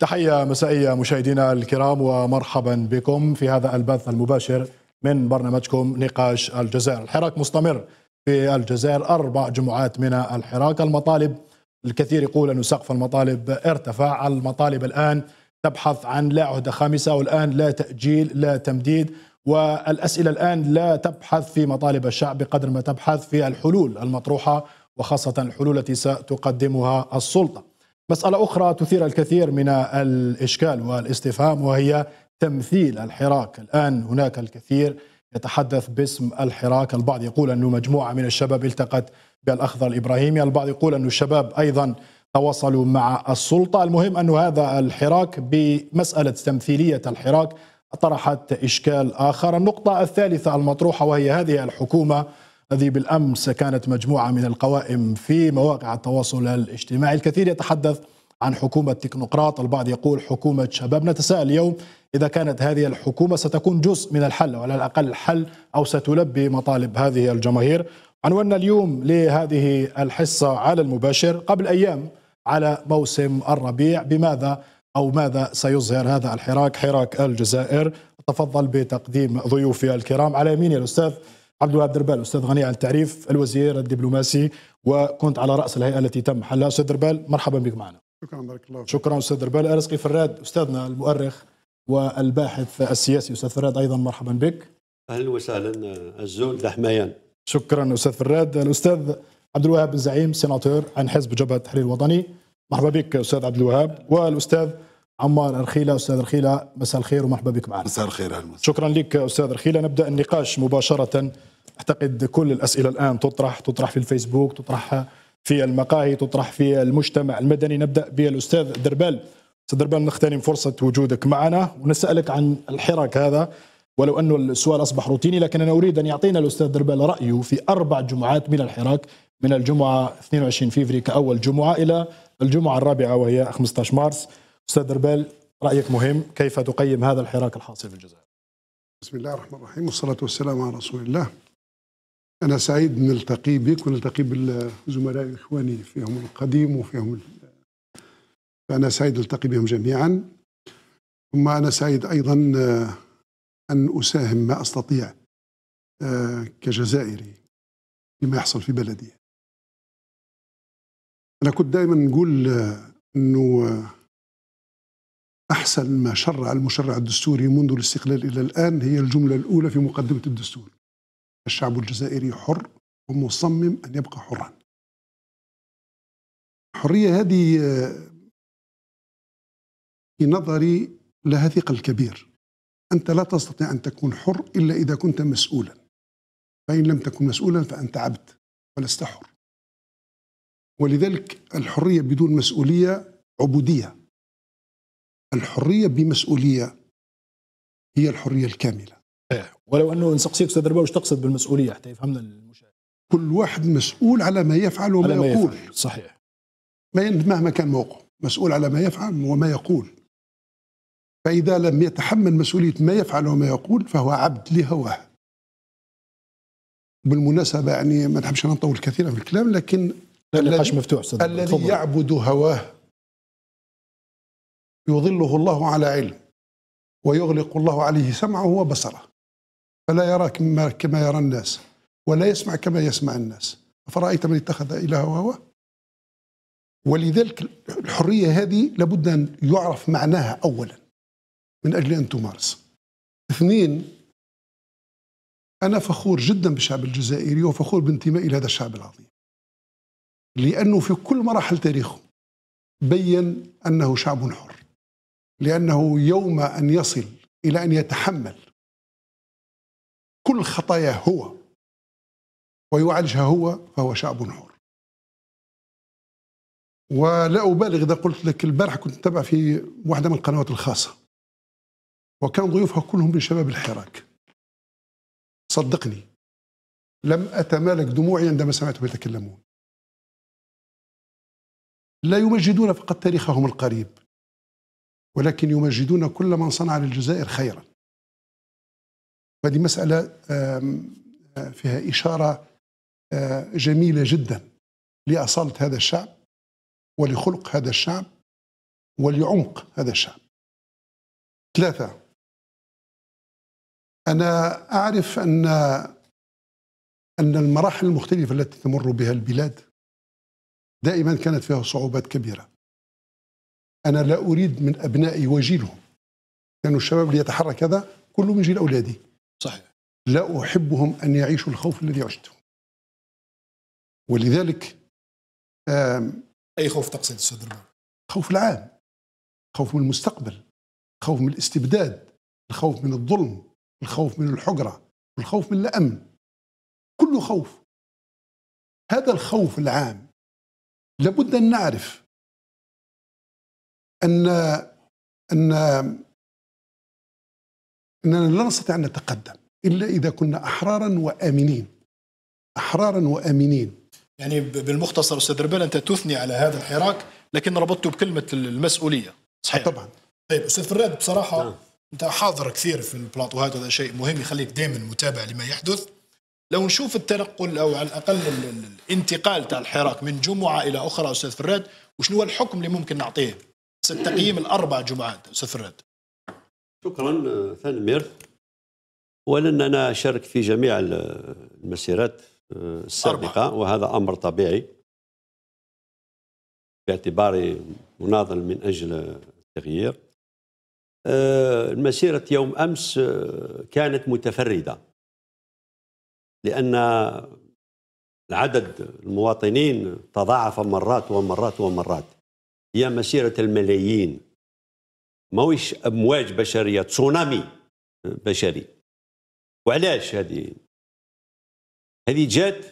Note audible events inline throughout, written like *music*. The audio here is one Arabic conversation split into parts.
تحية مسائية مشاهدينا الكرام ومرحبا بكم في هذا البث المباشر من برنامجكم نقاش الجزائر. الحراك مستمر في الجزائر. أربع جمعات من الحراك. المطالب الكثير يقول أن سقف المطالب ارتفع. المطالب الآن تبحث عن لا عهدة خامسة والآن لا تأجيل لا تمديد. والأسئلة الآن لا تبحث في مطالب الشعب بقدر ما تبحث في الحلول المطروحة وخاصة الحلول التي ستقدمها السلطة. مسألة أخرى تثير الكثير من الإشكال والاستفهام وهي تمثيل الحراك. الآن هناك الكثير يتحدث باسم الحراك. البعض يقول أنه مجموعة من الشباب التقت بالأخضر الإبراهيمي البعض يقول أن الشباب أيضا تواصلوا مع السلطة. المهم أن هذا الحراك بمسألة تمثيلية الحراك طرحت إشكال آخر. النقطة الثالثة المطروحة وهي هذه الحكومة هذه بالأمس كانت مجموعة من القوائم في مواقع التواصل الاجتماعي. الكثير يتحدث عن حكومة تكنوقراط البعض يقول حكومة شباب. نتساءل اليوم إذا كانت هذه الحكومة ستكون جزء من الحل أو على الأقل حل أو ستلبي مطالب هذه الجماهير. عنواننا اليوم لهذه الحصة على المباشر. قبل أيام على موسم الربيع بماذا أو ماذا سيظهر هذا الحراك؟ حراك الجزائر. تفضل بتقديم ضيوفي الكرام. على يميني الأستاذ عبد الوهاب دربال أستاذ غني عن التعريف الوزير الدبلوماسي وكنت على رأس الهيئة التي تم حلها. أستاذ دربال مرحبا بك معنا. شكرا بارك الله شكرا أستاذ دربال. أرزقي فراد أستاذنا المؤرخ والباحث السياسي أستاذ فراد أيضا مرحبا بك. أهلا وسهلا الزول دحميان. شكرا أستاذ فراد. الأستاذ عبد الوهاب بن زعيم سيناتور عن حزب جبهة التحرير الوطني. مرحبا بك أستاذ عبد الوهاب. والأستاذ عمار رخيله أستاذ رخيله مساء الخير ومرحبا بك معنا مساء الخير أهلا شكرا لك أستاذ رخيله نبدأ النقاش مباشرة. أعتقد كل الأسئلة الآن تطرح تطرح في الفيسبوك تطرح في المقاهي تطرح في المجتمع المدني. نبدأ بالأستاذ دربال. أستاذ دربال نغتنم فرصة وجودك معنا. ونسألك عن الحراك هذا. ولو انه السؤال أصبح روتيني لكن أنا أريد أن يعطينا الأستاذ دربال رأيه في أربع جمعات من الحراك. من الجمعة 22 فيفري كأول جمعة إلى الجمعة الرابعة وهي 15 مارس. أستاذ دربال رأيك مهم؟ كيف تقيم هذا الحراك الحاصل في الجزائر؟ بسم الله الرحمن الرحيم والصلاة والسلام على رسول الله. أنا سعيد نلتقي بك ونلتقي بالزملاء اخواني فيهم القديم وفيهم فأنا سعيد نلتقي بهم جميعا. ثم أنا سعيد أيضا أن أساهم ما أستطيع كجزائري فيما يحصل في بلدي. أنا كنت دائما نقول إنه أحسن ما شرع المشرع الدستوري منذ الاستقلال إلى الآن هي الجملة الأولى في مقدمة الدستور. الشعب الجزائري حر ومصمم أن يبقى حرا. الحرية هذه في نظري لها ثقل كبير. أنت لا تستطيع أن تكون حر إلا إذا كنت مسؤولا. فإن لم تكن مسؤولا فأنت عبد ولست حر. ولذلك الحرية بدون مسؤولية عبودية. الحرية بمسؤولية هي الحرية الكاملة. ولو أنه نسقسيك أستاذ رباوي تقصد بالمسؤولية حتى يفهمنا المشاهد؟ كل واحد مسؤول على ما يفعل وما على ما يقول. يفعل. صحيح. مهما كان موقعه مسؤول على ما يفعل وما يقول. فإذا لم يتحمل مسؤولية ما يفعل وما يقول فهو عبد لهواه. بالمناسبة يعني ما نحبش نطول كثيرا في الكلام لكن النقاش مفتوح الذي. يعبد هواه يظله الله على علم ويغلق الله عليه سمعه وبصره. فلا يرى كما, كما يرى الناس ولا يسمع كما يسمع الناس. أفرأيت من اتخذ إله هواه ولذلك الحرية هذه لابد أن يعرف معناها أولا من أجل أن تمارس. اثنين أنا فخور جدا بالشعب الجزائري وفخور بانتمائي لهذا الشعب العظيم. لأنه في كل مراحل تاريخه بين أنه شعب حر. لأنه يوم أن يصل إلى أن يتحمل. كل خطاياه هو. ويعالجها هو فهو شعب حر. ولا أبالغ إذا قلت لك البارحة كنت أتابع في واحدة من القنوات الخاصة. وكان ضيوفها كلهم من شباب الحراك. صدقني. لم أتمالك دموعي عندما سمعتهم يتكلمون. لا يمجدون فقط تاريخهم القريب. ولكن يمجدون كل من صنع للجزائر خيرا. وهذه مسألة فيها إشارة جميلة جدا لأصالة هذا الشعب ولخلق هذا الشعب ولعمق هذا الشعب. ثلاثة أنا أعرف أن أن المراحل المختلفة التي تمر بها البلاد دائما كانت فيها صعوبات كبيرة. أنا لا أريد من أبنائي وجيلهم كانوا الشباب اللي يتحرك هذا كله من جيل أولادي. صحيح. لا أحبهم أن يعيشوا الخوف الذي عشته ولذلك أي خوف تقصد أستاذ خوف العام خوف من المستقبل خوف من الاستبداد الخوف من الظلم الخوف من الحجرة الخوف من الأمن. كله خوف. هذا الخوف العام لابد أن نعرف أن أن أننا لا نستطيع أن نتقدم إلا إذا كنا أحرارا وآمنين. أحرارا وآمنين. يعني بالمختصر أستاذ ربان أنت تثني على هذا الحراك لكن ربطته بكلمة المسؤولية. صحيح؟ طبعا. طيب أستاذ فراد بصراحة نعم. أنت حاضر كثير في البلاطو هذا شيء مهم يخليك دائما متابع لما يحدث. لو نشوف التنقل أو على الأقل الانتقال تاع الحراك من جمعة إلى أخرى أستاذ فراد وشنو هو الحكم اللي ممكن نعطيه؟ التقييم الأربع جمعات أستاذ فراد شكرا ثاني مير اولا أنا أشارك في جميع المسيرات آه، السابقة أربعة. وهذا أمر طبيعي. باعتباري مناضل من أجل التغيير. آه، المسيرة يوم أمس آه، كانت متفردة. لأن العدد المواطنين تضاعف مرات ومرات ومرات. هي مسيرة الملايين. ماهوش أمواج بشرية تسونامي بشري. وعلاش هذه؟ هذه جات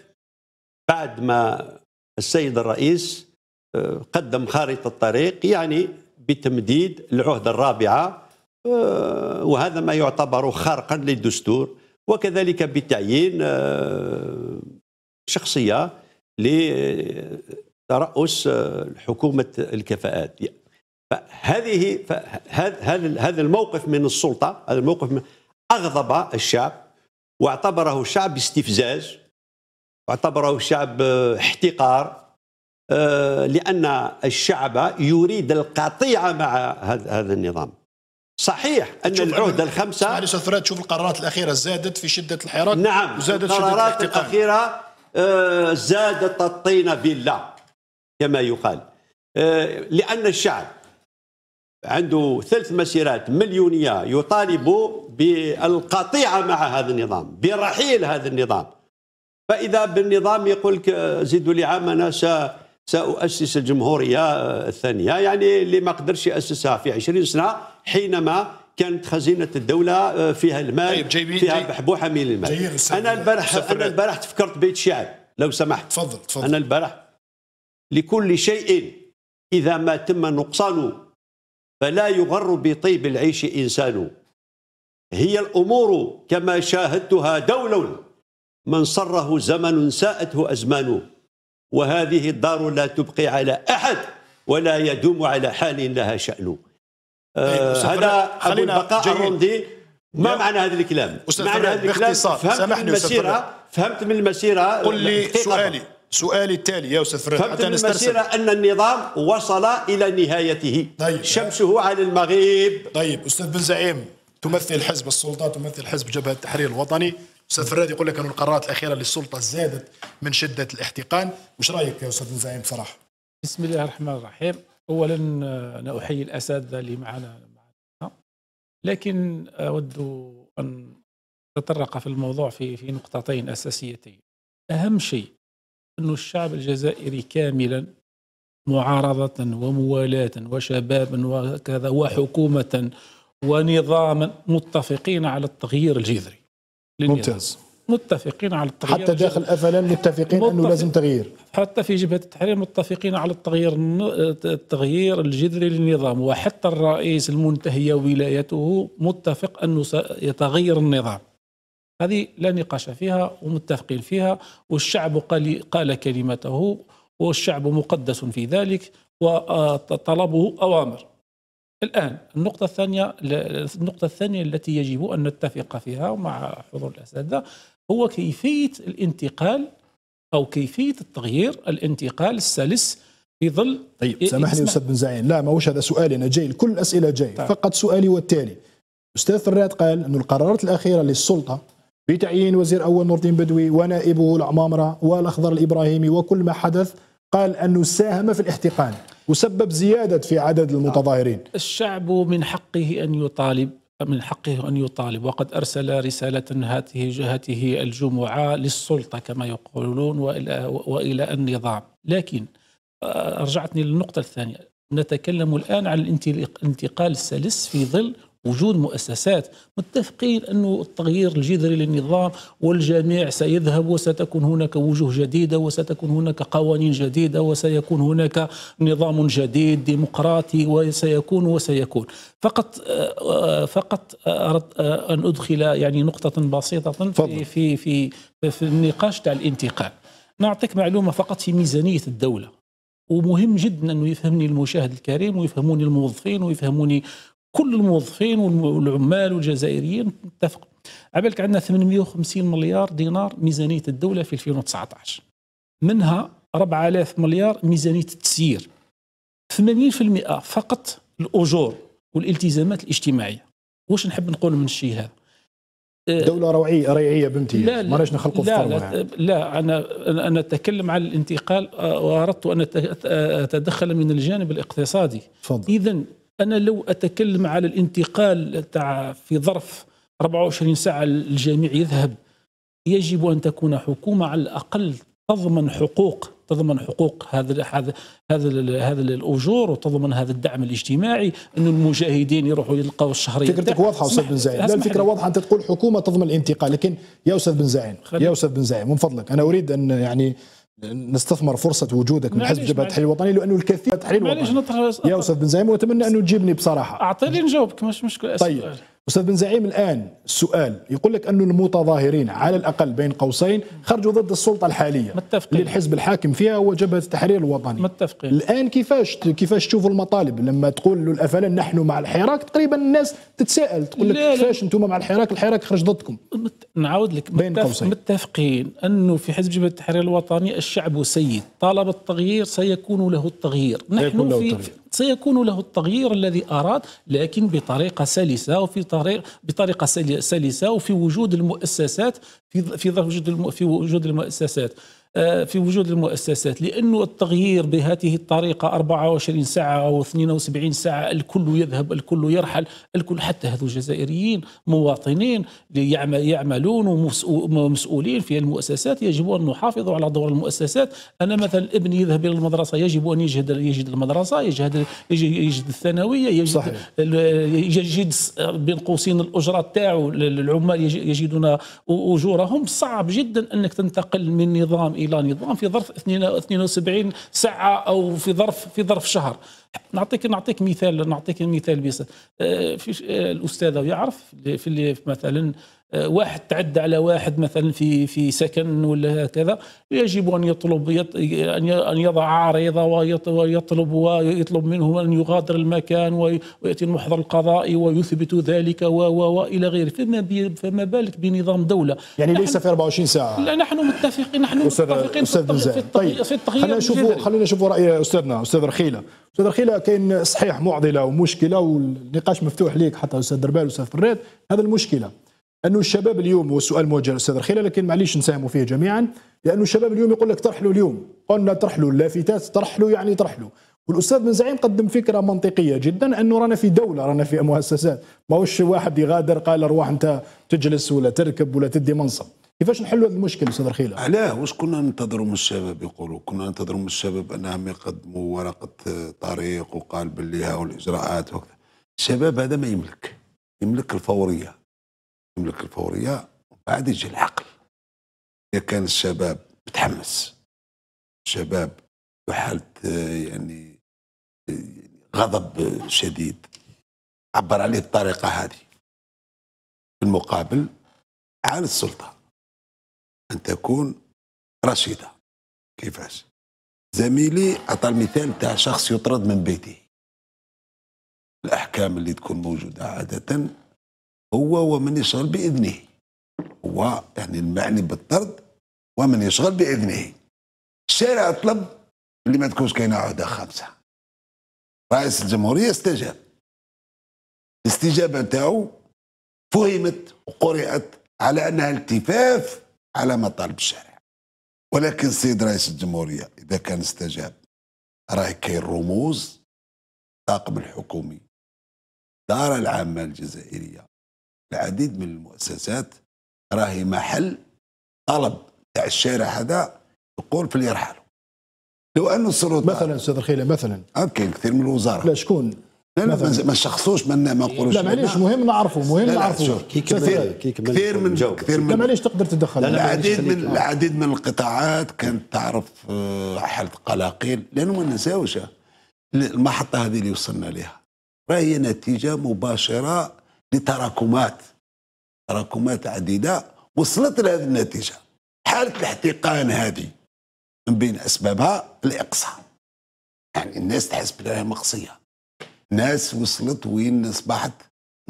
بعد ما السيد الرئيس آه، قدم خارطة الطريق يعني بتمديد العهدة الرابعة آه، وهذا ما يعتبر خرقا للدستور. وكذلك بتعيين آه، لترأس آه، حكومة الكفاءات. فهذه هذا هذا الموقف من السلطة هذا الموقف من أغضب الشعب واعتبره الشعب استفزاز واعتبره الشعب آه، احتقار لأن الشعب يريد القطيعه مع هذا النظام. صحيح أن العهده الخمسة معلش أستاذ تشوف القرارات الأخيرة زادت في شدة الحراك نعم وزادت القرارات شدة الأخيرة آه زادت الطين بالله. كما يقال. آه لأن الشعب عنده ثلاث مسيرات مليونية يطالب بالقطيعه مع هذا النظام برحيل هذا النظام. فإذا بالنظام يقول لك زيدوا لي عام أنا سأؤسس الجمهورية الثانية. يعني اللي ما قدرش يأسسها في 20 سنة حينما كانت خزينة الدولة آه، فيها المال طيب فيها بحبوحة من المال. أنا البارح أنا البارح تفكرت بيت شعر لو سمحت. تفضل تفضل. أنا البارح لكل شيء إذا ما تم نقصانه فلا يغر بطيب العيش إنسان. هي الأمور كما شاهدتها دول من صره زمن ساءته أزمانه. وهذه الدار لا تبقي على أحد ولا يدوم على حال لها شأن آه طيب، هذا أبو البقاء الرمدي ما معنى هذا الكلام؟ معنى هذا الكلام؟ فهمت من المسيرة فهمت من المسيرة قل لي سؤالي. سؤالي التالي يا أستاذ فريد فهمت من المسيرة أن النظام وصل إلى نهايته. طيب. شمسه على المغيب. طيب أستاذ بن زعيم تمثل حزب السلطات تمثل حزب جبهة التحرير الوطني. أستاذ فراد يقول لك انه القرارات الأخيرة للسلطة زادت من شدة الاحتقان. وش رأيك يا أستاذ زعيم بصراحة؟ بسم الله الرحمن الرحيم. اولا أنا احيي الاساتذه اللي معنا. لكن أود أن اتطرق في الموضوع في في نقطتين أساسيتين. أهم شيء أن الشعب الجزائري كاملا معارضة وموالاة وشبابا وكذا وحكومة ونظاما متفقين على التغيير الجذري. ممتاز. متفقين على التغيير حتى داخل افلام متفقين متفق انه لازم تغيير. حتى في جبهة التحرير متفقين على التغيير التغيير الجذري للنظام وحتى الرئيس المنتهيه ولايته متفق أنه سيتغير النظام. هذه لا نقاش فيها ومتفقين فيها والشعب قال, قال كلمته والشعب مقدس في ذلك وطلبه أوامر الآن النقطة الثانية النقطة الثانية التي يجب أن نتفق فيها مع حضور الأساتذة هو كيفية الانتقال أو كيفية التغيير الانتقال السلس في ظل طيب إيه، سامحني. أستاذ بن زعيم لا ماهوش هذا سؤالي أنا جاي كل الأسئلة جاي طيب. فقط سؤالي هو التالي أستاذ فراد قال انه القرارات الأخيرة للسلطة بتعيين وزير أول نور الدين بدوي ونائبه العمامرة والأخضر الإبراهيمي وكل ما حدث قال انه ساهم في الاحتقان وسبب زيادة في عدد المتظاهرين. الشعب من حقه أن يطالب من حقه أن يطالب وقد أرسل رسالة هذه هذه الجمعة للسلطة كما يقولون وإلى وإلى النظام. لكن آه، رجعتني للنقطة الثانية. نتكلم الآن عن الانتقال السلس في ظل وجود مؤسسات متفقين أنه التغيير الجذري للنظام والجميع سيذهب وستكون هناك وجوه جديدة وستكون هناك قوانين جديدة وسيكون هناك نظام جديد ديمقراطي وسيكون وسيكون. فقط آه، آه، فقط أردت آه، أن أدخل يعني نقطة بسيطة في. في في في النقاش تاع الانتقال. نعطيك معلومة فقط في ميزانية الدولة. ومهم جدا أنه يفهمني المشاهد الكريم ويفهموني الموظفين ويفهموني كل الموظفين والعمال والجزائريين نتفق عبالك عندنا 850 مليار دينار ميزانية الدولة في 2019 منها 4000 مليار ميزانية التسيير. 80% فقط الأجور والالتزامات الاجتماعية. واش نحب نقول من الشيء هذا؟ دولة روعية ريعية بامتياز ما رأيش نخلقوا في لا ثروة لا, يعني. لا أنا أنا- أنا أتكلم عن الانتقال آه، وأردت أن أت- أتدخل من الجانب الاقتصادي. اذا أنا لو أتكلم على الانتقال تاع في ظرف 24 ساعة الجميع يذهب يجب أن تكون حكومة على الأقل تضمن حقوق تضمن حقوق هذا هذا هذا هذا الأجور وتضمن هذا الدعم الاجتماعي انه المجاهدين يروحوا يلقوا الشهريه فكرتك واضحة أستاذ بن زايد. لا الفكرة. واضحة. أنت تقول حكومة تضمن الانتقال لكن يا أستاذ بن زايد يا أستاذ بن زايد من فضلك أنا أريد أن يعني نستثمر فرصة وجودك من حزب جبهة. التحرير الوطني لأنه الكثير التحرير معليش الوطني نطرح يا أستاذ بن زايد وأتمنى انه تجيبني بصراحة أعطيني نجاوبك مش مشكلة طيب. أستاذ بن زعيم الآن السؤال يقول لك انه المتظاهرين على الأقل بين قوسين خرجوا ضد السلطة الحالية متفقين. اللي الحزب الحاكم فيها هو جبهه التحرير الوطني. متفقين. الآن كيفاش كيفاش تشوفوا المطالب؟ لما تقول له الافلا نحن مع الحراك تقريبا الناس تتساءل تقول لك. كيفاش أنتم مع الحراك؟ الحراك خرج ضدكم. مت- نعاود لك. بين متفق قوسين. متفقين أنه في حزب جبهة التحرير الوطني الشعب سيد. طالب التغيير سيكون له التغيير. نحن له في التغيير. سيكون له التغيير الذي أراد لكن بطريقة سلسة وفي طريق بطريقة سل- سلسة وفي وجود المؤسسات في في وجود في وجود المؤسسات. في وجود المؤسسات لأنه التغيير بهذه الطريقة 24 ساعة أو 72 ساعة الكل يذهب الكل يرحل الكل حتى هذو جزائريين مواطنين يعمل- يعملون ومسؤولين في المؤسسات يجب أن نحافظ على دور المؤسسات أنا مثلا ابني يذهب إلى المدرسة يجب أن يجد يجد المدرسة يجد يجد, الثانوية يجد صحيح. يجد بين قوسين الأجرة تاعو العمال يج- يجدون أجورهم صعب جدا أنك تنتقل من نظام إلى نظام في ظرف 72 ساعة أو في ظرف في ظرف شهر. نعطيك نعطيك مثال نعطيك مثال بس آه، في آه، الأستاذ يعرف في مثلا واحد تعدى على واحد مثلا في في سكن ولا هكذا يجب أن يطلب يط- أن يضع عريضه ويط- ويطلب ويطلب منه أن يغادر المكان وي- ويأتي المحضر القضائي ويثبت ذلك و- و- وإلى غيره. فما فما بالك بنظام دولة؟ يعني ليس في 24 ساعة. لا نحن متفقين نحن أستاذ متفقين أستاذ بن في التغيير طيب في التغيير خلينا نشوفوا. خلينا نشوفوا رأي أستاذنا أستاذ رخيلة. أستاذ رخيلة كاين صحيح معضلة ومشكلة والنقاش مفتوح ليك حتى أستاذ دربال وأستاذ فريد. هذا المشكلة. انه الشباب اليوم والسؤال موجه للأستاذ رخيلة لكن معليش نساهموا فيه جميعا. لأنه الشباب اليوم يقول لك ترحلوا اليوم. قلنا ترحلوا اللافتات ترحلوا يعني ترحلوا والأستاذ بن زعيم قدم فكرة منطقية جدا أنه رانا في دولة رانا في مؤسسات. ماهوش واحد يغادر قال روح أنت تجلس ولا تركب ولا تدي منصب. كيفاش نحلوا هذه المشكلة أستاذ رخيلة؟ علاه واش كنا ننتظروا من الشباب يقولوا؟ كنا ننتظروا من الشباب أنهم يقدموا ورقة طريق وقال باللي هاو الإجراءات وكذا. الشباب هذا ما يملك. يملك الفورية. يملك الفورية وبعد يجي العقل إذا كان الشباب متحمس الشباب آه، يعني غضب شديد عبر عليه بالطريقة هذه. في المقابل على السلطة أن تكون رشيدة. كيفاش؟ زميلي أعطى المثال تاع شخص يطرد من بيته. الأحكام اللي تكون موجودة عادة هو ومن يشغل بإذنه. هو يعني المعني بالطرد ومن يشغل بإذنه. الشارع طلب اللي ما تكونش كاينة عهده خامسه رئيس الجمهورية استجاب. الاستجابة نتاعو فهمت وقرأت على أنها التفاف على مطالب الشارع ولكن سيد رئيس الجمهورية إذا كان استجاب راه كاين رموز الطاقم الحكومي الدار العامة الجزائرية. العديد من المؤسسات راهي محل طلب تاع الشارع هذا يقول في يرحلوا لو انه السلطات مثلا أستاذ الخيلة مثلا. كاين كثير من الوزراء لا شكون؟ لا لا مثلاً. ما- نشخصوش ما نقولوش لا معليش مهم نعرفوا مهم نعرفوا كمل كثير من. كثير لا من معليش تقدر تدخل. لا، لا، العديد من. العديد من القطاعات كانت تعرف آه، حالة قلاقيل لأنه ما نساوش المحطة هذه اللي وصلنا لها راهي نتيجة مباشرة لتراكمات تراكمات عديدة وصلت لهذه النتيجة. حالة الاحتقان هذه من بين أسبابها الإقصاء. يعني الناس تحس بها مقصية. ناس وصلت وين أصبحت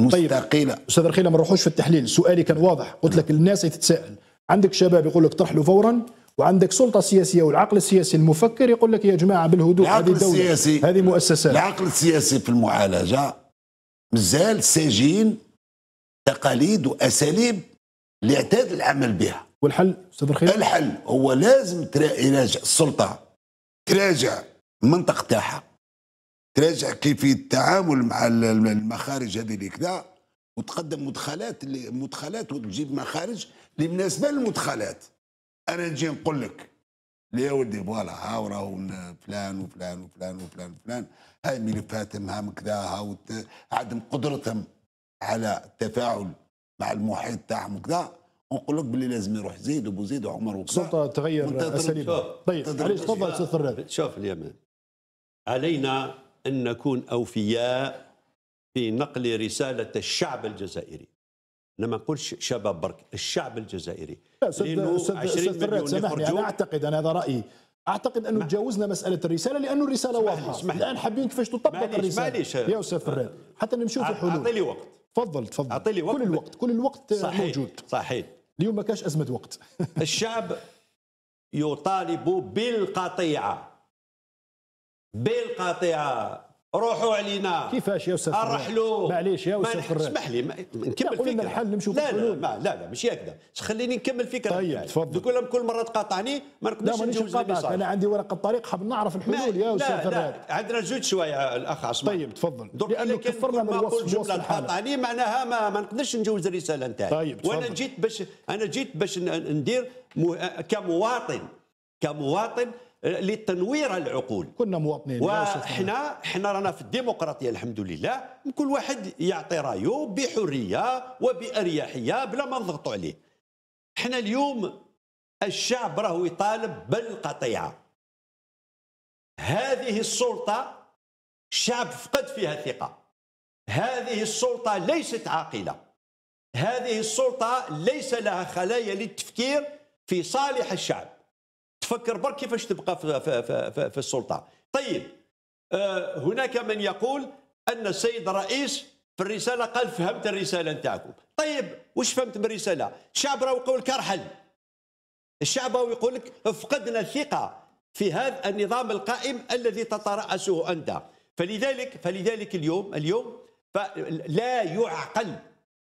مستقلة. أستاذ الخيله ما نروحوش في التحليل. سؤالي كان واضح. قلت لك الناس تتساءل. عندك شباب يقول لك طرحلوا فورا وعندك سلطة سياسية والعقل السياسي المفكر يقول لك يا جماعة بالهدوء هذه دوله السياسي- هذه مؤسسات العقل السياسي في المعالجة مازال سجين تقاليد وأساليب اللي اعتاد العمل بها. والحل أستاذ الخيله الحل هو لازم ترا- يراجع السلطة تراجع المنطق تاعها تراجع كيفية التعامل مع ال- ال- المخارج هذه اللي كذا وتقدم مدخلات اللي مدخلات وتجيب مخارج اللي مناسبه للمدخلات أنا نجي نقول لك يا ولدي؟ فوالا ها راهو فلان وفلان وفلان وفلان وفلان. هاي ملفاتهم هام كذا هاو ت- عدم قدرتهم على التفاعل مع المحيط تاعهم وكذا. ونقول لك باللي لازم يروح زيد وبو زيد وعمر وكذا. السلطه تغير أساليبها. طيب معليش تفضل أستاذ فراد شوف اليمن. علينا أن نكون أوفياء في نقل رسالة الشعب الجزائري. أنا ما نقولش شباب برك الشعب الجزائري. لا، 20 أستاذ فراد سامحني أنا أعتقد أنا هذا رأيي. أعتقد أنه تجاوزنا مسألة الرسالة لأنه الرسالة واضحة. الآن حابين كيفاش تطبق الرسالة؟ معليش. يا أستاذ فراد حتى نمشيو في اعطي الحلول لي وقت. تفضل تفضل. أعطي لي وقت. كل الوقت كل الوقت صحيح موجود. صحيح. اليوم ما كاش أزمة وقت. *laughs* الشعب يطالب بالقطيعة. بالقطيعة. روحوا علينا كيفاش يا أستاذ أرحلوا معليش يا أستاذ فراد اسمح لي نكمل فكرة. الحل، في لا لا. ما لا لا مش هكذا خليني نكمل فكرة طيب، بتاعي. تفضل. لهم كل مرة تقاطعني ما نقدرش الميساج أنا عندي ورقة طريق حاب نعرف الحلول يا أستاذ لا عندنا زوج شوية الأخ عصام طيب، تفضل. كان كفرنا من الوصف جملة. تقاطعني معناها ما ما نقدرش نجوز الرساله نتاعي طيب، تفضل. وأنا جيت باش أنا جيت باش ندير مو- كمواطن كمواطن لتنوير العقول. كنا مواطنين. وإحنا إحنا رانا في الديمقراطية الحمد لله كل واحد يعطي رأيه بحرية وبأريحية بلا ما نضغطوا عليه. إحنا اليوم الشعب راهو يطالب بالقطيعة. هذه السلطة الشعب فقد فيها ثقة. هذه السلطة ليست عاقلة. هذه السلطة ليس لها خلايا للتفكير في صالح الشعب. تفكر برك كيفاش تبقى في, في, في, في, السلطة. طيب آه هناك من يقول أن السيد الرئيس في الرسالة قال فهمت الرسالة نتاعكم. طيب وش فهمت من الرسالة؟ الشعب راه يقول لك ارحل الشعب هو يقول لك فقدنا الثقة في هذا النظام القائم الذي تترأسه أنت. فلذلك فلذلك اليوم اليوم لا يعقل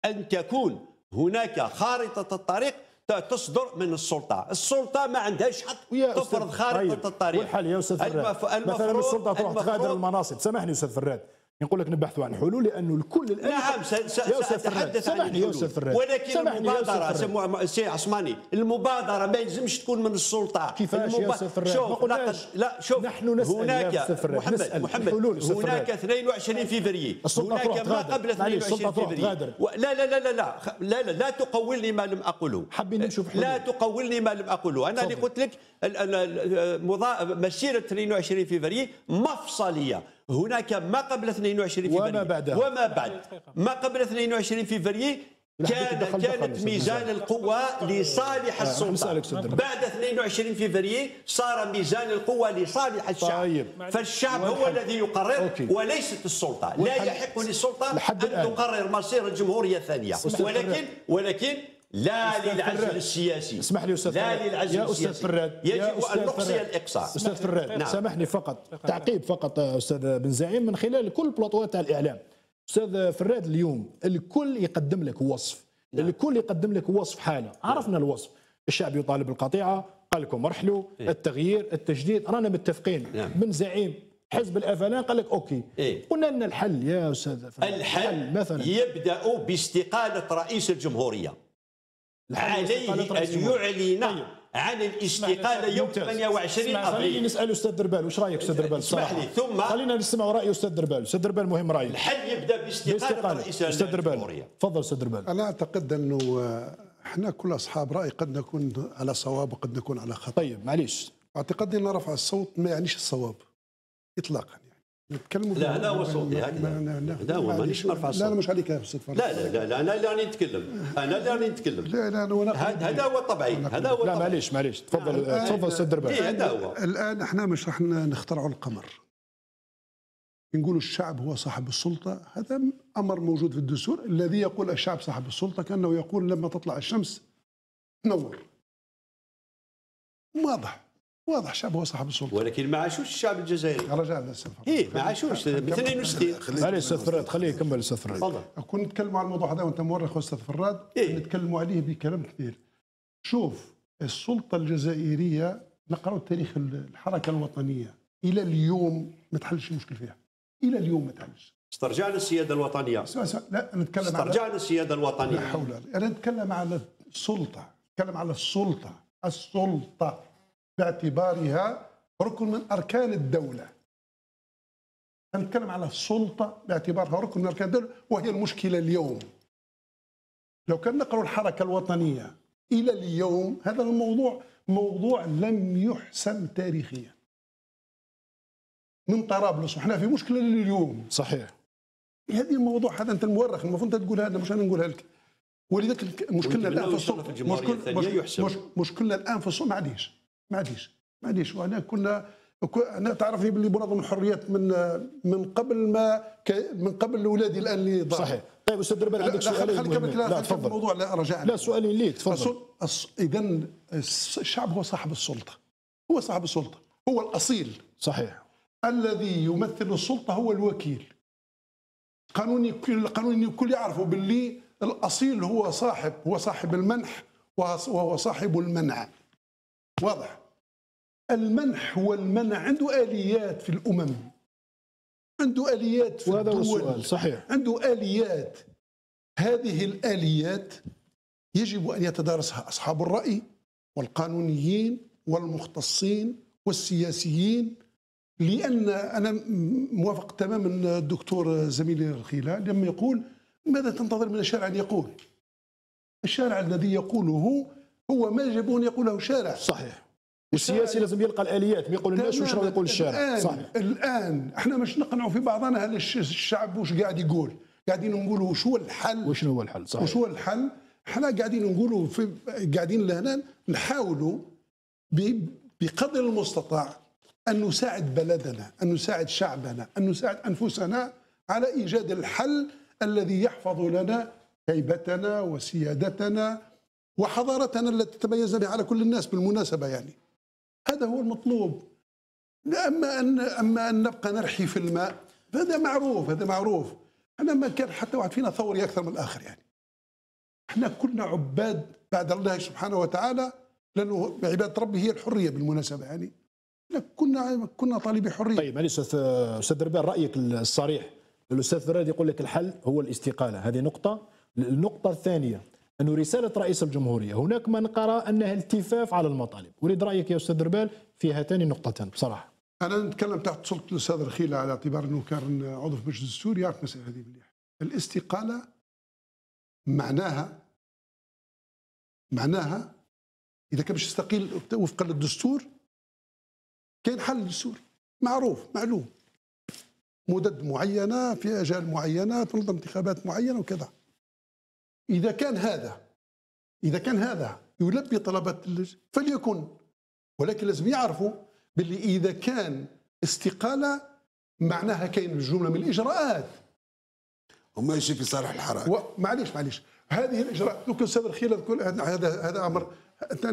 أن تكون هناك خارطة الطريق تصدر من السلطة، السلطة ما عندهاش حق تفرض خارطه طيب، الطريق. والحل يا أستاذ فراد. المف... مثلا السلطة تروح تغادر المفروض المناصب. سامحني أستاذ فراد. نقول لك نبحثوا عن حلول لأنه الكل الآن نعم س- س- يا أستاذ فراد، سأتحدث عن الحلول ولكن سامحني يا أستاذ المبادرة فراد. سي سي عثماني المبادرة ما يلزمش تكون من السلطة كيفاش فراد؟ ما شوف. لقد لا شوف نحن نسأل هناك محمد نسأل محمد هناك فراد. 22 فيفري هناك ما. قبل معليش، 22 السلطة تروح فيفري لا لا لا لا لا لا لا لا تقولني ما لم أقوله حابين نمشوا في حلول. لا تقولني ما لم أقوله أنا اللي. قلت لك مسيرة 22 فيفري مفصلية هناك ما قبل 22 فيفري وما بعدها. وما بعد ما قبل 22 فيفري لا، حبيت كان كانت ميزان. القوة لصالح السلطة نسألك سؤال. بعد 22 فيفري صار ميزان القوة لصالح الشعب طيب. فالشعب هو. الذي يقرر OK. وليست السلطة لا. يحق للسلطة أن. تقرر مصير الجمهورية الثانية ولكن ولكن لا فراد. السياسي. اسمح لي أستاذ لا فراد. للعزل يا أستاذ السياسي. فراد يجب أن نقصي. الإقصاء. أستاذ فراد نعم. سامحني فقط. تعقيب فقط أستاذ بن زعيم من خلال كل بلاطوات تاع الإعلام. أستاذ فراد اليوم الكل يقدم لك وصف. نعم. الكل يقدم لك وصف حاله عرفنا الوصف. الشعب يطالب بالقطيعة قال لكم ارحلوا. التغيير التجديد رانا متفقين. نعم. بن زعيم حزب الافلان قال لك OK. إيه. قلنا لنا الحل يا أستاذ فراد. الحل مثلا. يبدأ باستقالة رئيس الجمهورية. الحل عليه أن. يعلن طيب. عن الاستقالة يوم ممتاز. 28 اسمع، خليني أبريل. نسأل أستاذ دربال وش رأيك أستاذ دربال؟ اسمح؟ لي، ثم- خلينا نسمع رأي أستاذ دربال. أستاذ دربال مهم رأيك. الحل يبدأ باستقالة باستقالة. رئيس أستاذ دربال تفضل أستاذ دربال. أنا أعتقد أنه إحنا كل أصحاب رأي قد نكون على صواب وقد نكون على خطأ. طيب معليش. أعتقد ان رفع الصوت ما يعنيش الصواب اطلاقا. نتكلموا لا، هذا هو صوتي، ما- هذا. ما- ما- لا، هو،. مانيش نرفع لا الصوت. لا مش عليك يا أستاذ لا لا لا, لا أنا اللي راني نتكلم. أنا اللي راني نتكلم. لا لا أنا هذا هو طبيعي هذا هو لا. معليش معليش. تفضل الآن- تفضل أستاذ دربال إيه، هذا هو. الآن إحنا مش راح نخترعوا القمر. نقولوا الشعب هو صاحب السلطة. هذا أمر موجود في الدستور. الذي يقول الشعب صاحب السلطة كأنه يقول لما تطلع الشمس نور. واضح. واضح الشعب هو صاحب السلطة. ولكن ما عاشوش الشعب الجزائري. رجعنا للسلفة إيه ما عاشوش. ب 62 معليش أستاذ فراد خليه يكمل أستاذ فراد تفضل. كنا نتكلموا على الموضوع هذا وأنت مورخ أستاذ فراد إيه. نتكلموا عليه بكلام كثير. شوف السلطة الجزائرية نقرأ تاريخ الحركة الوطنية. إلى اليوم ما تحلش مشكل فيها. إلى اليوم ما تحلش. استرجعنا السيادة الوطنية. اسمع اسمع لا نتكلم على استرجعنا السيادة لا الوطنيه حول ولا أنا نتكلم على السلطة. نتكلم على السلطة. السلطة. باعتبارها ركن من أركان الدولة. نتكلم على السلطة باعتبارها ركن من أركان الدولة وهي المشكلة اليوم. لو كان نقرا الحركة الوطنية إلى اليوم هذا الموضوع موضوع لم يحسم تاريخيا. من طرابلس وحنا في مشكلة لليوم. صحيح. هذه الموضوع هذا أنت المؤرخ المفروض أنت تقولها لنا مش أنا نقولها لك. ولذلك مشكلنا الآن في السلطه مشكلنا الآن في السلطه معليش معليش معليش وأنا كنا أنا تعرفني باللي منظم الحريات من من قبل ما ك- من قبل اولادي الآن اللي ضاعوا. صحيح. طيب أستاذ دربال لا عندك لا سؤالين خلي كمل مهمين. كلام لا كمل تفضل. الموضوع لا رجعنا لا سؤالين ليك تفضل. اذا الشعب هو صاحب السلطة. هو صاحب السلطة. هو الأصيل. صحيح. الذي يمثل السلطة هو الوكيل. قانوني كل القانون الكل يعرفوا باللي الأصيل هو صاحب هو صاحب المنح وهو صاحب المنع. واضح؟ المنح والمنع عنده آليات في الأمم. عنده آليات في وهذا هو الدول. السؤال صحيح. عنده آليات. هذه الآليات يجب أن يتدارسها أصحاب الرأي والقانونيين والمختصين والسياسيين لأن أنا موافق تماما الدكتور زميلي الخلال لما يقول ماذا تنتظر من الشارع أن يقول؟ الشارع الذي يقوله هو ما يجب أن يقوله شارع. صحيح. والسياسي لازم يلقى الآليات ما يقول الناس وش راه. يقول الشارع صحيح الآن إحنا مش نقنعوا في بعضنا هل الش- الشعب وش قاعد يقول قاعدين نقولوا وش هو الحل وشنو هو الحل صحيح وش هو الحل؟ إحنا قاعدين نقولوا في قاعدين لهنا نحاولوا بقدر المستطاع أن نساعد بلدنا، أن نساعد شعبنا، أن نساعد أنفسنا على إيجاد الحل الذي يحفظ لنا هيبتنا وسيادتنا وحضارتنا التي تميزنا بها على كل الناس بالمناسبة يعني. هذا هو المطلوب. أما ان أما أن نبقى نرحي في الماء هذا معروف هذا معروف. أنا ما كان حتى واحد فينا ثوري أكثر من الآخر يعني. إحنا كلنا عباد بعد الله سبحانه وتعالى لأنه عبادة ربي هي الحرية بالمناسبة يعني إحنا كنا كنا طالبي حرية طيب معليش أستاذ دربال رأيك الصريح الأستاذ فراد يقول لك الحل هو الاستقالة هذه نقطة النقطة الثانية أنه رسالة رئيس الجمهورية. هناك من قرأ أنها التفاف على المطالب. اريد رأيك يا أستاذ دربال في هاتان النقطتين؟ بصراحة. أنا نتكلم تحت سلطة الأستاذ الخيله على اعتبار أنه كان عضو في مجلس الدستور يعرف المسألة هذه مليح. الاستقالة معناها معناها إذا كان باش يستقيل وفقا للدستور كاين حل للدستور. معروف معلوم. مدد معينة في أجال معينة تنظم انتخابات معينة وكذا. إذا كان هذا إذا كان هذا يلبي طلبات فليكن. ولكن لازم يعرفوا باللي إذا كان استقالة معناها كاين جملة من الإجراءات. وما يجي في صالح الحراك. معليش معليش. هذه الإجراءات صدر خلال كل هذا هذا أمر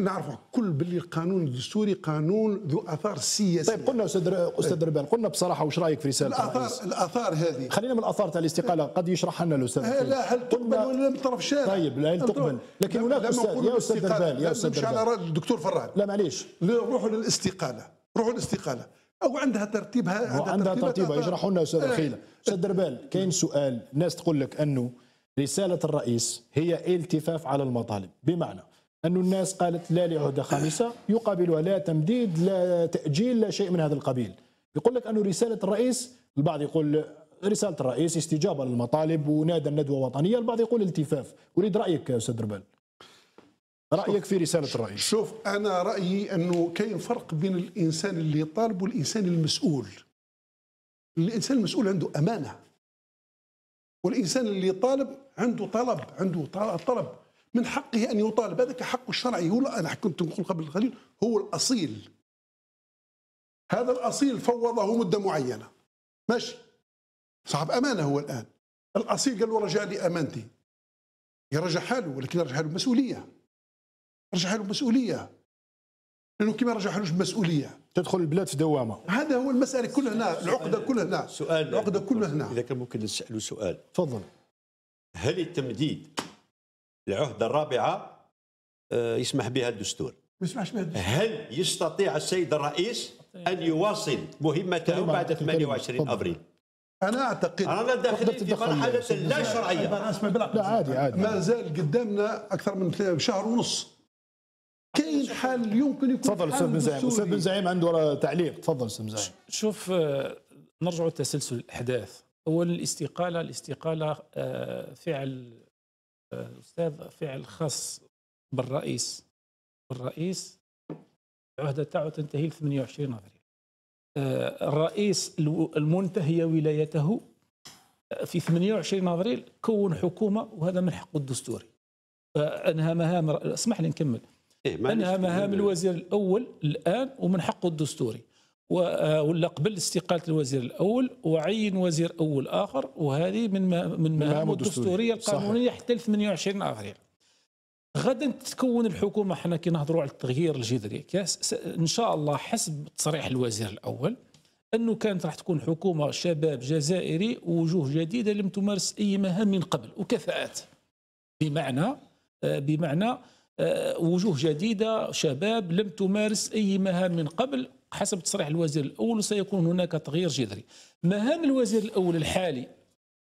نعرف كل باللي القانون الدستوري قانون ذو آثار سياسية. طيب قلنا أستاذ أستاذ ربان قلنا بصراحة وش رأيك في رسالة الاثار الرئيس؟ الآثار هذه. خلينا من الآثار تاع الاستقالة قد يشرحها لنا الأستاذ آه، لا هل تقبل ولا من طرف الشارع طيب، لا، هل تقبل. لكن هناك نقولوا يا الاستقالة، دربال، يا أستاذ نمشي على الدكتور فراد لا معليش. روحوا للاستقالة. روحوا للاستقالة. أو عندها ترتيبها عندها ترتيبها. يشرحوا لنا أستاذ آه. خيله أستاذ دربال كاين سؤال الناس تقول لك أنه رسالة الرئيس هي التفاف على المطالب. بمعنى أن الناس قالت لا لعهدة خامسة يقابلها لا تمديد لا تأجيل لا شيء من هذا القبيل. يقول لك أن رسالة الرئيس البعض يقول رسالة الرئيس استجابة للمطالب ونادى الندوة وطنية البعض يقول التفاف. أريد رأيك يا أستاذ دربال. رأيك في رسالة الرئيس. شوف أنا رأيي أنه كاين فرق بين الإنسان اللي طالب والإنسان المسؤول. الإنسان المسؤول عنده أمانة والإنسان اللي طالب عنده طلب عنده طلب. من حقه أن يطالب. هذا حقه الشرعي هو أنا كنت نقول قبل قليل هو الأصيل. هذا الأصيل فوضه مدة معينة. ماشي. صاحب أمانة هو الآن. الأصيل قال له رجع لي أمانتي. يرجع حاله ولكن يرجع حاله مسؤوليه رجع حاله مسؤوليه لأنه كما رجع حالوش مسؤوليه تدخل البلاد في دوامة. هذا هو المسألة كلها هنا العقدة كلها هنا. سؤال. العقدة كلها هنا. إذا كان ممكن نساله سؤال. تفضل. هل التمديد العهدة الرابعة آه، يسمح بها الدستور. ما يسمعش بهذا هل يستطيع السيد الرئيس أن يواصل مهمته بعد كلمة. 28 تفضل. افريل أنا أعتقد أنا داخلين في مرحلة لا شرعية. أنا أسمع بالعقل لا عادي عادي. ما زال قدامنا أكثر من شهر ونص. كاين حال يمكن يكون تفضل أستاذ حل بن زعيم. أستاذ. بن زعيم عنده تعليق. تفضل أستاذ بن زعيم. شوف آه، نرجع لتسلسل الأحداث. اولا الاستقالة الاستقالة آه، فعل أستاذ فعل خاص بالرئيس. الرئيس العهده تاعو تنتهي ل 28 أفريل. آه، الرئيس المنتهيه ولايته آه، في 28 أفريل كون حكومة وهذا من حقه الدستوري. فأنهى مهام اسمح لي نكمل. إيه،. أنهى مهام الوزير الأول الآن ومن حقه الدستوري. ولا قبل استقالة الوزير الأول وعين وزير أول آخر وهذه من ما- من مهامه. الدستورية القانونية حتى ل 28 افريل غدا تتكون الحكومة حنا كي نهضروا على التغيير الجذري إن شاء الله حسب تصريح الوزير الأول أنه كانت راح تكون حكومة شباب جزائري ووجوه جديدة لم تمارس أي مهام من قبل وكفاءات. بمعنى آه، بمعنى آه، وجوه جديدة شباب لم تمارس أي مهام من قبل حسب تصريح الوزير الأول وسيكون هناك تغيير جذري. مهام الوزير الأول الحالي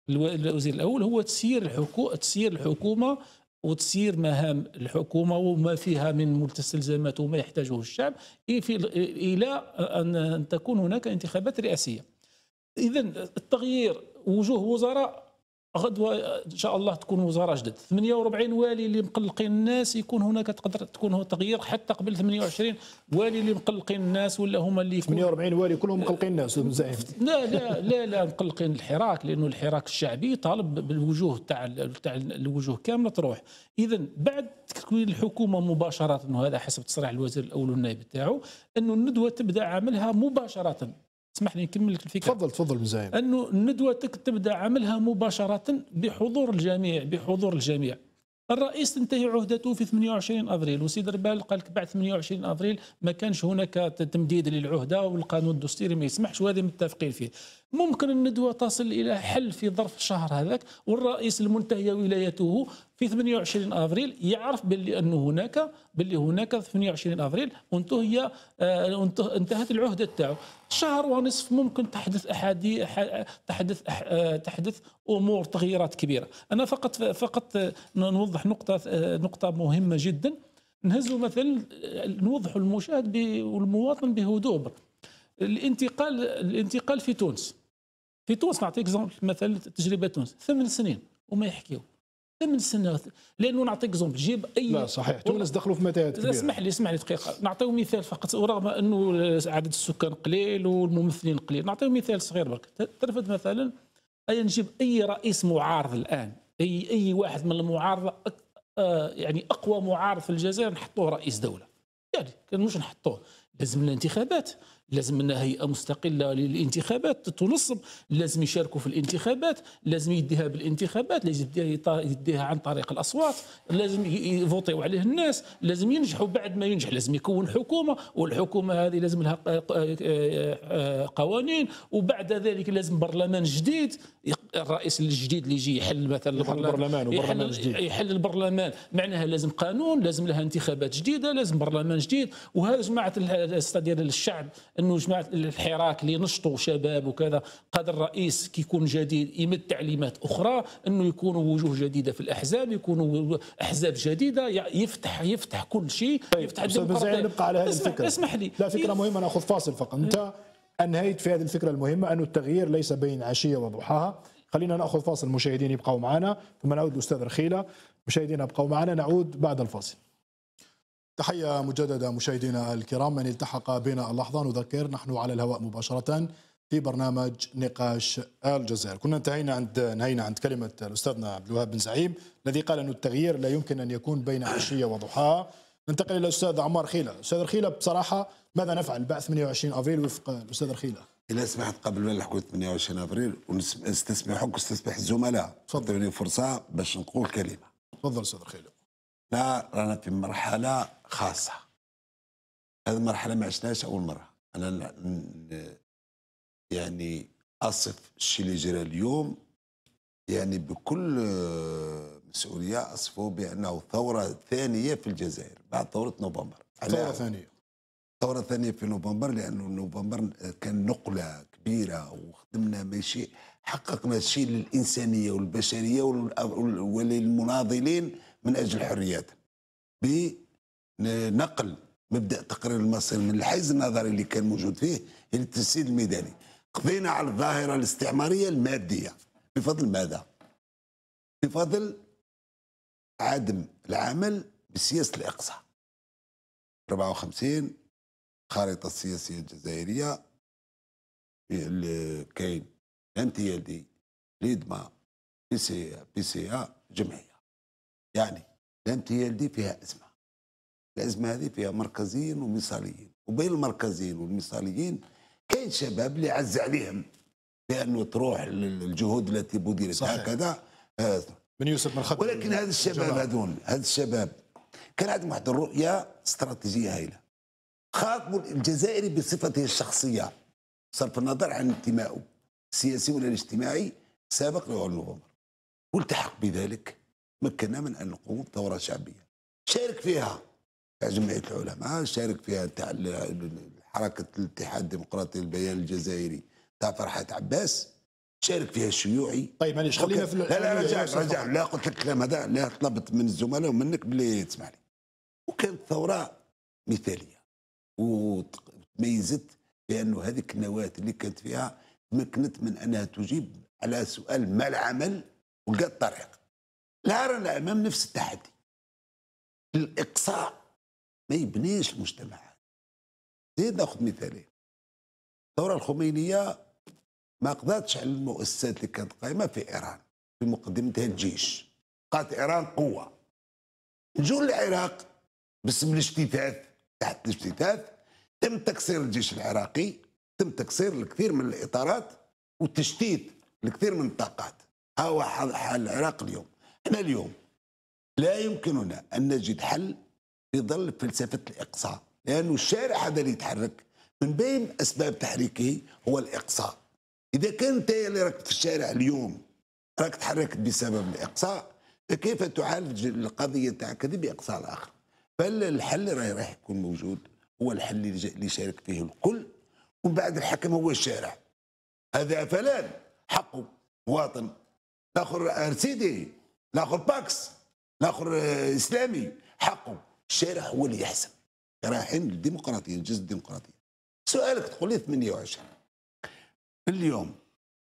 الو- الوزير الأول هو تسيير الحكو تسيير الحكومة وتسيير مهام الحكومة وما فيها من مستلزمات وما يحتاجه الشعب إلى ان تكون هناك انتخابات رئاسية. اذا التغيير وجوه وزراء غدوة إن شاء الله تكون وزراء جدد. 48 والي اللي مقلقين الناس يكون هناك تقدر تكون هو تغيير حتى قبل 28 والي اللي مقلقين الناس ولا هما اللي يكونوا 48 والي كلهم مقلقين الناس لا لا لا لا مقلقين الحراك لأنه الحراك الشعبي طالب بالوجوه تاع تاع الوجوه كاملة تروح. اذا بعد تكوين الحكومة مباشرة وهذا حسب تصريح الوزير الأول والنائب تاعو إنه الندوة تبدأ عملها مباشرة. اسمح لي نكمل لك الفكرة. تفضل تفضل زعيم أنه الندوة تبدأ عملها مباشرة بحضور الجميع بحضور الجميع. الرئيس تنتهي عهدته في 28 أفريل وسيد ربال قال لك بعد 28 أفريل ما كانش هناك تمديد للعهدة والقانون الدستوري ما يسمحش وهذا متفقين فيه. ممكن الندوة تصل إلى حل في ظرف الشهر هذاك والرئيس المنتهيه ولايته في 28 أفريل يعرف باللي أنه هناك باللي هناك 28 أفريل وانتهي آه، انته- انتهت العهدة تاعو. شهر ونصف ممكن تحدث أحادي أح- تحدث آه، تحدث أمور تغييرات كبيرة. أنا فقط فقط آه، نوضح نقطة آه، نقطة مهمة جدا. نهزوا مثلا نوضحوا المشاهد والمواطن بهدوء. الانتقال الانتقال في تونس. في تونس نعطيك exemple مثلا تجربة تونس. ثمان سنين وما يحكيوا ثمان سنوات لأنه نعطيك exemple جيب أي لا صحيح. تونس دخلوا في متاهات كبيرة. اسمح لي اسمح لي دقيقة. نعطيو مثال فقط. ورغم أنه عدد السكان قليل والممثلين قليل. نعطيو مثال صغير برك. ترفد مثلا اي نجيب أي رئيس معارض الآن؟ أي أي واحد من المعارضة أك- آه، يعني أقوى معارض في الجزائر نحطوه رئيس دولة. يعني مش نحطوه. لازم لنا انتخابات لازم لنا هيئة مستقلة للانتخابات تنصب لازم يشاركوا في الانتخابات لازم يديها بالانتخابات لازم يديها, عن طريق الأصوات لازم يفوتيو عليه الناس لازم ينجحوا. بعد ما ينجح لازم يكون حكومة والحكومة هذه لازم لها قوانين. وبعد ذلك لازم برلمان جديد الرئيس الجديد اللي يجي يحل مثلا البرلمان وبرلمان جديد. يحل البرلمان. معناها لازم قانون لازم لها انتخابات جديدة لازم برلمان جديد. وهذا جماعة ديال الشعب أنه جماعة الحراك اللي نشطوا شباب وكذا قادر الرئيس كي يكون جديد يمد تعليمات أخرى أنه يكونوا وجوه جديدة في الأحزاب يكونوا أحزاب جديدة يفتح يفتح كل شيء طيب يفتح الديمقراطية. نبقى على هذه الفكرة. اسمح لي. لا فكرة مهمة ناخذ فاصل فقط. أنت أنهيت في هذه الفكرة المهمة انه التغيير ليس بين عشية وضحاها. خلينا نأخذ فاصل مشاهدين يبقوا معنا ثم نعود الاستاذ رخيلة. مشاهدينا أبقوا معنا نعود بعد الفاصل. تحية مجددة مشاهدينا الكرام من التحق بنا اللحظة نذكر نحن على الهواء مباشرة في برنامج نقاش الجزائر. كنا انتهينا عند نهينا عند كلمة الأستاذنا عبد الوهاب بن زعيم الذي قال أن التغيير لا يمكن أن يكون بين عشية وضحاها ننتقل إلى الأستاذ عمار خيلة. أستاذ رخيلة بصراحة ماذا نفعل؟ بعد 28 أفريل وفق الأستاذ رخيلة إذا سمحت قبل ما نحكوا 28 أفريل ونستسمحك واستسمح الزملاء. تفضل. فرصة باش نقول كلمة. تفضل أستاذ رخيلة لا رانا في مرحلة خاصة. هذه المرحلة ما عشناش أول مرة. أنا ن- يعني أصف الشيء اللي جرى اليوم يعني بكل مسؤولية أصفه بأنه ثورة ثانية في الجزائر بعد ثورة نوفمبر. ثورة على- ثانية. ثورة ثانية في نوفمبر لأنه نوفمبر كان نقلة كبيرة وخدمنا ماشي حققنا شيء للإنسانية والبشرية وال- وللمناضلين. من أجل الحريات بنقل مبدأ تقرير المصير من الحيز النظري اللي كان موجود فيه إلى التجسيد الميداني. قضينا على الظاهرة الاستعمارية المادية. بفضل ماذا؟ بفضل عدم العمل بسياسة الإقصاء. 54 الخارطة السياسية الجزائرية كاين ام تي ال دي ليدما بي سي بي سي جمعية. يعني الام تي ال دي فيها أزمة. الأزمة هذه فيها مركزيين ومثاليين. وبين المركزيين والمثاليين كاين شباب اللي عز عليهم بأنه تروح الجهود التي بذلت. هكذا. آه، من يوسف من خدم ولكن هذا الشباب. هذول هذا الشباب كان عندهم واحد الرؤية استراتيجية هائله خاطبوا الجزائري بصفته الشخصية صرف النظر عن انتمائه السياسي ولا الاجتماعي سابق لعول نوفمبر والتحق بذلك. مكننا من أن نقوم بثورة شعبية. شارك فيها تاع جمعيه العلماء شارك فيها تاع حركة الاتحاد الديمقراطي للبيان الجزائري تاع فرحات عباس. شارك فيها الشيوعي. طيب معليش خلينا في لا لا رجع رجع. لا قلت لك الكلام هذا لا طلبت من الزملاء ومنك بلي تسمع لي وكانت ثورة مثالية وتميزت بانه هذيك النواه اللي كانت فيها تمكنت من أنها تجيب على سؤال ما العمل ولقات طريق. لا رانا امام نفس التحدي. الإقصاء ما يبنيش المجتمعات زيد ناخذ مثالين الثورة الخمينية ما قضاتش على المؤسسات اللي كانت قائمة في إيران في مقدمتها الجيش. قالت إيران قوة. نجوا للعراق باسم الاجتثاث. تحت الاجتثاث تم تكسير الجيش العراقي تم تكسير الكثير من الإطارات وتشتيت الكثير من الطاقات. ها هو حال العراق اليوم. إحنا اليوم لا يمكننا أن نجد حل في ظل فلسفة الإقصاء لأنه الشارع هذا اللي يتحرك من بين أسباب تحريكه هو الإقصاء. إذا كان أنت اللي راك في الشارع اليوم راك تحركت بسبب الإقصاء فكيف تعالج القضية تاعك هذه بإقصاء الآخر؟ فالحل راح راح يكون موجود هو الحل اللي يشارك فيه الكل ومن بعد الحكم هو الشارع. هذا فلان حقه مواطن. الآخر سيدي الآخر باكس الآخر آه، إسلامي. حقه. الشارع هو اللي يحسم رايحين للديمقراطية الجزء الديمقراطية. سؤالك تقول لي 28 اليوم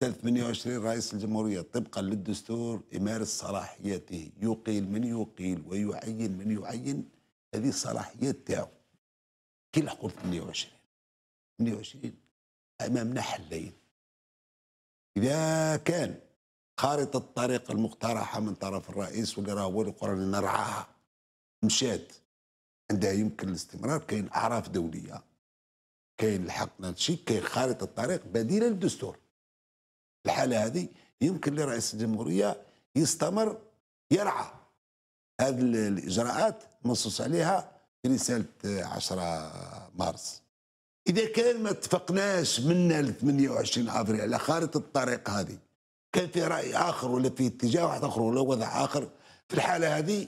28 رئيس الجمهورية طبقا للدستور يمارس صلاحياته يقيل من يقيل ويعين من يعين. هذه الصلاحيات تاعو. كي نقول 28 28 أمامنا حلين. إذا كان خارطة الطريق المقترحة من طرف الرئيس اللي قررنا نرعاها. مشات عندها يمكن الاستمرار كاين أعراف دولية كاين الحق شيء كاين خارطة طريق بديلة للدستور. الحالة هذه يمكن لرئيس الجمهورية يستمر يرعى. هذه الإجراءات منصوص عليها في رسالة 10 مارس. إذا كان ما اتفقناش منا ل 28 أفريل على خارطة الطريق هذه كان في رأي آخر ولا في اتجاه واحد آخر ولا وضع آخر في الحالة هذه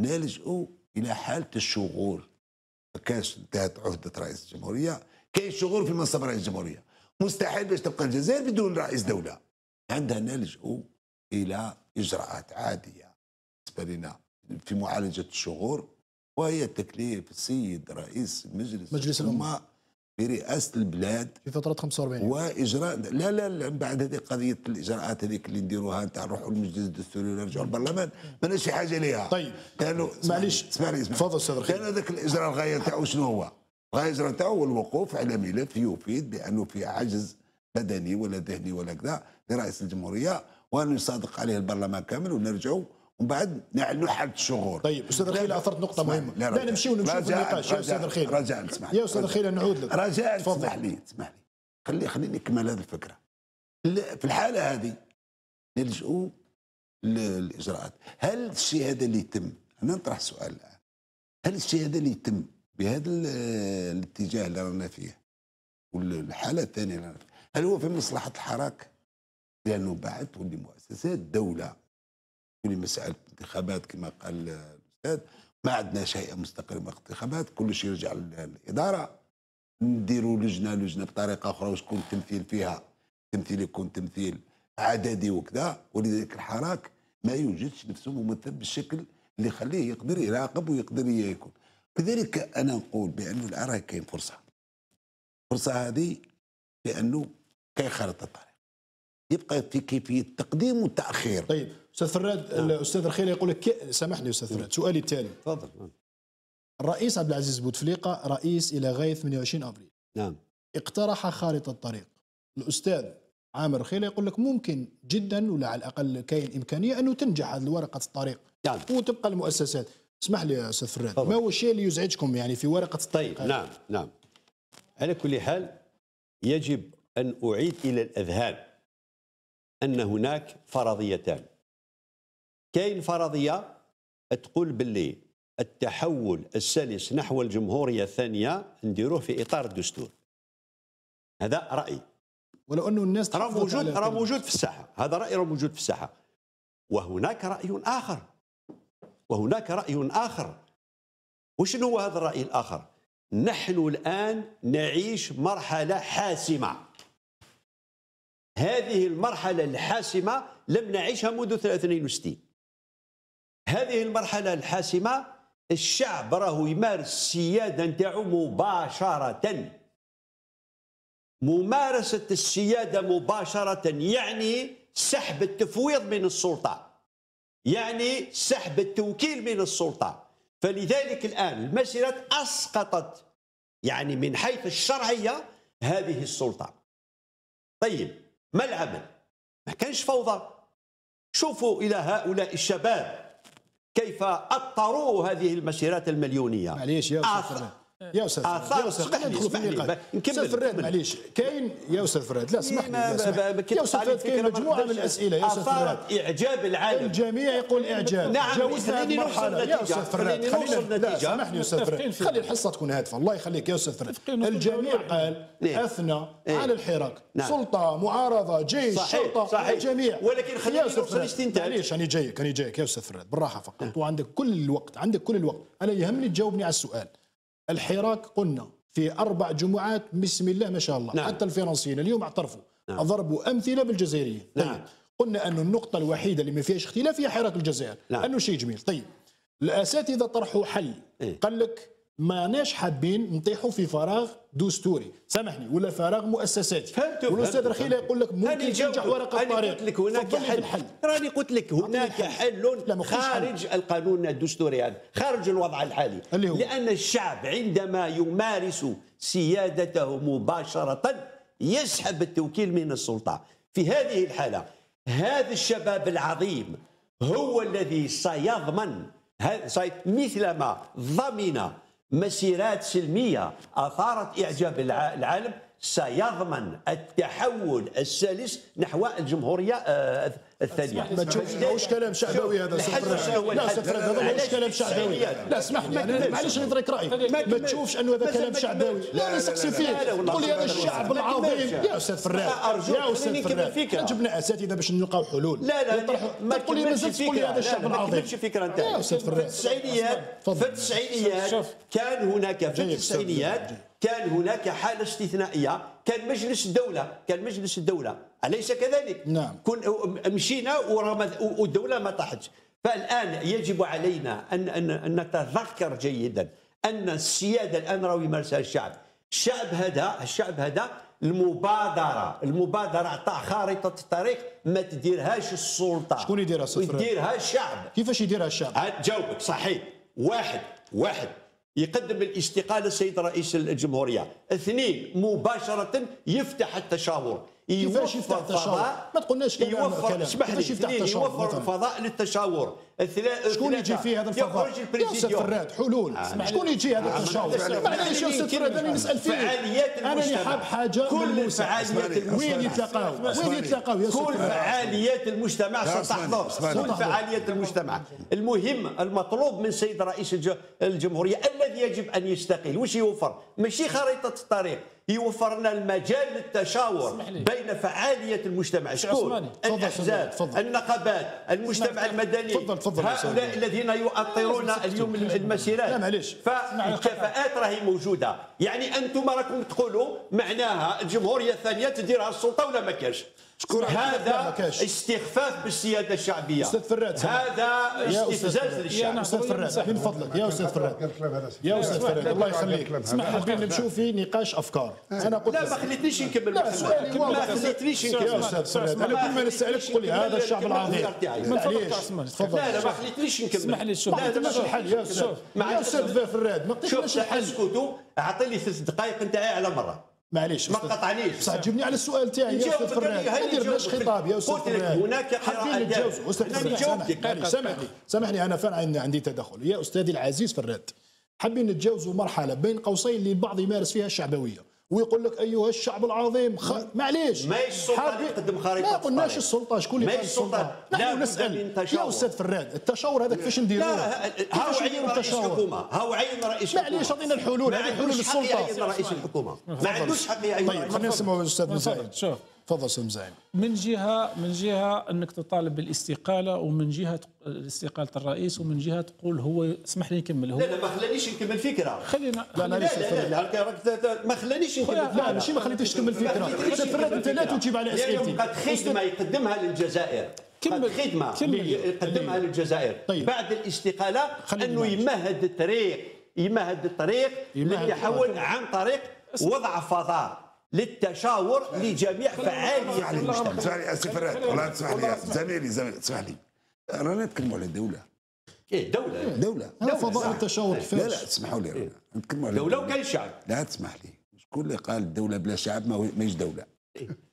نلجؤ إلى حالة الشغول. ما كانش انتهت عهدة رئيس الجمهورية كاين شغل في منصب رئيس الجمهورية. مستحيل باش تبقى الجزائر بدون رئيس دولة. عندها نلجؤ إلى إجراءات عادية بالنسبة لنا في معالجة الشغور وهي تكليف السيد رئيس مجلس مجلس الأمة. برئاسة البلاد في فترة 45 يوم. واجراء لا لا لا بعد هذه قضية الإجراءات هذيك اللي نديروها نتاع نروحوا للمجلس الدستوري ونرجعوا للبرلمان ما شي حاجة ليها طيب. لأنه معليش. اسمعني اسمعني تفضل أستاذ رخيم. كان هذاك الإجراء الغاية تاعو شنو هو؟ الغاية الإجراء تاعو هو الوقوف على ملف يفيد بأنه في عجز بدني ولا ذهني ولا كذا لرئيس الجمهورية وان يصادق عليه البرلمان كامل ونرجعوا ومن بعد نعلنوا حالة الشغور طيب أستاذ الخيل أثرت نقطة. مهمة لا، لا رجاء. نمشيو نمشيو في. النقاش يا. أستاذ الخيل رجاء اسمح يا أستاذ. الخيل نعود لك رجاء. اسمح لي اسمح لي خلي خليني نكمل هذه الفكرة ال- في الحالة هذه نلجؤوا للإجراءات هل الشيء هذا اللي يتم أنا نطرح سؤال الآن هل الشيء هذا اللي يتم بهذا ال- الاتجاه اللي رانا فيه والحالة الثانية اللي رانا فيها هل هو في مصلحة الحراك لأنه بعد تولي مؤسسات دولة مساله انتخابات كما قال الأستاذ ما عندنا شيء مستقل من الانتخابات كل شيء يرجع للإدارة. نديروا لجنة لجنة بطريقة أخرى وشكون التمثيل فيها؟ تمثيل يكون تمثيل عددي وكذا. ولذلك الحراك ما يوجدش نفسه ممثل بالشكل اللي يخليه يقدر يراقب ويقدر يكون. لذلك أنا نقول بانه الان راه كاين فرصة. الفرصه هذه بأنه كاين خارطه طريق يبقى في كيفية تقديم وتأخير. طيب. أستاذ فراد الاستاذ الخيل يقول لك سامحني أستاذ فراد سؤالي التالي. تفضل. الرئيس عبد العزيز بوتفليقة رئيس إلى غايه 28 أبريل. نعم. اقترح خارطة طريق الأستاذ عامر خيل يقول لك ممكن جدا ولا على الأقل كاين إمكانية أنه تنجح هذه ورقة الطريق نعم. وتبقى المؤسسات. اسمح لي يا أستاذ فراد. ما هو الشيء اللي يزعجكم يعني في ورقة الطريق؟ طيب؟ نعم نعم. على كل حال يجب أن أعيد إلى الأذهان أن هناك فرضيتان. كاين فرضية تقول باللي التحول السلس نحو الجمهورية الثانية نديروه في إطار الدستور. هذا رأي ولو أنه الناس راه موجود راه. موجود في الساحة. هذا رأي راه موجود في الساحة. وهناك رأي آخر. وهناك رأي آخر. وشنو هو هذا الرأي الآخر؟ نحن الآن نعيش مرحلة حاسمة. هذه المرحلة الحاسمة لم نعيشها منذ 62 هذه المرحلة الحاسمة الشعب راه يمارس السياده نتاعو مباشرة. ممارسة السيادة مباشرة يعني سحب التفويض من السلطة يعني سحب التوكيل من السلطة. فلذلك الآن المسيرة أسقطت يعني من حيث الشرعية هذه السلطة. طيب ما العمل؟ ما كانش فوضى. شوفوا إلى هؤلاء الشباب. كيف أطروا هذه المسيرات المليونية. معليش يا فراد يا أستاذ أستاذ اسمح لي، اسمح لي، نكمل، فراد. معليش كاين يا أستاذ فراد لا اسمح لي لي. يا أستاذ فراد كاين مجموعه من. الاسئله يا أستاذ فراد أثارت إعجاب العالم الجميع يقول اعجاب نعم، خليني نوصل يا. أستاذ فراد خليني لا. سامحني يا أستاذ فراد خلي. الحصه تكون هادفه الله يخليك يا أستاذ فراد الجميع. قال إيه. اثنى إيه. على الحراك نعم. سلطه معارضه جيش شرطه صحيح. الجميع ولكن خليني نوصل فراد، استنتاج. معليش أنا جايك أنا جايك يا أستاذ فراد بالراحه فقط وعندك كل الوقت عندك كل الوقت أنا يهمني تجاوبني على السؤال الحراك قلنا في أربع جمعات بسم الله ما شاء الله نعم. حتى الفرنسيين اليوم اعترفوا نعم. ضربوا أمثلة بالجزائريين نعم. طيب. قلنا أن النقطة الوحيدة اللي ما فيهاش اختلاف هي حراك الجزائر نعم. أنه شيء جميل طيب الأساتذة طرحوا حل إيه؟ قال لك ماناش حابين نطيحوا في فراغ دستوري سامحني ولا فراغ مؤسساتي فهمت والأستاذ فهمت، رخيل فهمت. يقول لك ممكن. تنجح ورقه الطريق قلت لك هناك حل. راني قلت لك هناك حل. ما قلتش حل. خارج القانون الدستوري هذا خارج الوضع الحالي اللي هو؟ لأن الشعب عندما يمارس سيادته مباشرة يسحب التوكيل من السلطة في هذه الحالة هذا الشباب العظيم هو الذي سيضمن مثلما ضمن مسيرات سلمية أثارت إعجاب الع- العالم سيضمن التحول السلس نحو الجمهورية آه، الثانية ما تشوفش ماهوش كلام شعبوي هذا سفر لا؟ سفر هذا ماهوش كلام شعبوي؟ لا اسمح لي ما. معليش نضرك رايك ما ما. تشوفش انه هذا كلام ما شعبوي. لا لا نسقسي فيه تقول لي هذا ما الشعب. العظيم ما يا أستاذ أرجوك يا أستاذ. إحنا جبنا اساتذه باش نلقاو حلول لا لا ما تقول لي مازال تقول لي. هذا الشعب ما العظيم كملش الفكرة انت في التسعينيات. في التسعينيات. كان هناك في التسعينيات. كان هناك حالة استثنائية كان مجلس الدولة كان مجلس الدولة. أليس كذلك؟ نعم. كن مشينا والدولة ما طاحتش فالآن يجب علينا أن أن أن نتذكر جيدا أن السيادة الآن راهو يمارسها الشعب. الشعب هذا الشعب هذا المبادرة المبادرة أعطاه خارطة الطريق ما تديرهاش السلطة. شكون يديرها؟ فراد؟ يديرها الشعب. كيفاش يديرها الشعب؟ جاوبك صحيح. واحد واحد. يقدم الاستقالة السيد رئيس الجمهورية. اثنين مباشرة يفتح التشاور. كيفاش يفتح يوفر التشاور؟ ما تقولناش كلام- يوفر. اسمح لي كيفاش يفتح اثنين التشاور يوفر؟ فضاء للتشاور شكون يجي فيه هذا الفضاء؟ يخرج يا أستاذ ال présidium فراد حلول شكون يجي هذا التشاور؟ معليش يا أستاذ فراد أنا نسأل فيه فعاليات أنا المجتمع. اللي حاب حاجة كل. فعاليات. وين يتلاقاو؟ وين. يتلاقاو يا كل؟ فعاليات المجتمع ستحضر كل. فعاليات المجتمع المهم المطلوب من سيد رئيس الج- الجمهورية الذي يجب أن يستقيل وش يوفر ماشي خريطة الطريق يوفر لنا المجال للتشاور. بين فعالية المجتمع شكون تفضل. النقابات المجتمع المدني تفضل يا هؤلاء. الذين يؤطرون اليوم المسيرات لا، معليش. فالكفاءات راهي موجودة يعني أنتم راكم تقولوا معناها الجمهورية الثانية تديرها السلطة ولا ما كاش هذا كاش. استخفاف بالسيادة الشعبية. أستاذ فراد،. هذا يا استفزاز. للشعب يا أستاذ فراد من فضلك يا أستاذ فراد. يا أستاذ فراد الله يخليك. اسمح حابين نمشوا في نقاش أفكار. أنا قلت لا ما خليتنيش نكمل ما. خليتنيش يا نكمل. أستاذ فراد أنا كل ما نسالك تقول لي هذا الشعب العظيم. من فضلك. يا. تفضل. لا لا ما خليتنيش نكمل. اسمح لي شوف. لا ما- الحل. يا أستاذ. يا أستاذ فراد ما شوف قلتلناش الحل اسكتوا اعطي لي ثلاث دقائق أنت على مرة. معليش ما. قطعنيش. بصح جبني على السؤال تاعي يا أستاذ فراد ما نجاوبك. خطاب يا أستاذ فراد هناك حابين قراءة نتجاوز دم. أستاذ فراد. سامحني سامحني أنا فعلا عندي عندي تدخل يا أستاذي العزيز فراد حابين نتجاوزوا مرحلة بين قوسين اللي البعض يمارس فيها الشعبوية ويقول لك أيها الشعب العظيم خ... معليش. ماهيش حابين- اللي تقدم خريطة ما قلناش. السلطة شكون اللي قال السلطة؟ نحن نسأل. يا. أستاذ فراد التشاور هذا كيفاش نديروه لا هاو كيفاش عين رئيس الحكومة؟ هاو عين رئيس الحكومة؟ معليش أعطينا الحلول ما هذه حلول عندوش حق السلطه يعين رئيس الحكومة. ما عندوش حق يعين طيب خلينا نسمعوا الاستاذ فضلك شوف. تفضل أستاذ مزايد من جهة من جهة إنك تطالب بالاستقالة ومن جهة استقالة الرئيس ومن جهة تقول هو اسمح لي نكمل هو لا لا ما خلانيش نكمل فكرة خلينا لا، لا، لا لا لا لا ما خلانيش نكمل. لا ماشي ما خليتش تكمل فكرة فراد أنت لا. تجيب على أسئلتي قد خدمة يقدمها للجزائر كمل. خدمة. يقدمها للجزائر طيب. بعد الاستقالة أنه. يمهد الطريق يمهد الطريق يمهد ليحول عن طريق وضع فضاء للتشاور لجميع فعاليه المجتمع. اسمح لي اسف فراد والله تسمح لي زميلي زميلي اسمح لي. رانا نتكلموا على دوله إيه دولة. دولة. هذا فضاء. التشاور لا كيفاش؟ لا اسمحوا لي رانا نتكلموا على دولة وكان شعب. لا تسمح لي. شكون اللي قال الدولة بلا شعب ما هو- ماهيش دولة.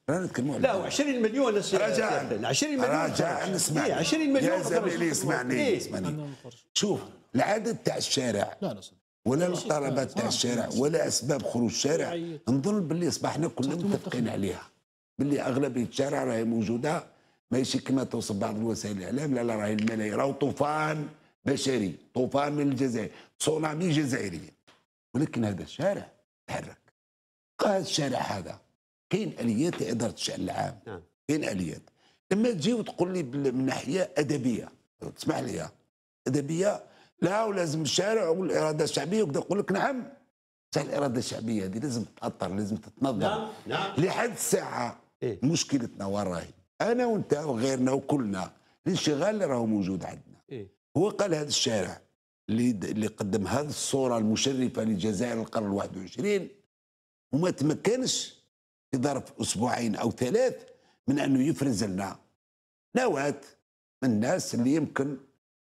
رانا نتكلموا على لا دولة. 20 مليون رجاء. 20 مليون رجاء. اسمعني. إيه 20 مليون يا. زميلي اسمعني إيه. اسمعني. شوف العدد تاع الشارع لا لا صدق. ولا الطلبات تاع الشارع ولا أسباب خروج الشارع. نظن باللي أصبحنا كلنا متفقين عليها. باللي أغلبية الشارع راهي موجودة ماشي كما توصف بعض الوسائل الإعلام. لا لا راهي الملايين راهو طوفان بشري طوفان من الجزائر تسونامي جزائري. ولكن هذا الشارع تحرك. هذا الشارع هذا كاين آليات لإدارة الشأن العام. نعم. كاين آليات. لما تجي وتقول لي من ناحية أدبية تسمح لي. أدبية لا ولازم الشارع والإرادة الشعبية وكذا نقول لك نعم. بصح الإرادة الشعبية هذه لازم تأثر لازم تتنظم. نعم نعم. لحد الساعة إيه؟ مشكلتنا وين راهي أنا وأنت وغيرنا وكلنا الانشغال اللي راهو موجود عندنا. إيه؟ هو قال هذا الشارع اللي اللي قدم هذه الصورة المشرفة للجزائر القرن ال 21 وما تمكنش في ظرف أسبوعين أو ثلاث من أنه يفرز لنا نواة من الناس اللي يمكن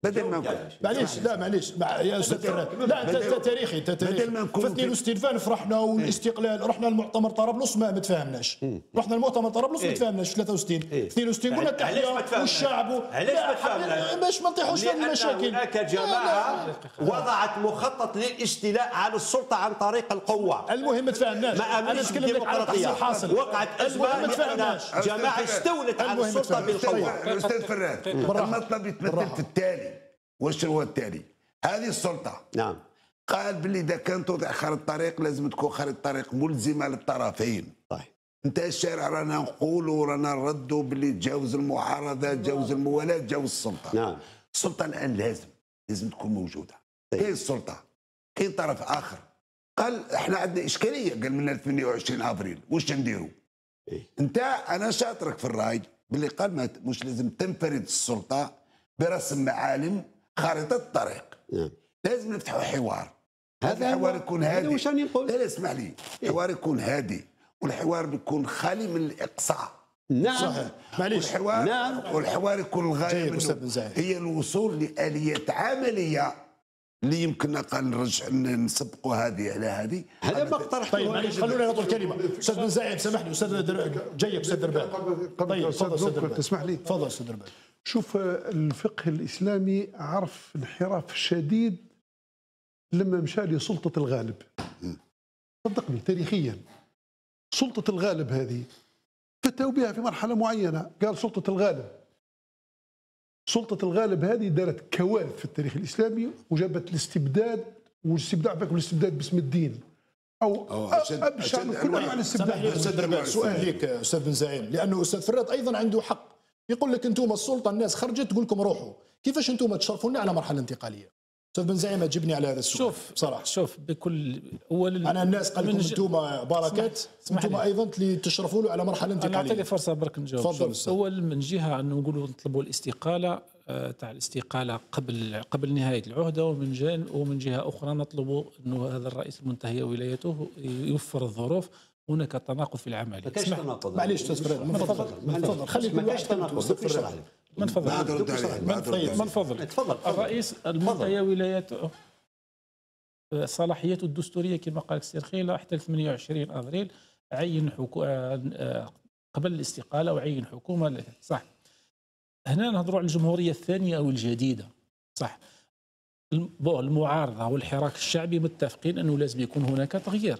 بدل ما نقول معليش لا معليش مع يا أستاذ لا أنت تاريخي أنت تاريخي بدل ما في نكونوا في- 62 فان فرحنا والاستقلال رحنا المؤتمر طرابلس ما متفاهمناش رحنا المؤتمر طرابلس ما إيه. تفاهمناش في 63 إيه. 62 قلنا ما التحيه تفاهمناش؟ والشعب علاش لا، ما تفاهمناش؟ باش ما نطيحوش في المشاكل هناك لا. وضعت مخطط للاستيلاء على السلطة عن طريق القوة المهم ما تفاهمناش ما أنا أمنش نتكلم لك على تحصيل حاصل وقعت ازمه ما تفاهمناش جماعة استولت على السلطة. بالقوة الاستاذ فراد بالراحة. المطلب يتمثل. في التالي واش هو التالي؟ هذه السلطة. نعم. قال باللي إذا كان توضع خارطه طريق لازم تكون خارطه طريق ملزمة للطرفين. صحيح. أنت الشارع رانا نقولوا رانا نردوا باللي تجاوز المعارضه تجاوز الموالاة تجاوز السلطة. نعم. السلطة الآن لازم لازم تكون موجودة. طيب. كاين السلطه كاين طرف آخر. قال إحنا عندنا إشكالية قال من 28 أبريل واش نديروا إيه. أنت أنا شاطرك في الرأي باللي قال ما مش لازم تنفرد السلطة برسم معالم خارطه الطريق. نعم. لازم نفتحوا حوار. هذا هذا الحوار يكون هذا هادي. واش راني نقول؟ لا اسمح لي. الحوار يكون هادي والحوار بيكون خالي من الإقصاء. نعم. صحيح. معليش. والحوار نعم. والحوار يكون الغايه منه. هي الوصول لآليات عملية. اللي يمكن قال نرجع نسبقوا هذه على هذه. هذا ما اقترحته. طيب معليش خلونا نعطوا الكلمة أستاذ بن زايد سامحني أستاذ در... جايك أستاذ دربان طيب تفضل أستاذ دربان تسمح لي؟ تفضل أستاذ دربان شوف الفقه الإسلامي عرف انحراف شديد لما مشى لسلطة الغالب. صدقني تاريخيا. سلطة الغالب هذه فتوا بها في مرحلة معينة. قال سلطة الغالب. سلطة الغالب هذه دارت كوارث في التاريخ الإسلامي وجابت الاستبداد والاستبداد فيكم الاستبداد باسم الدين. أشد- أبشع من كل سامحني الاستبداد. أستاذ سؤال. ليك أستاذ بن زايد لأنه أستاذ فراد أيضا عنده حق. يقول لك أنتم السلطة الناس خرجت تقول لكم روحوا. كيفاش أنتم تشرفونا على مرحلة انتقالية؟ أستاذ بن زايد ما تجيبني على هذا السؤال. شوف بصراحه شوف بكل اولا أنا الناس قال لكم أنتم بركات أنتم. أيضا اللي تشرفوا له على مرحلة أنا اعطيني انتقاليه فرصة برك نجاوب. تفضل. أول من جهة انه نقولوا نطلبوا الاستقالة آه، تاع الاستقالة قبل قبل نهاية العهدة ومن جان ومن جهة أخرى نطلب أنه هذا الرئيس المنتهيه ولايته يوفر الظروف. هناك تناقض في العملية. ما كاينش اسمح- تناقض. معليش أستاذ فراد من فضلك من فضلك. خلي ما واحد تناقض. من فضلك؟ رد طيب، عليه. من فضلك تفضل. الرئيس المنتهي ولايته صلاحيته الدستورية كما قال السير خيله حتى 28 افريل عين حكو... آه، آه، قبل الاستقالة وعين حكومة صح. هنا نهضروا على الجمهورية الثانية أو الجديدة. صح. المعارضة والحراك الشعبي متفقين أنه لازم يكون هناك تغيير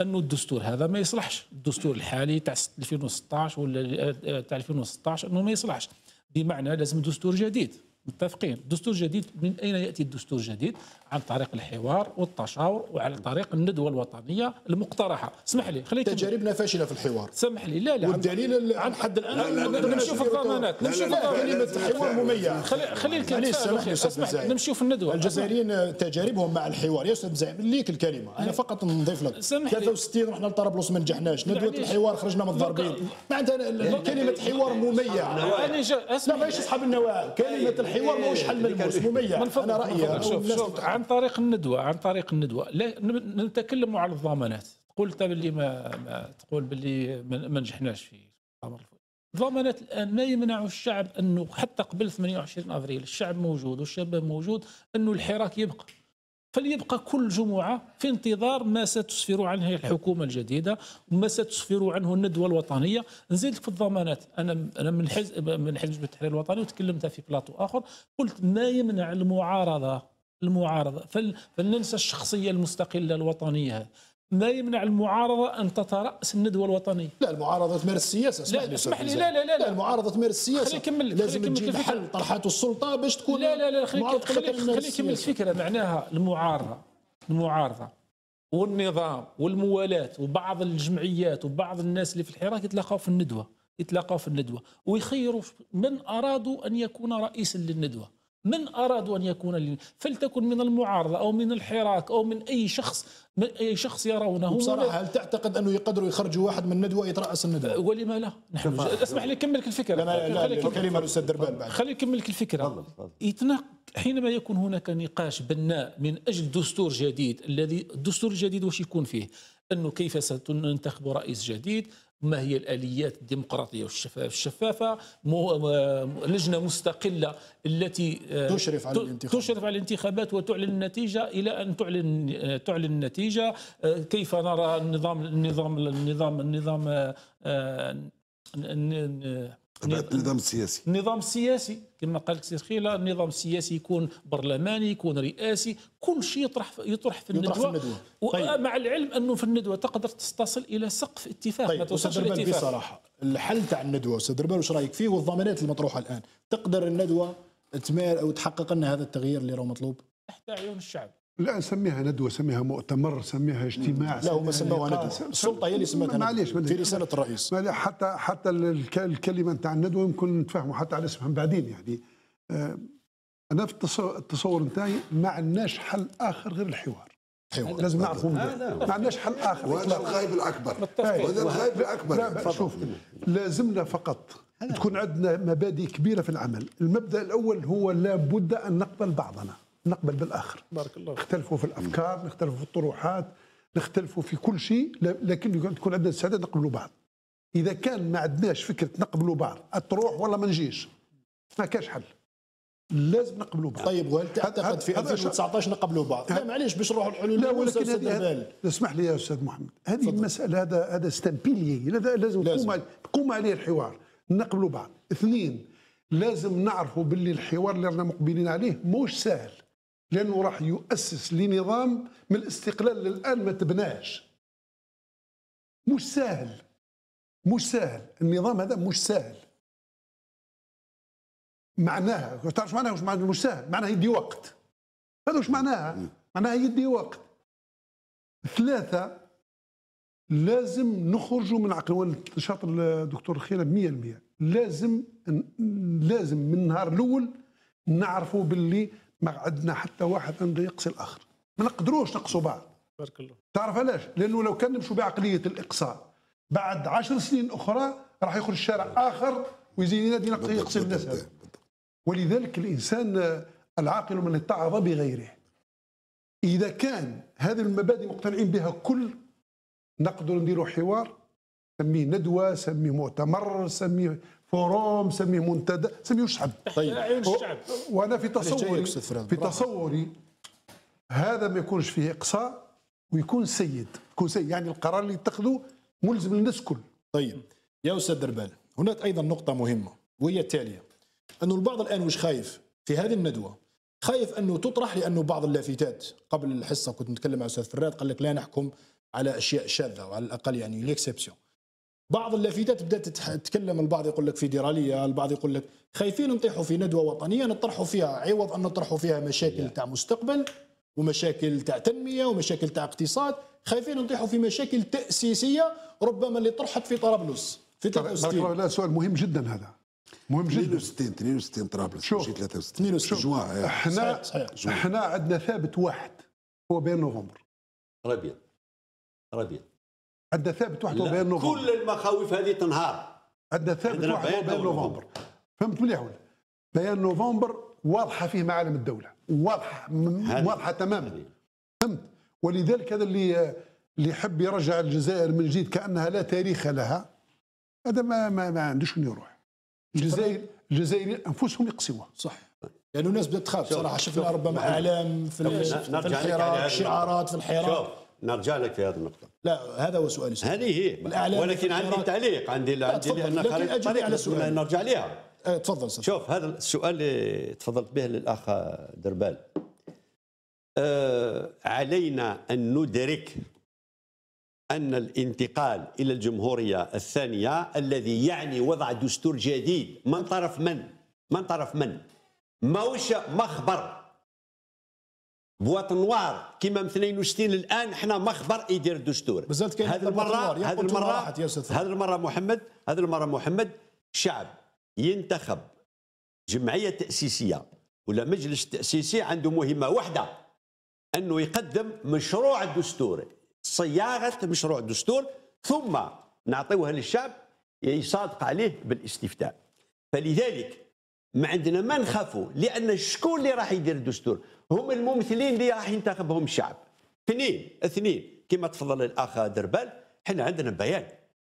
انه الدستور هذا ما يصلحش. الدستور الحالي تاع 2016 ولا آه، تاع 2016 أنه ما يصلحش. بمعنى لازم دستور جديد. متفقين. دستور جديد من أين يأتي الدستور الجديد؟ عن طريق الحوار والتشاور وعلى طريق الندوة الوطنية المقترحة. اسمح لي خليك تجاربنا فاشلة في الحوار. سمح لي لا لا والدليل ال- عن حد الآن لا، لا، لا، نمشيو في الضمانات لا، في الضمانات. كلمة حوار مميع خلي خلي الكلام اسمح. نمشيو في الندوة. الجزائريين تجاربهم مع الحوار. يا أستاذ زايد ليك الكلمة. أنا فقط نضيف لك. سامح لي. 63 رحنا لطرابلس ما نجحناش. ندوة معليش. الحوار خرجنا من الضاربين معناتها كلمة حوار مميع أنا جا لا ماهيش أصحاب النوايا كلمة الحوار ماهوش حل ملموس مميع من فضلك أنا رأيي شوف عن طريق الندوة عن طريق الندوة. لا نتكلم على الضمانات. قلت باللي ما, ما تقول باللي ما نجحناش في الامر. الضمانات الآن ما يمنع الشعب أنه حتى قبل 28 أفريل الشعب موجود والشباب موجود أنه الحراك يبقى. فليبقى كل جمعة في انتظار ما ستسفر عنه الحكومة الجديدة وما ستسفر عنه الندوة الوطنية. نزيدك في الضمانات. أنا أنا من حزب من حزب التحرير الوطني وتكلمت في بلاطو آخر. قلت ما يمنع المعارضة المعارضة فل فلننسى الشخصية المستقلة الوطنية ما يمنع المعارضة أن تترأس الندوة الوطنية لا المعارضة تمارس السياسة اسمح لا، لي اسمح لي،. لا، لا، لا، لا. المعارضة تمارس أكمل لك، لازم تجيب الفكرة. حل طرحات السلطة باش تكون لا لا لا خليك المعارضة خليك السياسة. كمل الفكرة معناها المعارضة المعارضة والنظام والموالاة وبعض الجمعيات وبعض الناس اللي في الحراك يتلاقوا في الندوة يتلاقوا في الندوة ويخيروا من أرادوا أن يكون رئيسا للندوة من ارادوا أن يكون. فلتكن من المعارضة أو من الحراك أو من أي شخص من أي شخص يرونه. بصراحه هل تعتقد أنه يقدروا يخرجوا واحد من الندوه يترأس الندوه؟ ولما لا نحن اسمح لي اكمل لك الفكرة. لا لا, الكلمة الأستاذ دربان بعد. خليني اكمل لك الفكرة. تفضل، تفضل. يتناق حينما يكون هناك نقاش بناء من أجل دستور جديد الذي الدستور الجديد واش يكون فيه؟ أنه كيف سننتخب رئيس جديد؟ ما هي الآليات الديمقراطية والشفافه الشفافة مو لجنة مستقلة التي آه، تشرف على الانتخابات. تشرف على الانتخابات وتعلن النتيجة إلى أن تعلن آه، تعلن النتيجة. آه، كيف نرى النظام النظام النظام النظام النظام السياسي النظام السياسي كما قال سي خيلا النظام السياسي يكون برلماني يكون رئاسي كل شيء يطرح يطرح في الندوه, يطرح في الندوة. طيب. مع العلم أنه في الندوة تقدر تصل إلى سقف اتفاق طيب. ما توصلش الاتفاق بصراحة الحل تاع الندوة أستاذ دربال وش رأيك فيه والضمانات المطروحة الآن تقدر الندوة تمار أو تحقق لنا هذا التغيير اللي راه مطلوب تحت عيون الشعب لا سميها ندوة سميها مؤتمر سميها اجتماع لا هم سموها ندوة. السلطة هي اللي سمتها معليش في رسالة الرئيس. حتى حتى الكلمة نتاع الندوة يمكن نتفاهموا حتى على اسمها بعدين يعني. آه، أنا في التصور نتاعي ما عندناش حل آخر غير الحوار. حوار. لازم نعرفوا ما عندناش حل آخر. وهذا الغايب الأكبر. هذا الغايب الأكبر. لا شوف لازمنا فقط تكون عندنا مبادئ كبيرة في العمل. المبدأ الأول هو لابد أن نقبل بعضنا. نقبل بالآخر. بارك الله نختلفوا في الأفكار نختلفوا في الطروحات نختلفوا في كل شيء لكن تكون عندنا استعداد نقبلوا بعض. إذا كان ما عندناش فكرة نقبلوا بعض تروح ولا ما نجيش. ما كاش حل. لازم نقبلوا بعض. طيب وهل تعتقد في 2019 نقبلوا بعض؟ لا معليش باش نروحوا الحلول لا ولكن هذه اسمح لي يا أستاذ محمد. هذه المساله هذا هذا ستامبيلي لازم تقوم تقوم عليه الحوار. نقبلوا بعض. اثنين لازم نعرفوا باللي الحوار اللي رانا مقبلين عليه مش سهل. لأنه راح يؤسس لنظام من الاستقلال للآن ما تبناش. مش سهل. مش سهل. النظام هذا مش سهل. معناها تعرف معناها مش معناها؟ مش سهل. معناها يدي وقت. هذا وش معناها؟ معناها يدي وقت. ثلاثة لازم نخرجوا من عقل نشاط الدكتور خيرة 100% لازم لازم من النهار الأول نعرفوا باللي ما عندنا حتى واحد عنده يقصي الآخر. ما نقدروش نقصوا بعض. بارك الله. تعرف علاش؟ لأنه لو كان نمشوا بعقلية الإقصاء بعد عشر سنين أخرى راح يخرج شارع آخر ويزيد ينادي يقصي الناس. هذا ولذلك الإنسان العاقل من اتعظ بغيره. إذا كان هذه المبادئ مقتنعين بها كل نقدر نديروا حوار سميه ندوة سميه مؤتمر سميه فوروم سميه منتدى سميه الشعب طيب. الشعب وأنا في تصوري في تصوري هذا ما يكونش فيه إقصاء ويكون سيد. يكون سيد. يعني القرار اللي يتخذه ملزم للناس الكل طيب. يا أستاذ دربال هناك أيضا نقطة مهمة وهي التالية. انه البعض الآن وش خايف في هذه الندوة. خايف أنه تطرح لأنه بعض اللافتات. قبل الحصة كنت نتكلم مع أستاذ فراد قال لك لا نحكم على أشياء شاذة وعلى الأقل يعني ليكسبسيون بعض اللافتات بدات تتكلم البعض يقول لك فيدراليه البعض يقول لك خايفين نطيحوا في ندوة وطنية نطرحوا فيها عوض أن نطرحوا فيها مشاكل تاع مستقبل ومشاكل تاع تنمية ومشاكل تاع اقتصاد. خايفين نطيحوا في مشاكل تأسيسية ربما اللي طرحت في طرابلس. في 63 لا سؤال مهم جدا هذا. مهم جدا. 62 62 طرابلس شوف. 63 جوان إحنا إحنا عندنا ثابت واحد هو بين نوفمبر. ربيع. ربيع. عندنا ثابت واحد هو بين نوفمبر. كل المخاوف هذه تنهار. عندنا ثابت واحد هو بين نوفمبر. فهمت مليح ولا؟ بيان نوفمبر واضحة فيه معالم الدولة. واضحة واضحة تماما. فهمت؟ ولذلك هذا اللي اللي يحب يرجع الجزائر من جديد كأنها لا تاريخ لها هذا ما ما, ما عندوش وين يروح. الجزائر الجزائريين أنفسهم يقسوها. صح. لأنه الناس بدات تخاف صراحة. شفنا ربما إعلام في, في الحراك شعارات في الحراك. نرجع لك في هذه النقطة. لا هذا هو سؤالي هذه هي. ولكن عندي تعليق عندي عندي لأن خريطة على سؤال نرجع لها أه تفضل سلطة. شوف هذا السؤال اللي تفضلت به للأخ دربال. أه علينا أن ندرك أن الانتقال إلى الجمهورية الثانية الذي يعني وضع دستور جديد. من طرف من؟ من طرف من؟ ماهوش مخبر. بواط نوار كيما من 62 الان إحنا مخبر يدير الدستور. هذه المره هذه المره هذه المرة محمد هذه المرة محمد شعب ينتخب جمعية تأسيسية ولا مجلس تأسيسي عنده مهمة واحدة أنه يقدم مشروع الدستور صياغة مشروع الدستور ثم نعطيوها للشعب يصادق عليه بالاستفتاء. فلذلك ما عندنا ما نخافوا لأن شكون اللي راح يدير الدستور؟ هم الممثلين اللي راح ينتخبهم الشعب. اثنين اثنين كما تفضل الأخ دربال إحنا عندنا بيان.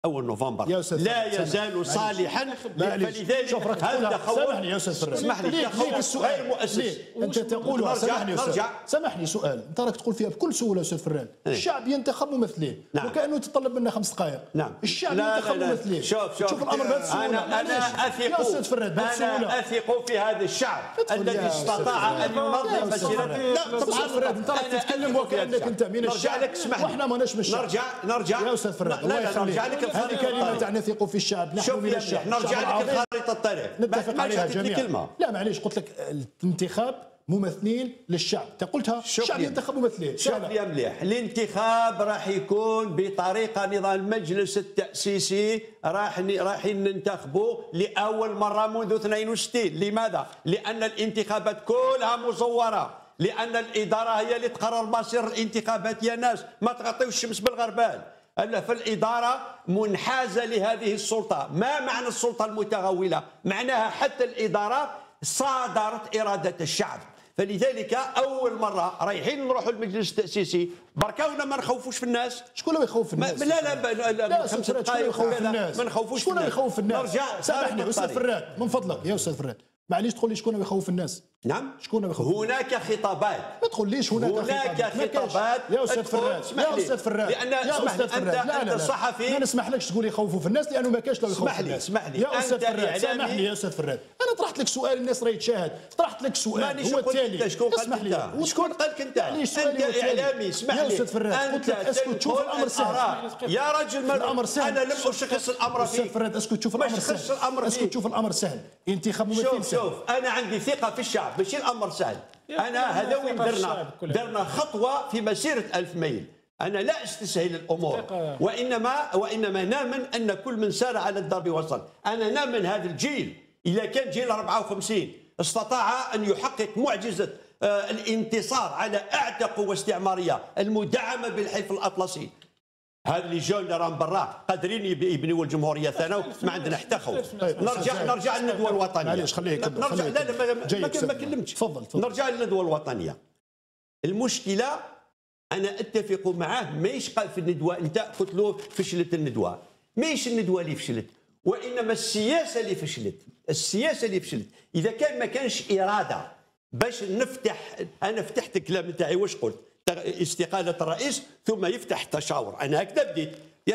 اول نوفمبر. يا لا يزال. صالحا. فلذلك شوف راك هذا سامحني يا أستاذ فراد اسمح لي ليك السؤال. غير مؤسس؟ أنت تقول نرجع- سامحني نرجع. سامحني سؤال. أنت راك تقول فيها بكل سهولة أستاذ فراد إيه. الشعب ينتخب ممثلين. نعم. وكأنه يتطلب منا خمس دقائق. نعم. الشعب لا ينتخب. ممثلين. شوف شوف. شوف الأمر بهذه السهولة. أنا أنا. أثق يا أستاذ السهوله أنا أثق في هذا الشعب الذي استطاع. أن ينظم مسيرته. لا طبعا فراد أنت راك تتكلم وكأنك أنت الشعب. من نرجع الشعب. لك اسمح لي. وإحنا ماناش من الشعب. نرجع نرجع. يا أستاذ فراد لا الله يخليك. نرجع لك هذه كلمة الطريق. تاع نثق في الشعب. نحن من الشعب. نرجع لك. خريطة الطريق نتفق عليها جميعا. لا معليش قلت لك الانتخاب ممثلين للشعب. انت قلتها الشعب. ينتخب ممثلين. شوف. يا مليح. الانتخاب راح يكون بطريقة نظام المجلس التأسيسي راح راح ننتخبوا لأول مرة منذ 62 لماذا؟ لأن الانتخابات كلها مزورة. لأن الإدارة هي اللي تقرر مصير الانتخابات يا ناس. ما تغطيوش الشمس بالغربال. فالإدارة منحازة لهذه السلطة. ما معنى السلطة المتغولة؟ معناها حتى الإدارة صادرت إرادة الشعب. فلذلك أول مرة رايحين نروحوا المجلس التأسيسي. بركاونا ما نخوفوش في الناس. شكون اللي يخوف الناس؟ لا لا لا, لا, لا خمس دقائق يخوف الناس؟ ما نخوفوش شكون اللي يخوف الناس؟ نرجع. سامحني أستاذ. فراد من فضلك يا أستاذ فراد معليش تقول لي شكون اللي يخوف الناس. نعم؟ شكون هناك خطابات. ما تقوليش هناك هناك خطابات. يا أستاذ اسمح يا. أستاذ فراد لأن- يا اسمح لي، أستاذ أنت- فراد لا لا لا. صحفي. ما نسمحلكش تقول يخوفوا في الناس لأنه ما كاينش لو يخوف اسمح لي، الناس. اسمح لي. يا أستاذ فراد إعلامي. سامح لي يا أستاذ فراد أنا طرحت لك سؤال الناس راهي تشاهد. طرحت لك سؤال هو التالي. انت اسمح لي. أنت؟ شكون قال أنت؟ سؤالي أنت التالي. إعلامي اسمح يا لي. أستاذ فراد قلت انت لك اسكت تشوف الأمر سهل. يا رجل ما الأمر سهل. أنا لم أشخص الأمر أستاذ فيك. فراد اسكت تشوف الأمر سهل. اسكت تشوف الأمر سهل. انتخاب ممثل شوف شوف. أنا عندي ثقه في الشعب ماشي الامر سهل. أنا هذا وين درنا. درنا خطوة في مسيرة ألف ميل. أنا لا أستسهل الأمور. وإنما وإنما نامن أن كل من سار على الدرب وصل. أنا نامن هذا الجيل. إذا كان جيل 54 استطاع أن يحقق معجزة آه، الانتصار على اعتى قوه استعماريه المدعمة بالحلف الأطلسي. هذا اللي جون اللي راهم برا قادرين يب- يبنيوا الجمهورية ثانو ما عندنا حتى خوف. نرجع نرجع للندوة الوطنية. معليش، خليه يكمل، نرجع لا لا ما- كلمتش. تفضل، تفضل. نرجع للندوة الوطنية. المشكلة أنا أتفق معاه ماهيش قال في الندوة. أنت قلت له فشلت الندوة. ماهيش الندوة اللي فشلت وإنما السياسة اللي فشلت. السياسة اللي فشلت. إذا كان ما كانش إرادة باش نفتح أنا فتحت الكلام نتاعي واش قلت؟ استقالة الرئيس ثم يفتح التشاور أنا هكذا بديت.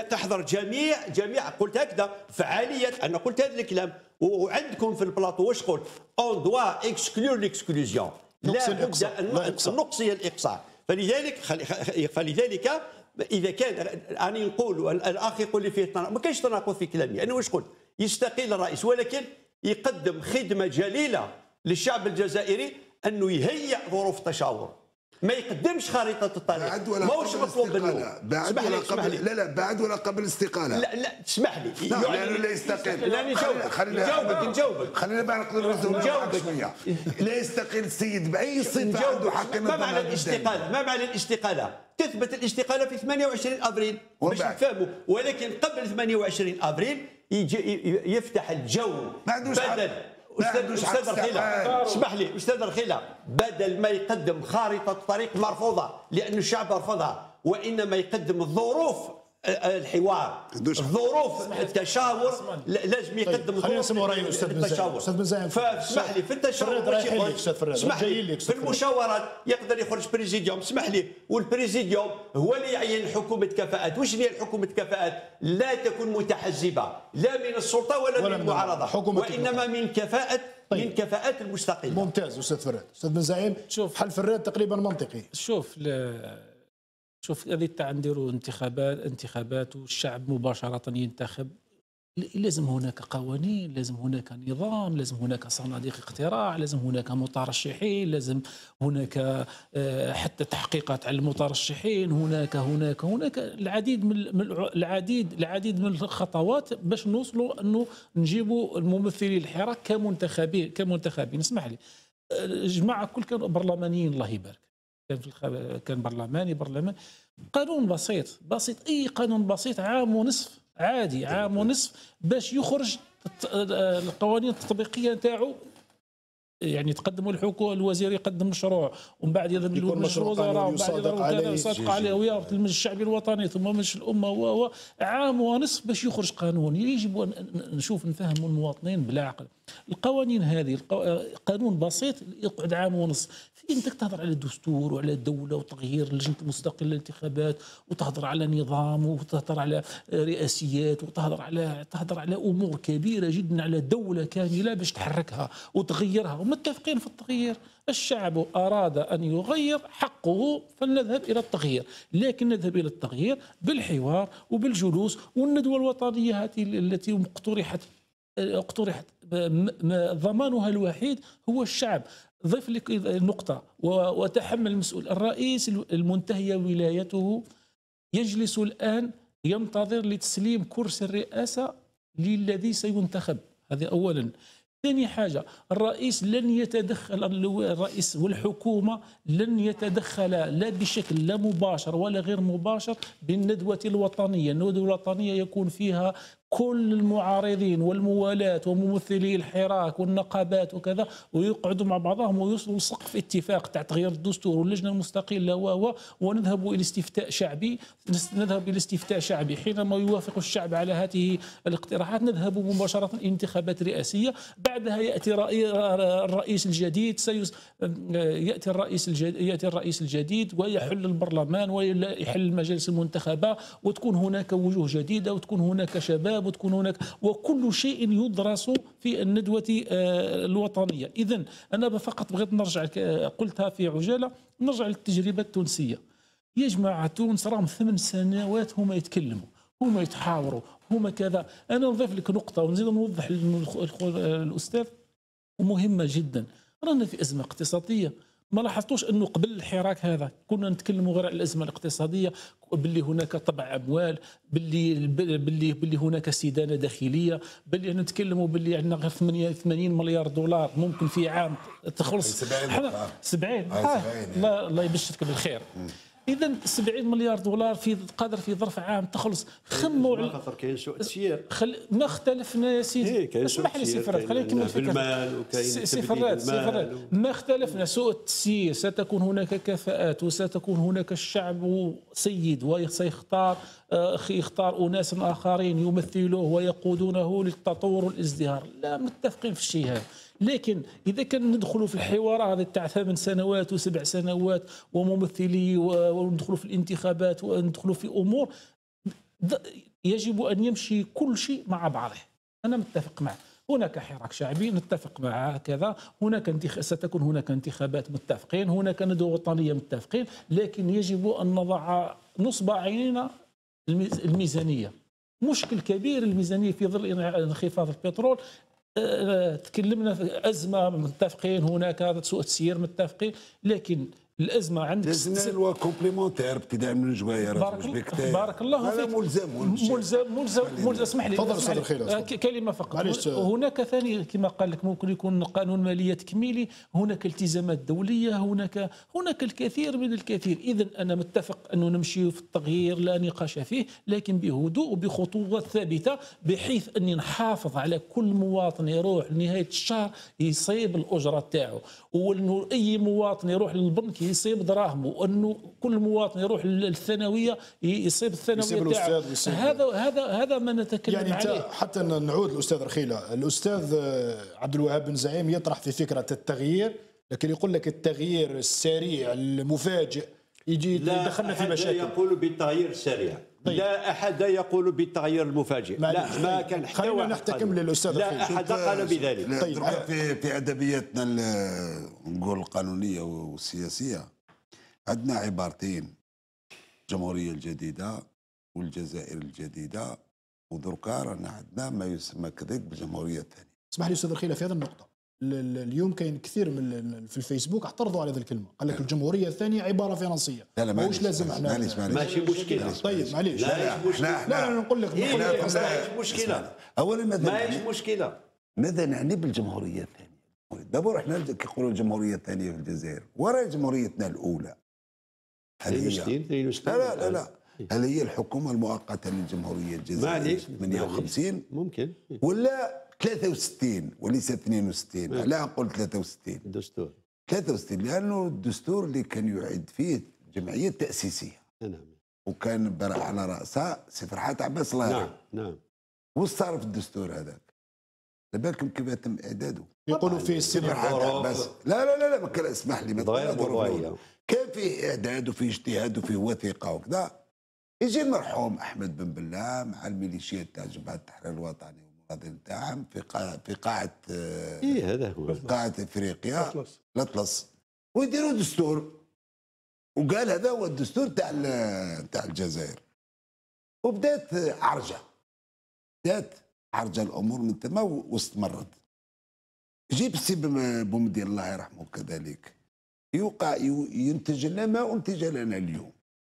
تحضر جميع جميع قلت هكذا. فعالية أنا قلت هذا الكلام. وعندكم في البلاطو واش قلت؟ on doit exclure l'exclusion لا بد إقصاء. نقصي الإقصاء. فلذلك فلذلك إذا كان اني نقول الاخ يقول لي فيه ما كاينش تناقض في كلامي. أنا واش قلت؟ يستقيل الرئيس ولكن يقدم خدمة جليلة للشعب الجزائري أنه يهيئ ظروف التشاور ما يقدمش خريطة الطريق. بعد ولا ماهوش قبل مطلوب منه بعد ولا قبل لا لا بعد ولا قبل الاستقالة. لا لا اسمح لي. لا لأنه لا يستقيل لا نجاوبك خلينا نجاوبك نجاوبك. خلينا بقى نقدر نجاوبك. شوية. لا يستقيل السيد بأي صفة عنده. حق ما معنى هذا الاستقالة؟ ما معنى الاستقالة؟ تثبت الاستقالة في 28 أبريل. باش؟ نفهموا ولكن قبل 28 أبريل يفتح الجو ما عندوش. بدل أستاذ أستاذ استقال. اسمح لي أستاذ رخيلة بدل ما يقدم خارطة طريق مرفوضة لأن الشعب رفضها وإنما يقدم الظروف الحوار حق. ظروف التشاور لا- لازم يقدم خلينا ظروف نسمعوا رأي الأستاذ بن زايد. التشاور. أستاذ بن زايد. فاسمح لي في التشاور واش اسمح لي في. المشاورات يقدر يخرج présidium اسمح لي وال présidium هو اللي يعين حكومة كفاءات واش هي حكومة كفاءات لا تكون متحزبة لا من السلطة ولا, ولا من المعارضة حكومة وإنما من كفاءة طيب. من كفاءات المستقلة ممتاز أستاذ فراد أستاذ بن زعيم شوف. حل فراد تقريبا منطقي شوف ل... شوف هذه تاع نديروا انتخابات انتخابات والشعب مباشرة ينتخب. لازم هناك قوانين لازم هناك نظام لازم هناك صناديق اقتراع لازم هناك مترشحين لازم هناك آه، حتى تحقيقات على المترشحين. هناك هناك هناك العديد من من الع- العديد العديد من الخطوات باش نوصلوا انه نجيبوا الممثلين الحراك كمنتخبين كمنتخبين. اسمح لي آه، الجماعه كل كانوا برلمانيين الله يبارك. كان في. كان برلماني برلمان. قانون بسيط بسيط أي قانون بسيط عام ونصف عادي عام ونصف باش يخرج القوانين التطبيقية نتاعو. يعني تقدموا الحكومة الوزير يقدم مشروع ومن بعد لمجلس مشروع قانوني ومن بعد يصادق يضرب عليه. يصادق المجلس الشعبي الوطني ثم مجلس الأمة و عام ونصف باش يخرج قانون يجب ان نشوف نفهموا المواطنين بالعقل. القوانين هذه. قانون بسيط يقعد عام ونصف في إنك تهضر على الدستور وعلى الدولة وتغيير لجنه المستقلة للانتخابات وتهضر على نظام وتهضر على رئاسيات وتهضر على تهضر على أمور كبيرة جدا على دولة كاملة باش تحركها وتغيرها. ومتفقين في التغيير. الشعب أراد أن يغير حقه فلنذهب إلى التغيير. لكن نذهب إلى التغيير بالحوار وبالجلوس والندوة الوطنية التي اقترحت اقترحت ضمانها الوحيد هو الشعب. ضف لك نقطة وتحمل المسؤول. الرئيس المنتهية ولايته يجلس الآن ينتظر لتسليم كرسي الرئاسة للذي سينتخب. هذا أولا. ثاني حاجة الرئيس لن يتدخل الرئيس والحكومة لن يتدخل لا بشكل لا مباشر ولا غير مباشر بالندوة الوطنية. الندوة الوطنية يكون فيها كل المعارضين والموالاة وممثلي الحراك والنقابات وكذا ويقعدوا مع بعضهم ويوصلوا لسقف اتفاق تاع تغيير الدستور واللجنة المستقلة و و ونذهب إلى استفتاء شعبي نذهب إلى استفتاء شعبي. حينما يوافق الشعب على هذه الاقتراحات نذهب مباشرة إلى انتخابات رئاسية. بعدها رأي الرئيس الجديد سيس يأتي الرئيس الجديد يأتي الرئيس الجديد ويحل البرلمان ويحل المجالس المنتخبة وتكون هناك وجوه جديدة وتكون هناك شباب وتكون هناك وكل شيء يدرس في الندوة آه، الوطنية. إذا أنا فقط بغيت نرجع قلتها في عجالة نرجع للتجربة التونسية. يا جماعة تونس راهم ثمان سنوات هما يتكلموا هما يتحاوروا هما كذا. أنا نضيف لك نقطة ونزيد نوضح الأستاذ ومهمة جدا. رانا في أزمة اقتصادية. ما لاحظتوش إنه قبل الحراك هذا كنا نتكلموا غير على الأزمة الاقتصادية باللي هناك طبع أموال باللي باللي باللي هناك استدانه داخلية باللي نتكلموا باللي عندنا غير 80 مليار دولار ممكن في عام تخلص. 70 حنا- دولار. 70 هاي آه 70 الله الله يبشرك بالخير. اذا 70 مليار دولار في قادر في ظرف عام تخلص. خموا على- خاطر كاين سوء تسيير خل... ما اختلفنا يا سيدي. إيه، اسمح لي سوء سي فراد خليني كاين نكمل وكاين سي- فراد سي فراد ما اختلفنا سوء التسيير ستكون هناك كفاءات وستكون هناك الشعب سيد وسيختار آه، يختار اناس آخرين يمثلوه ويقودونه للتطور والازدهار لا متفقين في الشيء هذا. لكن إذا كان ندخلوا في الحوار هذا تاع ثمان سنوات وسبع سنوات وممثلي وندخلوا في الانتخابات وندخلوا في أمور يجب أن يمشي كل شيء مع بعضه. أنا متفق معه. هناك حراك شعبي نتفق معه كذا. هناك انتخ... ستكون هناك انتخابات متفقين. هناك ندوة وطنية متفقين. لكن يجب أن نضع نصب عيننا الميز- الميزانية. مشكل كبير الميزانية في ظل انخفاض البترول. تكلمنا في أزمة متفقين هناك سوء تسيير متفقين لكن الأزمة عندك لازمنا loi complémentaire ابتداء من الجواير بارك, الله- بارك الله فيك. ملزم ملزم ملزم ملزم اسمح لي. تفضل لي. الخير، آه، كلمة فقط. معليش. هناك ثاني كما قال لك ممكن يكون قانون مالية تكميلي هناك التزامات دولية هناك هناك الكثير من الكثير. اذا أنا متفق أنه نمشي في التغيير لا نقاش فيه لكن بهدوء وبخطوات ثابتة بحيث أني نحافظ على كل مواطن يروح لنهاية الشهر يصيب الأجرة تاعو. وانه أي مواطن يروح للبنك يصيب دراهمه وأنه كل مواطن يروح للثانوية يصيب الثانوية يصيب تاعو الأستاذ ويصيب- هذا هذا هذا ما نتكلم يعني عليه. حتى نعود الاستاذ رخيلة. الأستاذ آه، عبد الوهاب بن زعيم يطرح في فكرة التغيير لكن يقول لك التغيير السريع المفاجئ يجي لا يدخلنا في مشاكل. يقول بالتغيير السريع طيب. لا أحد يقول بالتغيير المفاجئ معليش. لا ما طيب. كان حتى خلينا نحتكم قال. للأستاذ لا. أحد قال بذلك طيب. في في أدبياتنا نقول القانونيه والسياسيه عندنا عبارتين الجمهورية الجديدة والجزائر الجديدة ودركا رانا عندنا ما يسمى كذلك بالجمهوريه الثانية اسمح لي أستاذ رخيله في هذه النقطة ال- ال- اليوم كاين كثير من ال- في الفيسبوك اعترضوا على هذه الكلمة. قال لك الجمهورية الثانية عبارة فرنسية. لا لا معليش لازم معليش إحنا معليش معليش. ماشي مشكلة. طيب معليش. لا لا إحنا لا نقول لك إيه إيه، يش مشكلة. أولا ماذا ما يش نعني؟ مشكلة. ماذا نعني بالجمهورية الثانية؟ دابا إحنا كيقولوا الجمهورية الثانية في الجزائر. وراء جمهوريتنا الأولى. هل هي 62 62 لا لا لا لا. هل هي الحكومة المؤقتة للجمهوريه الجزائريه عليك. 58 ممكن. ولا 63 وليس 62 لا نقول 63 الدستور. 63 لأنه الدستور اللي كان يعد فيه جمعية تأسيسية. نعم. وكان برع على رأسها سي فرحات عباس الله نعم يرحمه. نعم وش صار في الدستور هذاك؟ بالكم كيف تم إعداده؟ يقولوا فيه ظروف. عباس. لا لا لا لا ما كان اسمح لي ما. كان فيه إعداد وفيه اجتهاد وفيه وثيقة وكذا. يجي المرحوم أحمد بن بلة مع الميليشيات تاع جبهه التحرير الوطني. والمناضلين تاعهم في قاعه في قاعة إيه هذا هو. قاعة إفريقيا. أطلس. الاطلس ويديروا دستور. وقال هذا هو الدستور تاع ال- تاع الجزائر. وبدات عرجة. بدات عرجة الأمور من ثم واستمرت جيب السي بم- بومدين الله يرحمه كذلك. يوقع يو- ينتج لنا ما أنتج لنا اليوم.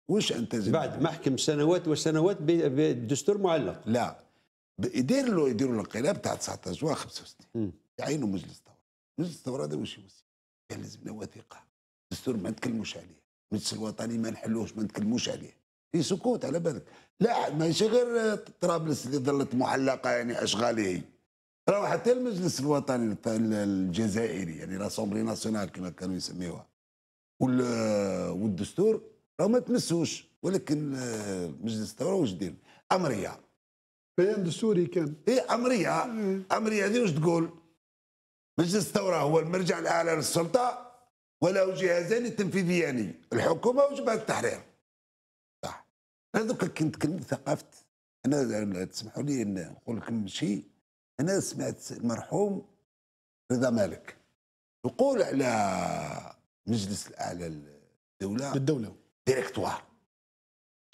وش أنتج؟ بعد محكم سنوات وسنوات ب- بالدستور معلق. لا. يدير له يديروا الانقلاب تاع 19 جوان 65 مم. يعينوا مجلس الثوره مجلس الثوره هذا واش يوصي كان لازمنا وثيقه الدستور ما نتكلموش عليه. المجلس الوطني ما نحلوش ما نتكلموش عليه. في سكوت على بالك. لا ماشي غير طرابلس اللي ظلت معلقة يعني اشغاله راهو حتى المجلس الوطني الجزائري يعني لاسومبلي ناسيونال كما كانوا يسميوها. وال- والدستور راهو ما تمسوش. ولكن آه، مجلس الثوره واش دير؟ امريه بيان دستوري كان. إيه امريه امريه هذه واش تقول؟ مجلس الثورة هو المرجع الأعلى للسلطة؟ وله جهازان تنفيذيان الحكومة وجبهه التحرير؟ صح. أنا دوكا كنت نتكلم ثقافه أنا تسمحوا لي إن نقول لكم شيء أنا سمعت المرحوم رضا مالك. يقول على مجلس الأعلى للدولة. للدولة. ديريكتوار.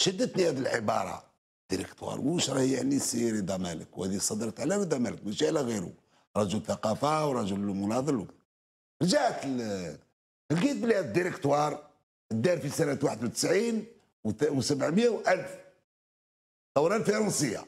شدتني هذه العبارة. Directoire واش راه يعني رضا مالك؟ وهذه صدرت على رضا مالك ماشي على غيره. رجل ثقافة ورجل مناضل. رجعت لقيت بلي ال Directoire دار في سنة 91 و700 و1000 الثوره الفرنسيه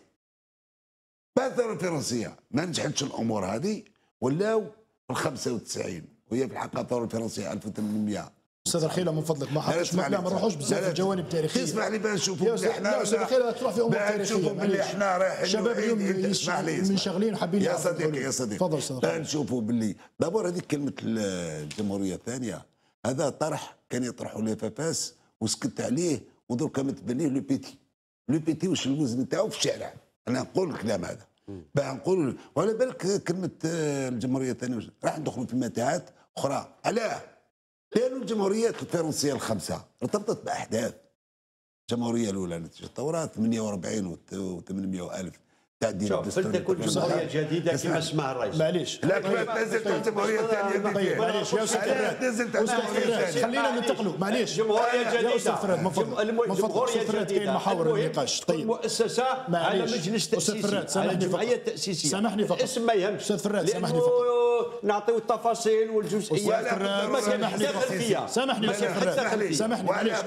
بعد الثوره الفرنسيه ما نجحتش الأمور هذه ولاو في ال 95 وهي في الحقيقة الثوره الفرنسيه 1800 أستاذ الخيله من فضلك. ما حطش. ما نروحوش بزاف الجوانب التاريخية. اسمح لي بقى نشوفوا إحنا لا، أستاذ الخير، لا تروح في أمور بقى تاريخية، نشوفوا. إحنا رايحين الشباب نعيد- اليوم. منشغلين حابين يا صديقي. يا صديقي. تفضل أستاذ. نشوفوا باللي. دابور هذيك كلمة الجمهورية الثانية. هذا طرح كان يطرحوا لي فافاس وسكت عليه ودركا متبان ليه لو بيتي. لو بيتي واش الوزن تاعو في الشارع. أنا نقول الكلام هذا. بقى نقول وعلى بالك كلمة آه، الجمهورية الثانية راح ندخلوا في متاهات أخرى. علاه؟ لأن الجمهوريات الفرنسية الخمسة ارتبطت بأحداث. الجمهورية الأولى نتيجة الثورة 48 و800 ألف تعديل شوف الدستور فلتكن جمهورية. جديدة كما اسمع. اسمها الرئيس. معليش. لا كما تنزلت الجمهورية الثانية طيب معليش يا أستاذ فراد. نزلت أستاذ خلينا ننتقلوا معليش. جمهورية يا جديدة. أستاذ فراد من فضلك أستاذ فراد كاين محاور النقاش. طيب. مؤسسه على معليش. مجلس تاسيسي على سامحني جمعيه فقط. تاسيسيه سامحني فقط. الاسم ما يهمش. أستاذ فراد، سامحني فقط. نعطيو التفاصيل والجزئيات. ما كان سامحني حتى فقط. خلفيه سامحني. سامحني وعلاه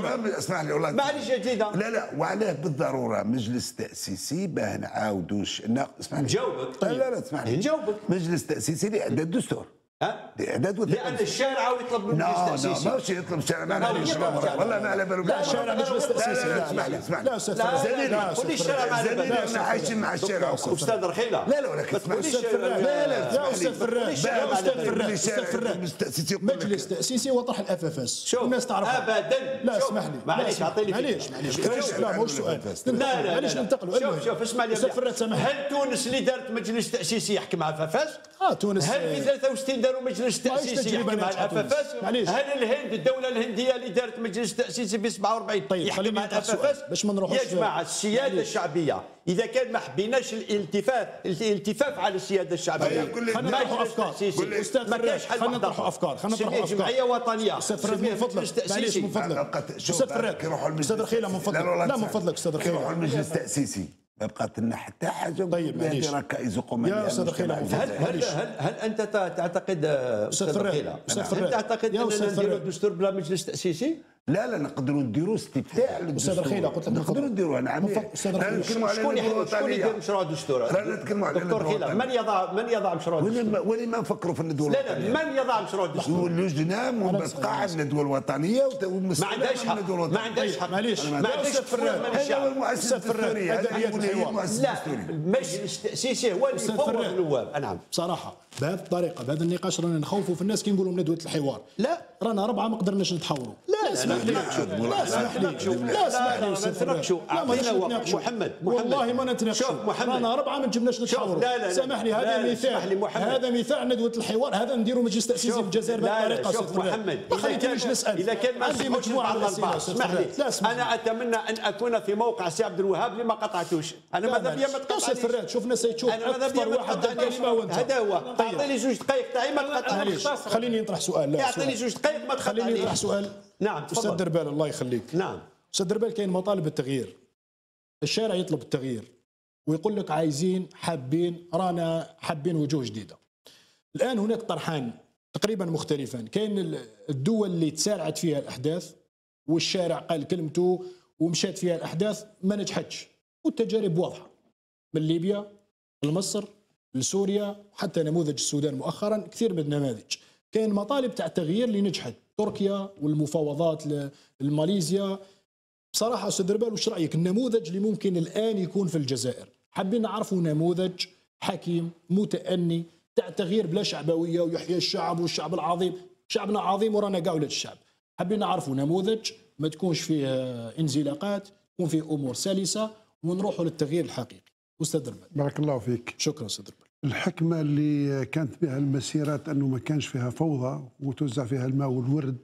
معليش اسمح لي والله. معليش جديده لا لا وعلاه بالضرورة مجلس تأسيسي باه نعاودوش اسمح لي نجاوبك. لا لا لا اسمح لي نجاوبك. مجلس تأسيسي لاعداد دستور ها؟ لاعداد وثيقة لأن الشارع يطلب من لا مجلس لا تاسيسي ماشي يطلب الشارع ما لا، لا، لا، والله ما على بالو لا الشارع مجلس تاسيسي لا لا لا اسمح لي اسمح لا لي لا، لا، لا، لا خذي أستاذ الشارع زميلي لا، إحنا عايشين مع الشارع أستاذ رخيله لا لا ولكن ما اسمح لي. لا، لا، اسمح أستاذ لي. يا لا، أستاذ لا، اللي أستاذ فراد مجلس تاسيسي تاسيسي وطرح الاف اف اس شوف الناس تعرفها ابدا لا اسمح لي معليش لا، اعطيني معليش. معليش لا نعملوا سؤال؟ لا لا لا معليش لا. ننتقلوا شوف. شوف اسمع لي أستاذ فراد سامحني هل تونس اللي دارت مجلس تاسيسي يحكم على فافاس؟ آه تونس هل في 63 داروا مجلس معليش تأسيسي يحكم على. الافافاس؟ هل الهند الدولة الهندية اللي دارت مجلس تأسيسي في 47 طيب، يحكم على الافافاس؟ باش ما نروحوش يا جماعة السيادة معليش. الشعبية إذا كان ما حبيناش الالتفاف الالتفاف على السيادة الشعبية طيب، كل- خلينا نطرحوا مجلس أفكار. أستاذ ما كانش حل خلينا نطرحوا. أفكار خلينا نطرحوا أفكار جمعيه وطنية أستاذ فراد سميه من فضلك مجلس معليش تأسيسي. من فضلك أستاذ يروحوا المجلس أستاذ الخيله من. فضلك لا من. فضلك أستاذ يروحوا الخيله المجلس التاسيسي بقات لنا حتى حاجة طيب، معليش. ركائز قوميه يا المجتمع من هل. هل هل, هل أنت تعتقد أستاذ أستاذ هل فراد. تعتقد اننا نديروا. الدستور بلا مجلس تاسيسي؟ لا لا نقدروا نديروا استفتاء أستاذ رخيلة، قلت لك نقدروا. نديروا نعم أستاذ رانا رخيلة. نتكلموا على شكون شكون. يدير مشروع الدستور؟ رانا نتكلموا على دكتور خيلة من. يضع من يضع مشروع الدستور؟ ولما ولما نفكروا في الندوة لا الوطنية. لا من يضع مشروع الدستور؟ واللجنة منبثقه الندوة الوطنية ما عندهاش عن حق. ما عندهاش حق. معليش. ما عندهاش. من هذا هو المؤسسه الدستوريه هذا هي الحوار. المؤسسه لا الدستوريه مجلس السيسي هو اللي يفوض. النواب نعم بصراحه بهذه الطريقة بهذا النقاش رانا نخوفوا في الناس كي نقولوا ندوة الحوار. لا. رانا اربعه ما قدرناش نتحاوروا. لا اسمح لي. لا اسمح لي. لا اسمح لي. نتناقشوا لا، ما أعطينا نتناقشوا. وقت. محمد والله ما نتناقشوا. شوف محمد. رانا اربعه ما جبناش نتحاوروا. لا، لا،. سامحني لا، هذا لا، اسمح لي مثال. هذا مثال ندوة الحوار. هذا نديروا مجلس تاسيسي شوف، في الجزائر بهذه لا، الطريقة شوف. محمد ما خليتنيش كان نسال إذا كان ما عندي مجموعة اسمح لي. فراد. لا اسمح أنا أتمنى أن أكون في موقع سي عبد الوهاب لما قطعتوش. أنا لا، ماذا بيا. ما تقطعنيش؟ فراد شوفنا سيتشوف أنا ماذا بيا ما واحد هذا هو طيب. أعطيني زوج دقائق تاعي ما تقطعنيش خليني نطرح سؤال. لا يعطيني سؤال. زوج دقائق ما خليني نطرح سؤال. نعم أستاذ تفضل دربال الله يخليك. نعم. أستاذ دربال كاين مطالب التغيير الشارع يطلب التغيير ويقول لك عايزين حابين رانا حابين وجوه جديدة. الآن هناك طرحان تقريبا مختلفان كاين ال- الدول اللي تسارعت فيها الأحداث والشارع قال كلمته ومشات فيها الأحداث ما نجحتش. والتجارب واضحة. من ليبيا لمصر لسوريا حتى نموذج السودان مؤخرا كثير من النماذج. كاين مطالب تاع التغيير اللي نجحت تركيا والمفاوضات لماليزيا. بصراحة أستاذ دربال وش رأيك؟ النموذج اللي ممكن الآن يكون في الجزائر. حابين نعرفوا نموذج حكيم متأني تاع تغيير بلا شعبوية ويحيى الشعب والشعب العظيم. شعبنا عظيم ورانا كاع ولاد الشعب. حابين نعرفوا نموذج ما تكونش فيه انزلاقات يكون فيه أمور سلسة ونروحوا للتغيير الحقيقي. أستاذ دربال. بارك الله فيك. شكرا أستاذ دربال. الحكمة اللي كانت بها المسيرات أنه ما كانش فيها فوضى وتوزع فيها الماء والورد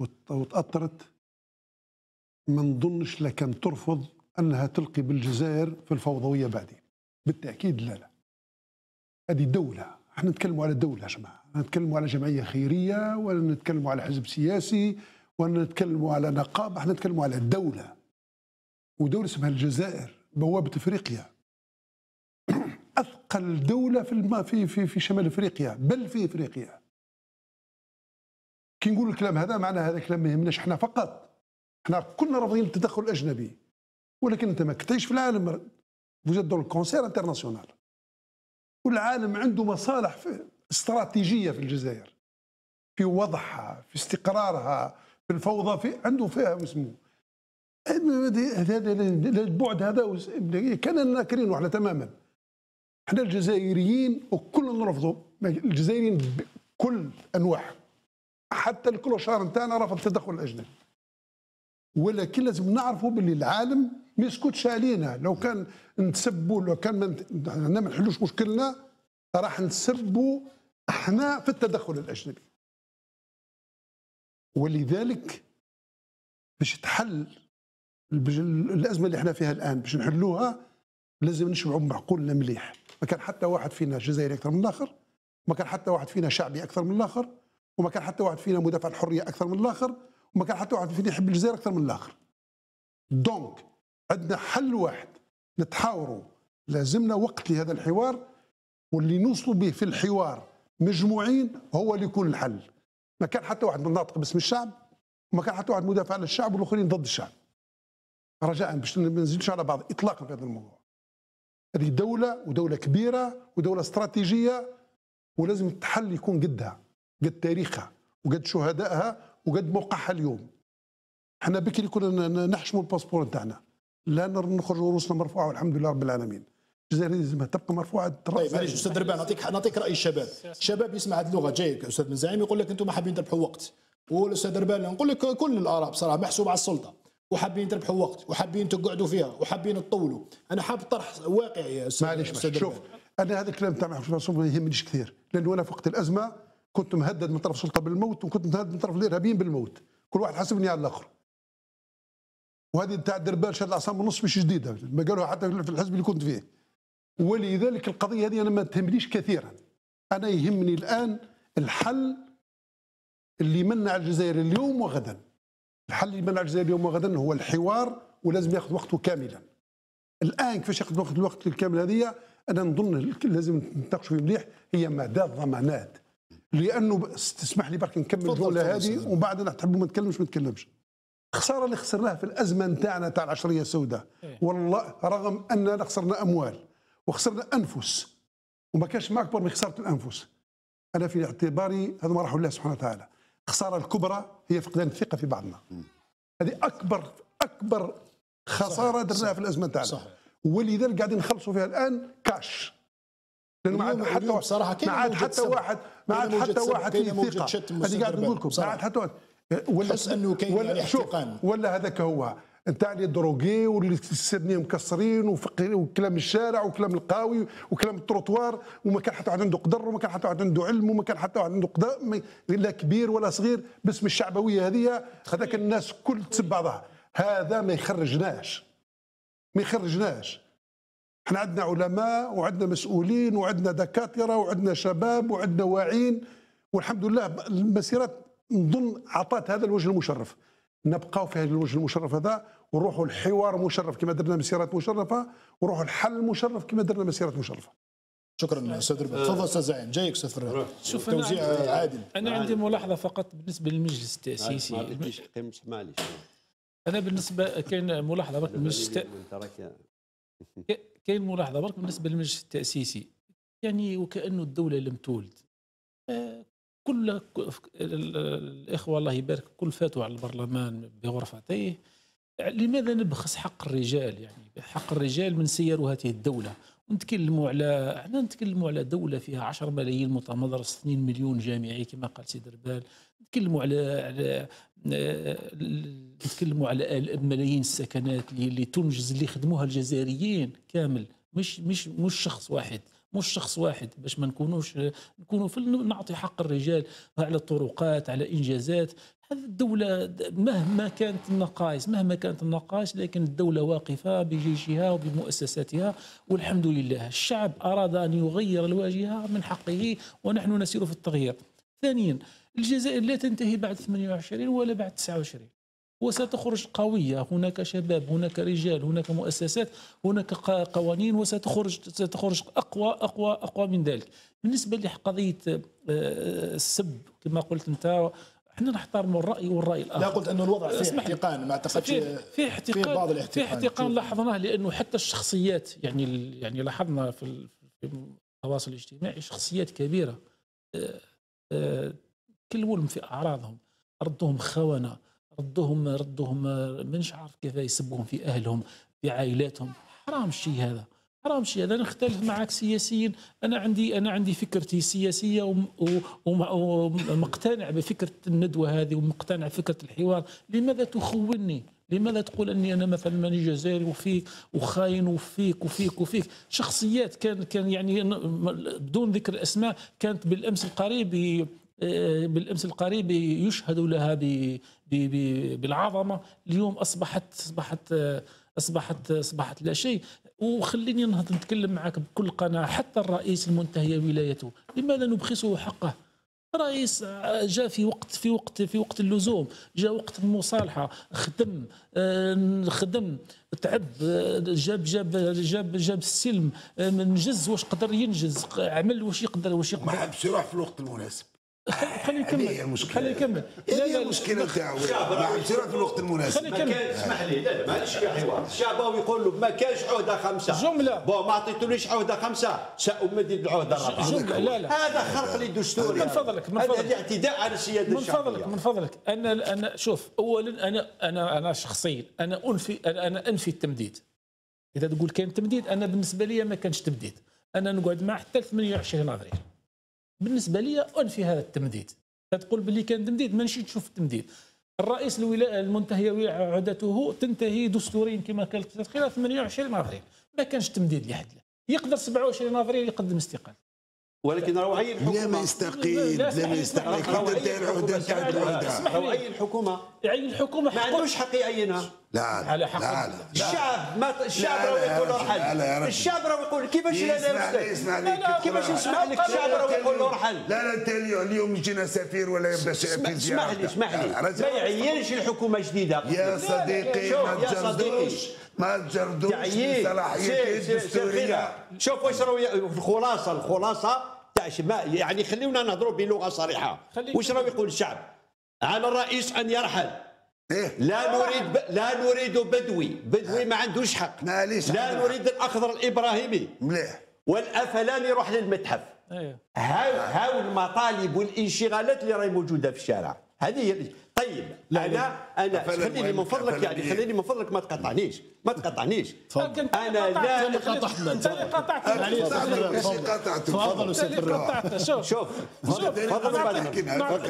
وت- وتأطرت ما نظنش لكن ترفض أنها تلقي بالجزائر في الفوضوية بعدين. بالتأكيد لا لا. هذه دولة. إحنا نتكلموا على دولة يا جماعة. نتكلموا على جمعية خيرية ولا نتكلموا على حزب سياسي ولا نتكلموا على نقابة. إحنا نتكلموا على دولة. ودولة اسمها الجزائر بوابة إفريقيا. اثقل دولة في. في في في شمال إفريقيا بل في إفريقيا. كي نقول الكلام هذا معنى هذا الكلام ما يهمناش إحنا فقط إحنا كلنا رافضين التدخل الأجنبي. ولكن أنت ما كنتيش في العالم vous êtes الكونسير international والعالم عنده مصالح في استراتيجية في الجزائر. في وضعها في استقرارها في الفوضى في عنده فيها اسمه هذا البعد هذا كان ناكرينه إحنا تماما. إحنا الجزائريين وكلنا نرفضوا الجزائريين بكل أنواع. حتى الكلوشار نتاعنا رفض التدخل الأجنبي. ولكن لازم نعرفوا باللي العالم ما يسكتش علينا. لو كان نتسبوا لو كان ما نحلوش مشكلنا راح نسبوا إحنا في التدخل الأجنبي. ولذلك باش تحل الأزمة اللي إحنا فيها الآن باش نحلوها لازم نشبعوا بعقولنا مليح. ما كان حتى واحد فينا جزائري أكثر من الآخر ما كان حتى واحد فينا شعبي أكثر من الآخر وما كان حتى واحد فينا مدافع الحريه أكثر من الآخر وما كان حتى واحد فينا يحب الجزائر أكثر من الآخر. دونك عندنا حل واحد نتحاوروا. لازمنا وقت لهذا الحوار واللي نوصلوا به في الحوار مجموعين هو اللي يكون الحل. ما كان حتى واحد من ناطق باسم الشعب وما كان حتى واحد مدافع عن الشعب والآخرين ضد الشعب. رجاء باش ما نزيدوش على بعض اطلاقا في هذا الموضوع. هذه دولة ودولة كبيرة ودولة استراتيجية ولازم الحل يكون قدها قد تاريخها وقد شهدائها وقد موقعها اليوم. إحنا بكري كنا نحشموا الباسبور نتاعنا. لا نخرجوا رؤوسنا مرفوعة والحمد لله رب العالمين. الجزائر لازم تبقى مرفوعة طيب معليش أستاذ دربان نعطيك نعطيك رأي الشباب. الشباب يسمع هذه اللغة جايك أستاذ بن زعيم يقول لك أنتم حابين تربحوا وقت. والاستاذ دربان نقول لك كل الآراء بصراحة محسوب على السلطة. وحابين تربحوا وقت وحابين تقعدوا فيها وحابين تطولوا. أنا حاب طرح واقعي يا أستاذ معليش. شوف. أنا هذا الكلام تاع محمد ما يهمنيش كثير. لأنه أنا في وقت الأزمة كنت مهدد من طرف السلطه بالموت وكنت مهدد من طرف الارهابيين بالموت. كل واحد حسبني على الآخر. وهذه تاع دربال شاد العصام بالنص مش جديدة. ما قالوها حتى في الحزب اللي كنت فيه. ولذلك القضية هذه أنا ما تهمنيش كثيرا. أنا يهمني الآن الحل اللي يمنع الجزائر اليوم وغدا. الحل يمنع الجزائر اليوم وغدا هو الحوار ولازم ياخذ وقته كاملا. الآن كيفاش ياخذ وقت الوقت الكامل هذه أنا نظن لازم نتناقشوا فيه مليح هي مدى الضمانات. لأنه تسمح لي برك نكمل الجمله هذه. ومن بعد تحبوا ما نتكلمش ما نتكلمش. الخساره اللي خسرناها في الأزمة نتاعنا تاع العشرية السوداء. إيه. والله رغم أننا خسرنا أموال وخسرنا أنفس وما كانش ما اكبر من خساره الأنفس. أنا في اعتباري هذا ما راح الله سبحانه وتعالى. الخسارة الكبرى هي فقدان الثقة في بعضنا. هذه أكبر أكبر خسارة درناها في الأزمة تاعنا. ولذلك قاعدين نخلصوا فيها الآن كاش. لأنه ما عاد حتى واحد ما عاد حتى. واحد ما عاد حتى واحد فيه موجة ثقة. هذه قاعد نقول لكم. ما. عاد حتى واحد. ولا أنه كاين ولا شوف،. ولا هذاك هو. نتاع اللي دروغي واللي سرني مكسرين وكلام الشارع وكلام القاوي وكلام التروتوار وما كان حتى واحد عنده قدر وما كان حتى واحد عنده علم وما كان حتى واحد عنده قدر ما- لا كبير ولا صغير باسم الشعبوية هذه هذاك الناس كل تسب بعضها. هذا ما يخرجناش. ما يخرجناش. إحنا عندنا علماء وعندنا مسؤولين وعندنا دكاترة وعندنا شباب وعندنا واعين والحمد لله المسيرات نظن اعطت هذا الوجه المشرف. نبقاو في هذا الوجه المشرف هذا ونروحوا الحوار مشرف كما درنا مسيرات مشرفة ونروحوا الحل مشرف كما درنا مسيرات مشرفة. شكرا أستاذ ربيع. تفضل أستاذ زعيم. جايك أستاذ فريد شوف أنا توزيع عندي- عادل. أنا عندي ملاحظة فقط بالنسبة للمجلس التأسيسي. معليش أنا بالنسبة كاين ملاحظة برك تراك كاين ملاحظة برك بالنسبة للمجلس التأسيسي. يعني وكانه الدولة لم تولد. آه، كل الإخوة الله يبارك كل فاتوا على البرلمان بغرفتيه لماذا نبخس حق الرجال يعني؟ حق الرجال من سيروا هذه الدولة. ونتكلموا على إحنا نتكلموا على دولة فيها 10 ملايين متمضرة 60 مليون جامعي كما قال سيد ربال. نتكلموا على على نتكلموا على ملايين السكنات اللي, اللي تنجز اللي خدموها الجزائريين كامل. مش مش مش شخص واحد مش شخص واحد. باش ما نكونوش نكونوا في نعطي حق الرجال على الطرقات على إنجازات. هذه الدولة مهما كانت النقائص مهما كانت النقائص لكن الدولة واقفة بجيشها وبمؤسساتها والحمد لله. الشعب أراد أن يغير الواجهة من حقه ونحن نسير في التغيير. ثانيا الجزائر لا تنتهي بعد 28 ولا بعد 29 وستخرج قوية. هناك شباب هناك رجال هناك مؤسسات هناك قوانين وستخرج ستخرج أقوى أقوى أقوى من ذلك. بالنسبة لقضية آه، السب كما قلت أنت إحنا نحترم الرأي والرأي الآخر لا قلت أنه الوضع فيه لي. احتقان ما اعتقدش في في احتقان في بعض في الاحتقان احتقان شوف. لاحظناه لأنه حتى الشخصيات يعني يعني لاحظنا في ال- في التواصل الاجتماعي شخصيات كبيرة آه، آه، كلموا في أعراضهم ردوهم خونة ردوهم ردوهم آه، مش عارف كيف يسبوهم في أهلهم في عائلاتهم حرام الشيء هذا حرام هذا أنا اختلف معك سياسيا. أنا عندي أنا عندي فكرتي وم- ومقتنع بفكرة الندوة هذه ومقتنع بفكرة الحوار. لماذا تخونني لماذا تقول أني أنا مثلا ماني جزائري وفيك وخاين وفيك وفيك وفيك؟ شخصيات كان كان يعني بدون ذكر الأسماء كانت بالأمس القريب آه، بالأمس القريب يشهد لها بالعظمة. اليوم أصبحت أصبحت آه، اصبحت أصبحت لا شيء. وخليني نهض نتكلم معك بكل قناعة. حتى الرئيس المنتهيه ولايته. لماذا نبخسه حقه؟ رئيس جاء في وقت في وقت في وقت اللزوم. جاء وقت المصالحة. خدم آه، خدم تعب آه، جاب جاب جاب جاب السلم آه، نجز واش قدر ينجز؟ عمل واش يقدر واش ما يقدر حبش يروح في الوقت المناسب. خليه يكمل المشكلة. خليه يكمل. هذه هي المشكلة تاعو ما يروح في الوقت المناسب. خليه ما يكمل اسمح لي. لا لا معليش في حوار الشعباوي يقول له ما كانش عهده خمسه جملة. بون ما عطيتوليش عهده خمسة. سأمدد العهده الرابعة. جمله لا لا. هذا خرق للدستور من فضلك، من هذا فضلك. الاعتداء على السياده من الشعبية. فضلك من فضلك. أنا أنا شوف اولا أنا أنا أنا شخصيا أنا أنفي أنا, أنا أنفي التمديد. إذا تقول كان تمديد أنا بالنسبة لي ما كانش تمديد. أنا نقعد معه حتى 28 أفريل. بالنسبة لي انفي هذا التمديد. تقول باللي كان تمديد ما نشيت نشوف التمديد. الرئيس الولاية المنتهيه عهدته تنتهي دستوريا كما قالت خلال 28 افريل ما كانش تمديد لحد يقدر 27 افريل يقدم استقالة. ولكن روعي لا ما الحكومة يستقيل لا، لا ما يستقيل كي الحكومة. نتاع العهده اسمح لي. روعي الحكومة يعني الحكومة ما عندوش حق يعينها لا على حق- لا لا الشعب ما الشعب لا، راه يقول له رجل، لا، لا يا رحل رجل. الشعب راه يقول كيفاش لا لا لي كيف كيفاش نسمح لك الشعب راه يقول له رحل لا لا انت اليوم يجينا سفير ولا يبدا اسمح في زياره اسمح لي اسمح لي لا، ما. يعينش الحكومة جديده يا صديقي ما يا صديقي. تجردوش ما تجردوش تعيين سير- سير الدستورية. شوف واش راهو الخلاصة الخلاصة تاع ما يعني خليونا نهضروا بلغة صريحة. واش راه يقول الشعب؟ على الرئيس أن يرحل. إيه. لا نريد ب... لا نريد بدوي. بدوي ما عندوش حق. معليش لا نريد الأخضر الإبراهيمي. مليح. والافلان يروح للمتحف. إيه هاو هاو المطالب والانشغالات اللي راهي موجودة في الشارع. هذه هي طيب لا، أنا أنا خليني من فضلك يعني. خليني من فضلك ما تقاطعنيش ما تقاطعنيش. تفضل. أنا لا اللي قاطعتنا، انت اللي معليش، تفضل. أستاذ شوف. شوف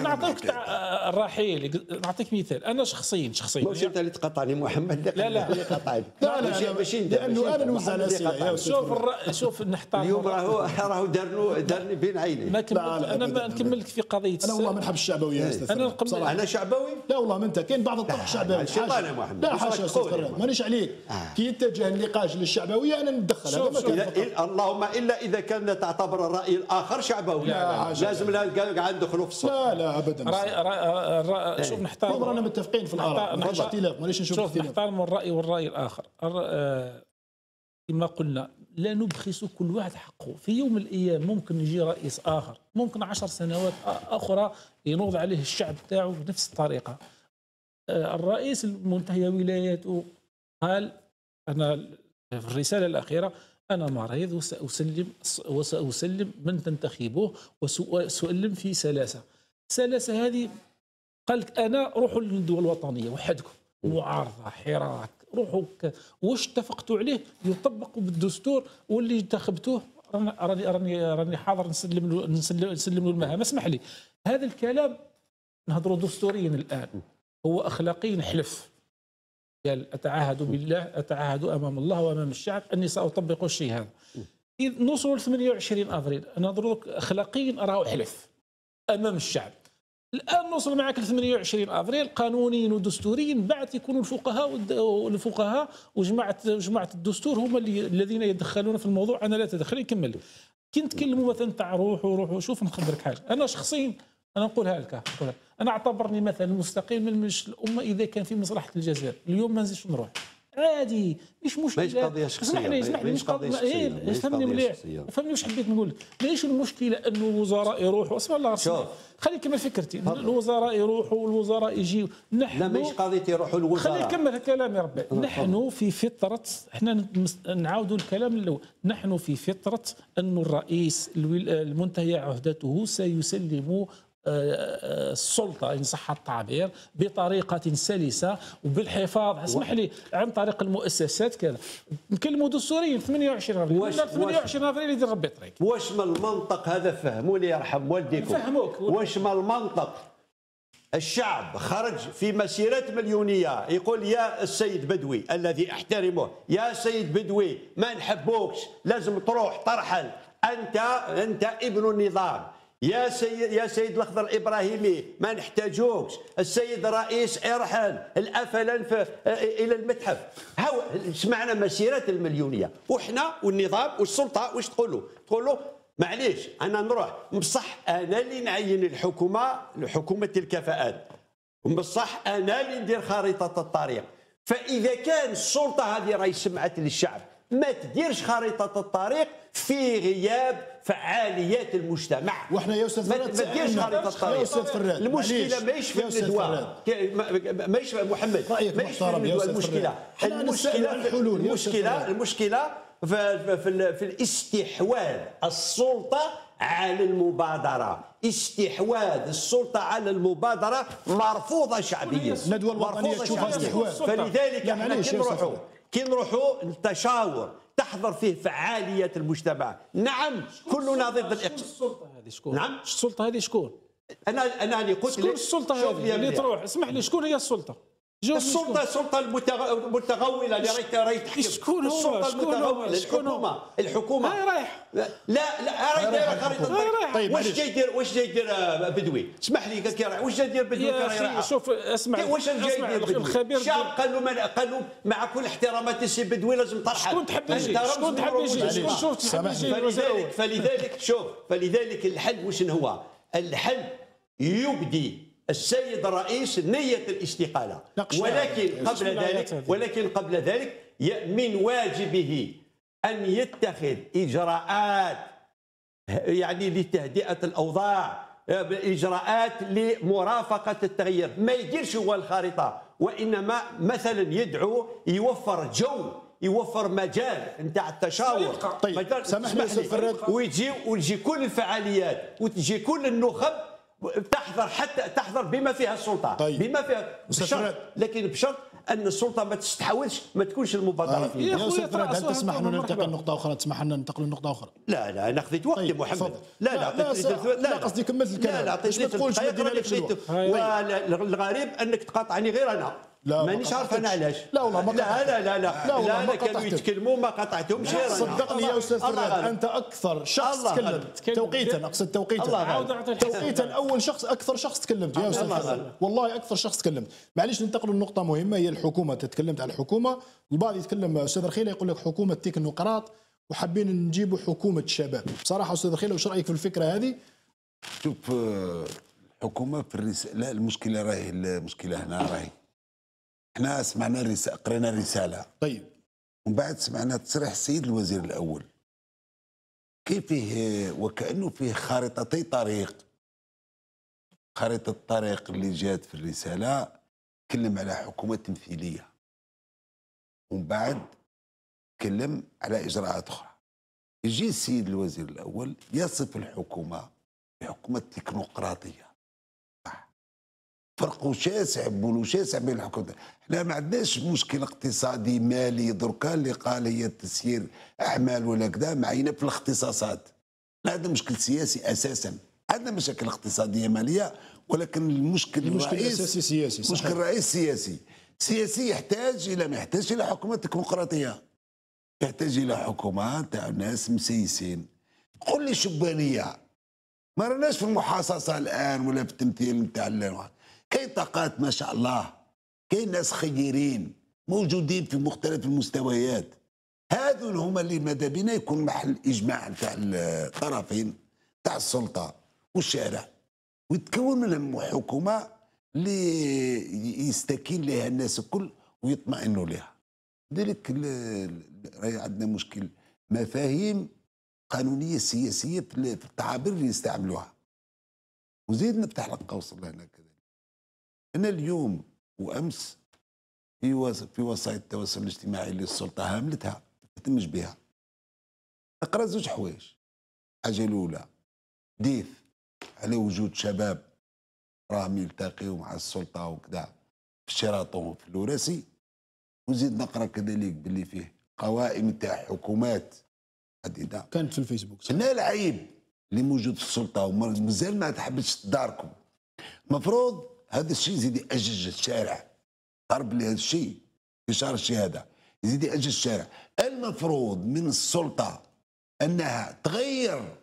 نعطيك تاع الرحيل نعطيك مثال. أنا شخصيا شخصيا. ماشي أنت اللي تقاطعني محمد. لا، لا. اللي قاطعني. لا، لا، ماشي- لا، ماشي أنت لأنه ماشي. أنا انت، نوزع. أستاذ شوف الر... شوف نحترم. اليوم راهو راهو دارنو دارني بين عيني. ما كملت لا، لا، أنا ما أبداً. نكمل لك في قضية أنا والله ما نحب الشعبويه. نقبل- بصراحة. أنا شعبوي؟ لا والله ما أنت. كاين بعض الطرح شعبوي حاشا. يا محمد. لا حاشا؟ مانيش عليك. كي يتجه النقاش للشعبويه أنا نتدخل شوف، ما شوف. فقط. إلا اللهم إلا إذا كان تعتبر الرأي الآخر شعبوي. لا، حاجة. لازم لا قاعد ندخلوا في الصف لا لا ابدا. رأي رأي رأي شوف نحترم عمرنا رانا متفقين في الآراء. ما نحترم- فيش اختلاف مانيش نشوف شوف نحترم الرأي والرأي الآخر. آه، كما قلنا لا نبخس كل واحد حقه. في يوم من الأيام ممكن يجي رئيس آخر ممكن عشر سنوات أخرى ينوض عليه الشعب تاعه بنفس الطريقة. آه، الرئيس المنتهيه ولايته قال أنا في الرسالة الأخيرة أنا مريض وسأسلم وسأسلم من تنتخبوه وسؤلم في سلاسة. سلاسة هذه قال لك أنا روحوا للندوه الوطنية وحدكم معارضة حراك روحوا واش اتفقتوا عليه؟ يطبق بالدستور واللي انتخبتوه راني راني راني, حاضر نسلم نسلم, نسلم له المهام. اسمح لي هذا الكلام نهضروا دستوريا الآن. هو اخلاقيا حلف. قال أتعاهد بالله أتعاهد أمام الله وأمام الشعب أني سأطبق الشيء هذا. إذ نوصلوا ل 28 أفريل نهضروا اخلاقيا راهو حلف أمام الشعب. الآن نوصل معك ل 28 أفريل قانونيا ودستوريا بعد يكونوا الفقهاء والد- الفقهاء وجماعه جماعة الدستور هم اللي الذين يدخلون في الموضوع. أنا لا اتدخل نكمل كي نتكلموا مثلا تاع روحوا روحوا شوف نخبرك حاجة. أنا شخصيا أنا نقولها لك نقولها. أنا أعتبرني مثلا مستقيل من مجلس الأمة إذا كان في مصلحة الجزائر. اليوم ما نزيدش نروح. عادي مش مشكلة. ماهيش قضية شخصية. اسمح لي اسمح لي ماهيش مش قضية. إيه، ماهيش فهمني مليح. فهمني واش حبيت نقول ليش المشكلة أنه الوزراء يروحوا. اسمع الله شوف. خليك كما فكرتي. الوزراء يروحوا والوزراء يجيوا نحن لا ماهيش قضية يروحوا الوزراء. نكمل الكلام يا ربي. نحن في فترة إحنا نعاودوا الكلام الأول. نحن في فترة أن الرئيس المنتهي عهدته سيسلم السلطة إن صح التعبير بطريقة سلسة وبالحفاظ. اسمح لي عن طريق المؤسسات كذا. نكلموا دستوريا 28 أفريل. واش- ولا 28 أفريل يدير ربي طريق. واش من المنطق هذا؟ فهموني يرحم والديكم. نفهموك. واش من المنطق؟ الشعب خرج في مسيرات مليونية. يقول يا السيد بدوي الذي احترمه يا سيد بدوي ما نحبوكش لازم تروح ترحل انت أنت ابن النظام. يا سيد يا سيد الأخضر الابراهيمي ما نحتاجوكش. السيد الرئيس ارحل الافلن في إلى المتحف. هاو سمعنا مسيرات المليونية. وحنا والنظام والسلطة واش تقولوا؟ تقولوا معليش أنا نروح. بصح أنا اللي نعين الحكومة حكومه الكفاءات بصح أنا اللي ندير خريطة الطريق. فإذا كان السلطة هذه راهي سمعت للشعب. ما تديرش خريطة الطريق في غياب فعاليات المجتمع وإحنا يا أستاذ ما فراد ما تديرش. خريطة الطريق يا أستاذ فراد، المشكلة. ماهيش في الندوة ماهيش محمد رأيك ماهيش في محترم يا. أستاذ المشكلة عن الحلول المشكلة. المشكلة في, في, ال- في الاستحواذ السلطة على المبادرة استحواذ السلطة على المبادرة مرفوضة شعبيا الندوة الوطنية مرفوضة تشوفها شعبياً. استحواذ. فلذلك إحنا كي نروحوا. كي نروحوا التشاور تحضر فيه فعالية المجتمع نعم كلنا ضد الاقتصاد السلطة هذه شكون؟ نعم. السلطة هذه شكون؟ أنا أنا اللي قلت شكون السلطة هذه اللي. تروح اسمح لي شكون هي السلطة؟ جاوبني السلطه؟ السلطه المتغ- المتغولة اللي راهي راهي تحكم شكون هو؟ السلطه؟ المتغولة؟ الحكومة الحكومة هاي رايح لا لا راهي دايرة خريطة الطريق. رايح. طيب، واش. جاي يدير واش جاي يدير آه، بدوي اسمح لي كي رايح واش جاي يدير بدوي كي يا أخي؟ شوف اسمع واش جاي يدير بدوي الخبير الشعب قال له ما- قال له مع كل احترامات السي بدوي لازم ترحل شكون تحب يجي؟ شكون من تحب يجي؟ شكون تحب. يجي فلذلك؟ فلذلك شوف فلذلك الحل وش هو؟ الحل يبدي السيد الرئيس نية الاستقالة. ولكن قبل ذلك. ولكن قبل ذلك من واجبه أن يتخذ إجراءات يعني لتهدئة الأوضاع إجراءات لمرافقة التغيير. ما يديرش هو الخريطه وإنما مثلا يدعو يوفر جو يوفر مجال نتاع التشاور. طيب سامحني ويجي ويجي كل الفعاليات وتجي كل النخب تحضر حتى تحضر بما فيها السلطة. طيب. بما فيها بشرط لكن بشرط أن السلطة ما تستحوذش ما تكونش المبادره آه. فيها يا أستاذ فراد هل تسمح لنا ننتقل لنقطة أخرى؟ تسمح لنا ننتقل لنقطة أخرى؟ لا لا أنا خذيت وقتي طيب، محمد. لا لا، لا لا، قصدي كملت الكلام. لا لا ما عطيتني تقولش شنو. خذيت- والغريب أنك تقاطعني غير أنا. لا، ما مانيش عارف أنا. علاش. لا والله ما لا لا لا لا. لا والله لا, ما لا كانوا. يتكلموا ما قطعتهمش صدقني يا أستاذ فراد. أنت أكثر شخص تكلم. توقيتا أقصد توقيتا. توقيتا أول شخص أكثر شخص تكلمت يا أستاذ فراد. والله أكثر شخص تكلمت معليش ننتقل لنقطة مهمة هي الحكومة. تتكلمت على الحكومة. البعض يتكلم أستاذ رخيله يقول لك حكومة تكنوقراط وحابين نجيبوا حكومة شباب. بصراحة أستاذ رخيله وش رأيك في الفكرة هذه؟ شوف آه، الحكومة في الرسالة لا المشكلة راهي المشكلة هنا راهي. إحنا سمعنا الرسالة قرينا الرسالة. طيب. ومن بعد سمعنا تصريح السيد الوزير الأول. كيف فيه وكأنه فيه خارطتي طريق. خارطة الطريق اللي جات في الرسالة تكلم على حكومة تمثيليه ومن بعد تكلم على إجراءات أخرى. يجي السيد الوزير الأول يصف الحكومة بحكومة تكنوقراطية. صح. فرق شاسع بولو شاسع بين الحكومة. إحنا ما عندناش مشكل اقتصادي مالي. دركا اللي قال هي تسيير أعمال ولا كذا معينا في الاختصاصات. لا عندنا مشكل سياسي أساسا. عندنا مشاكل اقتصادية مالية ولكن المشكل المشكل الأساسي سياسي صحيح. مشكل رئيس سياسي. سياسي يحتاج إلى ما يحتاج إلى حكومة تكنوقراطيه يحتاج إلى حكومة تاع ناس مسيسين. قل لي شبانية. ما راناش في المحاصصة الآن ولا في التمثيل نتاع كاين طاقات ما شاء الله؟ كاين ناس خيرين موجودين في مختلف المستويات. هذول هما اللي ماذا بينا؟ يكون محل إجماع نتاع الطرفين تاع السلطة والشارع. ويتكون منهم حكومة اللي يستكين لها الناس الكل ويطمئنوا لها. ال- راهي عندنا مشكل. مفاهيم قانونية سياسية في ال- في التعابير اللي يستعملوها وزيد نفتح لك قوس الله هنا أنا اليوم وأمس في في وسائل التواصل الاجتماعي اللي السلطة هاملتها ما تهتمش بها. أقرأ زوج حوايج. الحاجة الأولى ديث على وجود شباب راهم يلتقيوا مع السلطة وكذا في شيراطون في الوراسي وزيد نقرأ كذلك باللي فيه قوائم تاع حكومات عديده كانت في الفيسبوك. صح. هنا العيب اللي موجود في السلطة ومازال ما تحبش تداركم مفروض هذا الشيء يزيد يأجج الشارع. ضرب لي هذا الشيء؟ في شهر الشهاده يزيد يأجج الشارع. المفروض من السلطة أنها تغير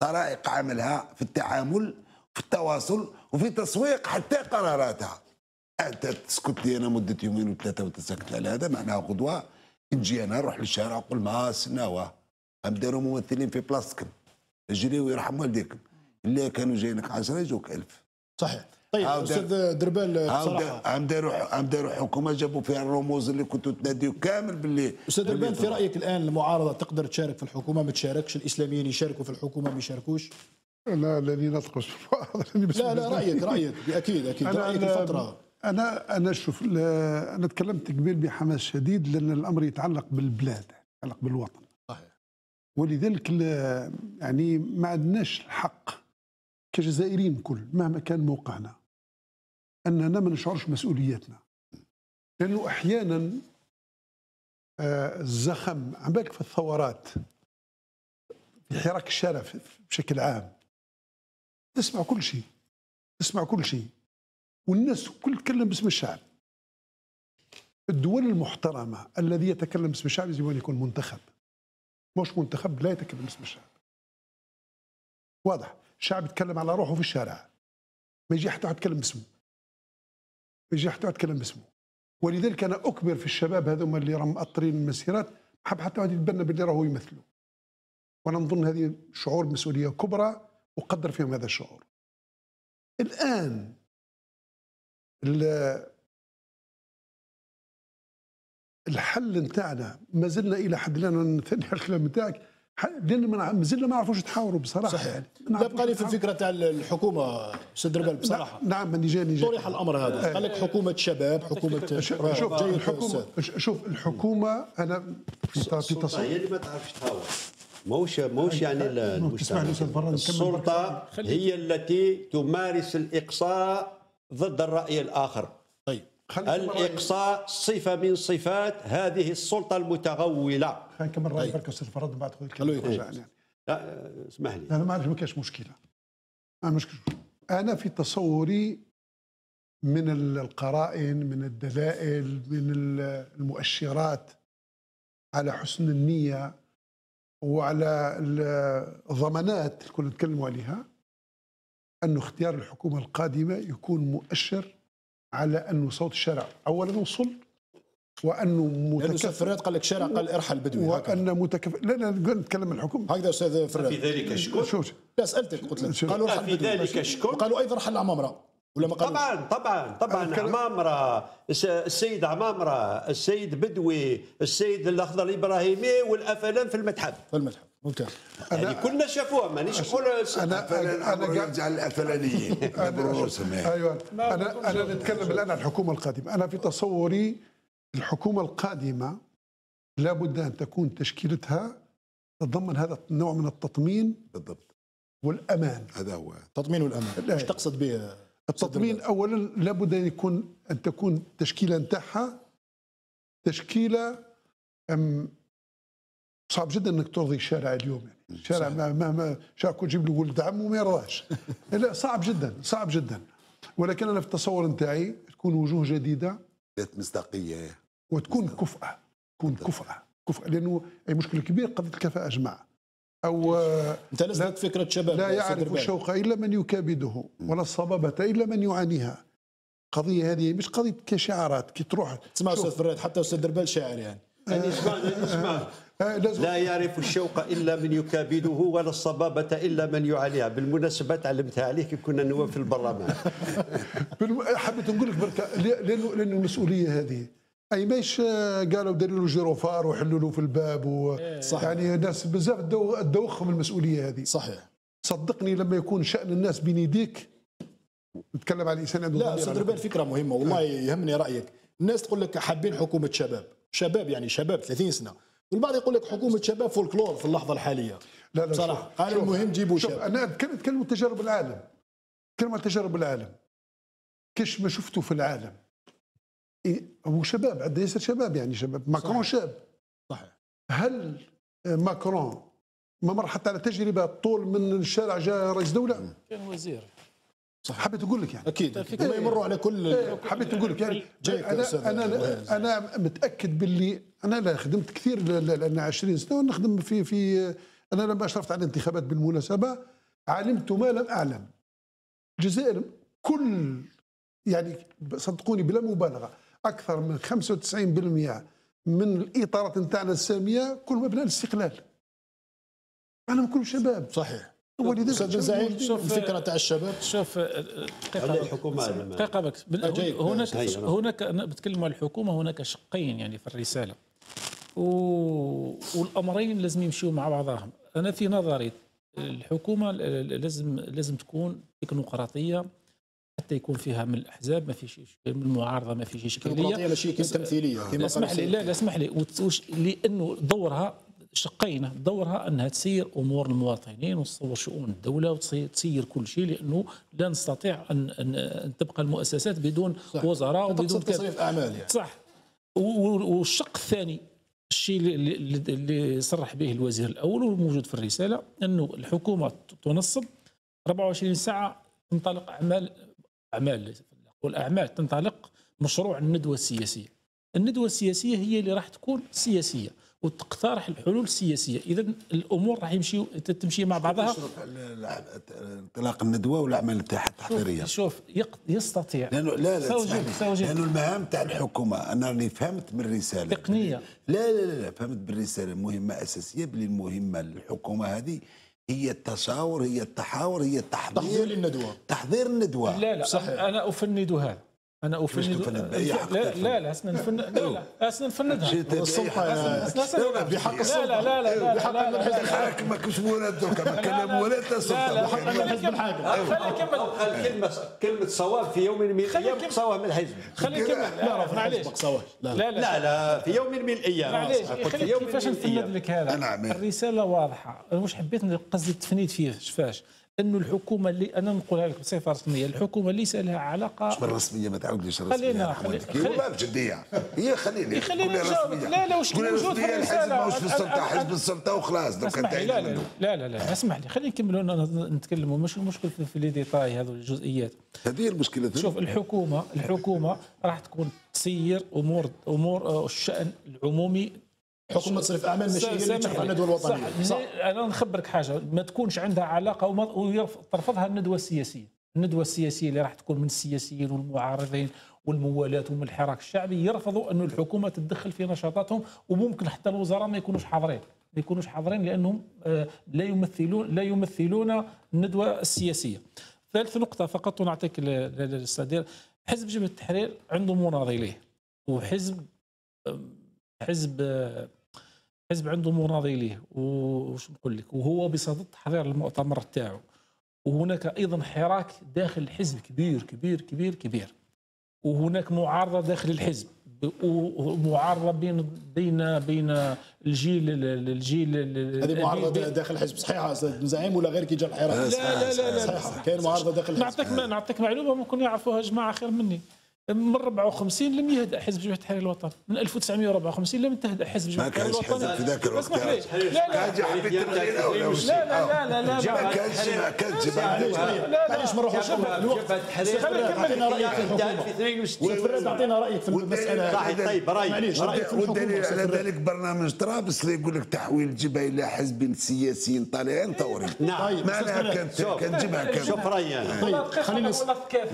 طرائق عملها في التعامل في التواصل وفي تسويق حتى قراراتها. أنت تسكت لي أنا مدة يومين وثلاثة وتسكت على هذا معناها غدوة. نجي أنا نروح للشارع نقول ما سناوة. هم داروا ممثلين في بلاصتكم. اجري ويرحم والديكم. اللي كانوا جايينك 10 يجوك 1000 صحيح. طيب أستاذ دربال بصراحة. هم داروا هم داروا حكومة جابوا فيها الرموز اللي كنتوا تناديوا كامل باللي أستاذ دربال في. رأيك الآن المعارضة تقدر تشارك في الحكومة؟ ما تشاركش الإسلاميين يشاركوا في الحكومة ما يشاركوش؟ لا لاني نطقش لا لا. رأيك رأيك. أكيد أكيد. رأيك الفترة. أنا أنا شوف أنا تكلمت قبل بحماس شديد لأن الأمر يتعلق بالبلاد يتعلق بالوطن. صحيح. ولذلك يعني ما عندناش الحق كجزائريين كل مهما كان موقعنا. أننا ما نشعرش مسؤولياتنا لأنه أحيانا آه، الزخم عم بالك في الثورات في حراك الشارع بشكل عام. تسمع كل شيء تسمع كل شيء. والناس كل تتكلم باسم الشعب. الدول المحترمة الذي يتكلم باسم الشعب يجب أن يكون منتخب. مش منتخب لا يتكلم باسم الشعب. واضح. الشعب يتكلم على روحه في الشارع. ما يجي حتى واحد يتكلم باسمه. واحد يتكلم باسمه. ولذلك أنا أكبر في الشباب هذوما اللي راهم مأطرين المسيرات. حب حتى واحد يتبنى باللي راهو يمثله وأنا نظن هذه شعور مسؤولية كبرى وقدر فيهم هذا الشعور. الآن ال- الحل نتاعنا ما زلنا إلى حد الآن نثني الكلام نتاعك. لأن مازلنا ما نعرفوش نتحاوروا بصراحة. صحيح. يعني ما لا نعرفوش بقى لي في. الفكرة تاع الحكومة أستاذ دربال بصراحة. نعم ماني جاني جاي طرح الأمر هذا. قال لك حكومة شباب حكومة شوف شوف الحكومة. شوف الحكومة أنا في تصور هي اللي ما تعرفش تهاور موش موش يعني المجتمع فراد نكمل السلطة. هي التي تمارس الإقصاء ضد الرأي الآخر. طيب خلينا نكمل رأيي. الإقصاء صفة من صفات هذه السلطة المتغولة. خلينا نكمل رايي برك أستاذ فراد بعد خذ خلوه يعني. لا اسمح لي. أنا ما عندي ما كاش مشكلة. ما مشكلة. أنا في تصوري من ال- القرائن من الدلائل من ال- المؤشرات على حسن النية وعلى ال- الضمانات اللي كنا نتكلموا عليها أن اختيار الحكومة القادمة يكون مؤشر على أنه صوت الشارع. أولا وصل وأنه لأنه أستاذ متكفل فراد قال لك شارع قال ارحل بدوي وأن متكفل لا لا نقول نتكلم عن الحكومة. هكذا أستاذ في فراد ذلك شكون شوف. لا سألتك قلت لك. قالوا ارحل في بدوي. ذلك شكون؟ قالوا أيضا رحل عمامرة. ولا ما طبعا طبعا طبعا. عمامرة الس- السيد عمامرة السيد بدوي السيد الأخضر الابراهيمي والأفلام في المتحف. في المتحف. ممتاز. يعني كلنا شافوها مانيش نقول أنا أنا أنا قاعد يرجع للافلانيين *laughs* بالرسم هيك. أيوه. أنا أنا نتكلم الآن عن الحكومة القادمة. أنا في تصوري الحكومة القادمة لابد أن تكون تشكيلتها تتضمن هذا النوع من التطمين بالضبط. والأمان. هذا هو. تطمين والأمان. لا. إيش تقصد به التطمين اولا لابد أن يكون أن تكون التشكيله نتاعها تشكيلة أم صعب جدا إنك ترضي الشارع اليوم. يعني الشارع ما مهما شارع كل تجيب له ولد عمه ما يرضاش. *laughs* لا صعب جدا صعب جدا. ولكن أنا في التصور نتاعي تكون وجوه جديدة. ذات مصداقية. وتكون كفأة تكون كفأة كفأة لأنه أي مشكلة كبيرة قضية الكفاءة جماعة. أو آه، أنت لست لا- فكره شباب لا يعرف. الشوق إلا من يكابده ولا الصبابة إلا من يعانيها. قضية هذه مش قضية كشعارات كي تروح تسمع أستاذ فراد حتى أستاذ دربال شاعر يعني. *laughs* لا يعرف الشوق إلا من يكابده ولا الصبابة إلا من يعانيها بالمناسبة تعلمتها عليه كي كنا نواب في البرلمان. *laughs* حبيت نقول لك بركة لأنه لأنه المسؤولية هذه. أي ماش آه، قالوا داروا له جيروفار وحلوا له في الباب و... صح. يعني الناس بزاف دو- دوخهم المسؤولية هذه. صحيح. صدقني لما يكون شأن الناس بين يديك نتكلم على الإنسان عنده لا على دربال فكرة مهمة والله يهمني رأيك. الناس تقول لك حابين حكومة شباب. شباب يعني شباب 30 سنة. والبعض يقول لك حكومة شباب فولكلور في اللحظة الحالية. لا لا بصراحة قال المهم جيبوا شوف شاب أنا أتكلم أتكلم عن تجارب العالم. أتكلم عن تجارب العالم. كاش ما شفته في العالم؟ إيه هو شباب عنده ياسر شباب يعني شباب ماكرون شاب. صحيح. هل ماكرون ما مر حتى على تجربة طول من الشارع جاء رئيس دولة؟ كان وزير. حبيت أقول لك يعني. أكيد فكرة. هم يمروا على كل إيه، حبيت نقول لك يعني. أنا. أنا أنا متأكد باللي أنا لا خدمت كثير لأن 20 سنة ونخدم في في أنا لما اشرفت على الانتخابات بالمناسبة علمت ما لم أعلم. الجزائر كل يعني صدقوني بلا مبالغة أكثر من 95% من الإطارات نتاعنا السامية كلهم ابناء الاستقلال. أنا كل شباب. صحيح. ولذلك أستاذ بن زعيم شوف- الفكرة تاع الشباب. شوف آه، على آه، جيد. هناك. هناك بتكلم عن الحكومة هناك شقين يعني في الرسالة. و... والأمرين لازم يمشيوا مع بعضهم أنا في نظري الحكومة لازم لازم تكون تكنوقراطية حتى يكون فيها من الأحزاب ما فيش إشكال، من المعارضة ما فيش الديمقراطيه ماشي تمثيلية لا اسمح لي. لا لا اسمح لي وت- وش- لأنه دورها شقين دورها أنها تسير أمور المواطنين وتصور شؤون الدولة وتسير كل شيء لأنه لا نستطيع ان ان, أن تبقى المؤسسات بدون صح. وزراء وبدون. تصريف أعمال يعني صح والشق الثاني الشيء اللي, صرح به الوزير الأول والموجود في الرسالة أنه الحكومة تنصب 24 ساعة تنطلق اعمال أعمال والاعمال تنطلق مشروع الندوة السياسية. الندوة السياسية هي اللي راح تكون سياسية وتقترح الحلول السياسية، اذا الأمور راح يمشي تمشي مع بعضها انطلاق الندوة والاعمال تاعها التحضيرية شوف يق- يستطيع لأنه لا لا سوجد-. سوجد. لأنه المهام تاع الحكومة أنا راني فهمت من الرساله تقنية. لا لا لا, لا فهمت بالرسالة مهمة أساسية بلي المهمة للحكومة هذه هي التشاور هي التحاور هي التحضير تحضير للندوة تحضير الندوة لا لا. صحيح. أنا افند هذا أنا افند لا؟ لا لا اسنا نفند لا لا اسنا نفندها أسنا- بحق لا السلطة لا لا لا لا بحق لا لا لا الحاكم ما كنتش ولاد دوك ما كان لا، ولاد لا السلطه لا خليني الحزب. الحاكم. قال كلمة كلمة صواب في يوم من كم- صواب من الحزب خليني اكمل لا لا معليش لا لا لا لا لا في يوم من الأيام معليش كيفاش من نفند لك هذا نعم. الرساله واضحه أنا واش حبيت قصدي التفنيد فيه شفاش انه الحكومة اللي أنا نقولها لك بصفة رسمية الحكومة ليس لها علاقه بالرسميه ما تعاودليش الرسمية خلينا- خلينا خلي- والله بجديه هي خليني خليني قول لي نجاوب. رسمية. لا، لا، لي موجود في الحزب. ماهوش في السلطة حزب السلطة وخلاص دوك لي لا لا. لا لا لا اسمح لي خلينا نكملوا نتكلموا مش المشكل في, لي ديتاي هذو الجزئيات هذه المشكلة شوف الحكومة الحكومة راح تكون تسير امور أمور آه، الشأن العمومي حكومة تصرف أعمال ماشي هي اللي ترفع لي. الندوة الوطنية. صح. صح. أنا نخبرك حاجة. ما تكونش عندها علاقة وما وترفضها الندوة السياسية. الندوة السياسية اللي راح تكون من السياسيين والمعارضين والموالاه ومن الحراك الشعبي يرفضوا انه الحكومة تتدخل في نشاطاتهم وممكن حتى الوزراء ما يكونوش حاضرين. ما يكونوش حاضرين لأنهم آه، لا يمثلون لا يمثلون الندوة السياسية. ثالث نقطة فقط ونعطيك للأستاذ حزب جبهة التحرير عنده مناضي ليه وحزب حزب آه، حزب عنده مناضي ليه؟ وش نقول لك؟ وهو بصدد تحضير المؤتمر تاعو وهناك أيضا حراك داخل الحزب كبير كبير كبير كبير. وهناك معارضة داخل الحزب. ومعارضة بين بين بين الجيل الجيل هذه معارضة داخل الحزب. صحيحة أستاذ زعيم ولا غير كي جا الحراك؟ لا لا لا لا. صحيحة. كاين معارضة داخل الحزب. نعطيك نعطيك معلومة ممكن يعرفوها جماعة خير مني. من 54 لم يهدأ حزب جبهه التحرير الوطني من 1954 لم تهدأ حزب جبهه ما التحرير كانش الوطني حزب في ذاك الوقت. اسمح لي. يا لا لا. كان حبيت؟ لا لا لا لا لا جبهة ما لا كانش ما كانش جبهة معليش التحرير. معليش ما نروحوش الوقت. خلينا أعطينا رأيك في الحكومة. في 62 فرد اعطينا رأيك في المسألة. صحيح طيب رأيك. معليش رأيك في والدليل على ذلك برنامج طرابلس اللي يقول لك تحويل الجبهه إلى حزب سياسي طالعين ثوري نعم. معناها. كانت شوف. كان جبهة كان شوف رأيي طيب، خلينا.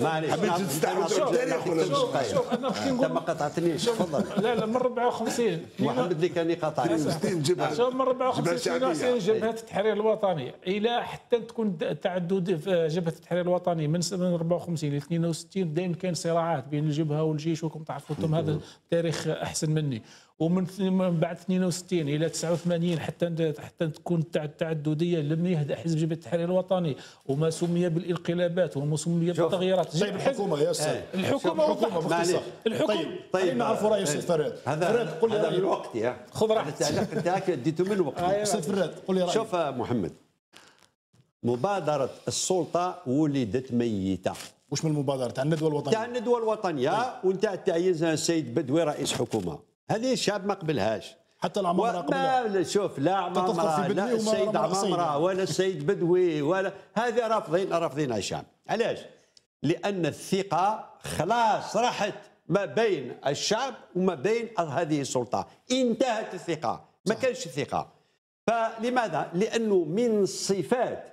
معليش حبيت نعم، التاريخ ولا مش نعم. شوف أنا انت نقول ما قطعتنيش تفضل. لا لا من 54 محمد اللي كان يقطع 62 جبهه شوف من 54 جبهة سنة شعبية. جبهة التحرير الوطني إلى حتى تكون تعدد في جبهة التحرير الوطني من سنة 54 ل 62 دائما كان صراعات بين الجبهة والجيش وكم تعرفوا أنتم هذا التاريخ أحسن مني. ومن من بعد 62 إلى 89 حتى حتى تكون التع- التعددية لم يهدأ حزب جبهة التحرير الوطني. وما سمي بالانقلابات وما سمي. بالتغييرات. طيب الحكومة يا أستاذ. الحكومة الحكومة. باختصار الحكومة- طيب طيب. خلينا نعرفوا رأي أستاذ فريد. هذا فريد قول لي من رأيك. وقتي يا. خذ راحتك. التعليق نتاعك أديته من وقتي. أستاذ فريد قول لي رأيك. شوف محمد مبادرة السلطة ولدت ميتة. وش من المبادرة؟ تاع الندوة تاع الوطنيه الندوة الوطنية وانت تعين السيد بدوي رئيس حكومة. هذه الشعب ما قبلهاش. حتى العمارة وما قبلها. شوف لا بدوي لا السيد. عمامرة ولا السيد بدوي ولا هذا رافضين رافضين الشعب علاش؟ لأن الثقة خلاص راحت ما بين الشعب وما بين هذه السلطة. انتهت الثقة. ما كانش ثقة. فلماذا؟ لأنه من الصفات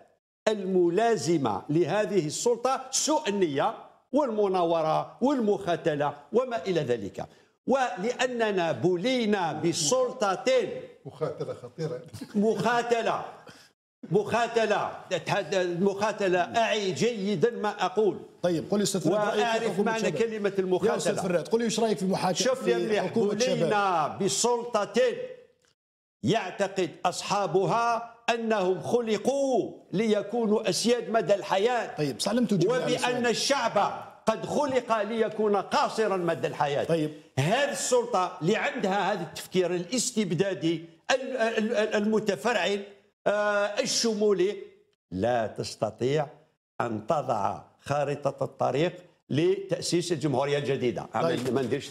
الملازمة لهذه السلطة سوء النية والمناورة والمخاتلة وما إلى ذلك. ولأننا بلينا بسلطتين. مخاتلة خطيرة. مخاتلة. مخاتلة. مخاتلة. أعي جيدا ما أقول. طيب قول لي أستاذ وأعرف معنى. كلمة يا أستاذ المخاتلة. فريد قول لي إيش رأيك في محاكمه شوف لي في مليح بلينا بسلطتين. يعتقد أصحابها أنهم خلقوا ليكونوا أسياد مدى الحياة. طيب وبأن. الشعب قد خلق ليكون قاصرا مدى الحياة طيب. هذه السلطة اللي عندها هذا التفكير الاستبدادي ال- ال- ال- المتفرعن آه، الشمولي لا تستطيع أن تضع خارطة الطريق لتأسيس الجمهورية الجديدة طيب. ما نديرش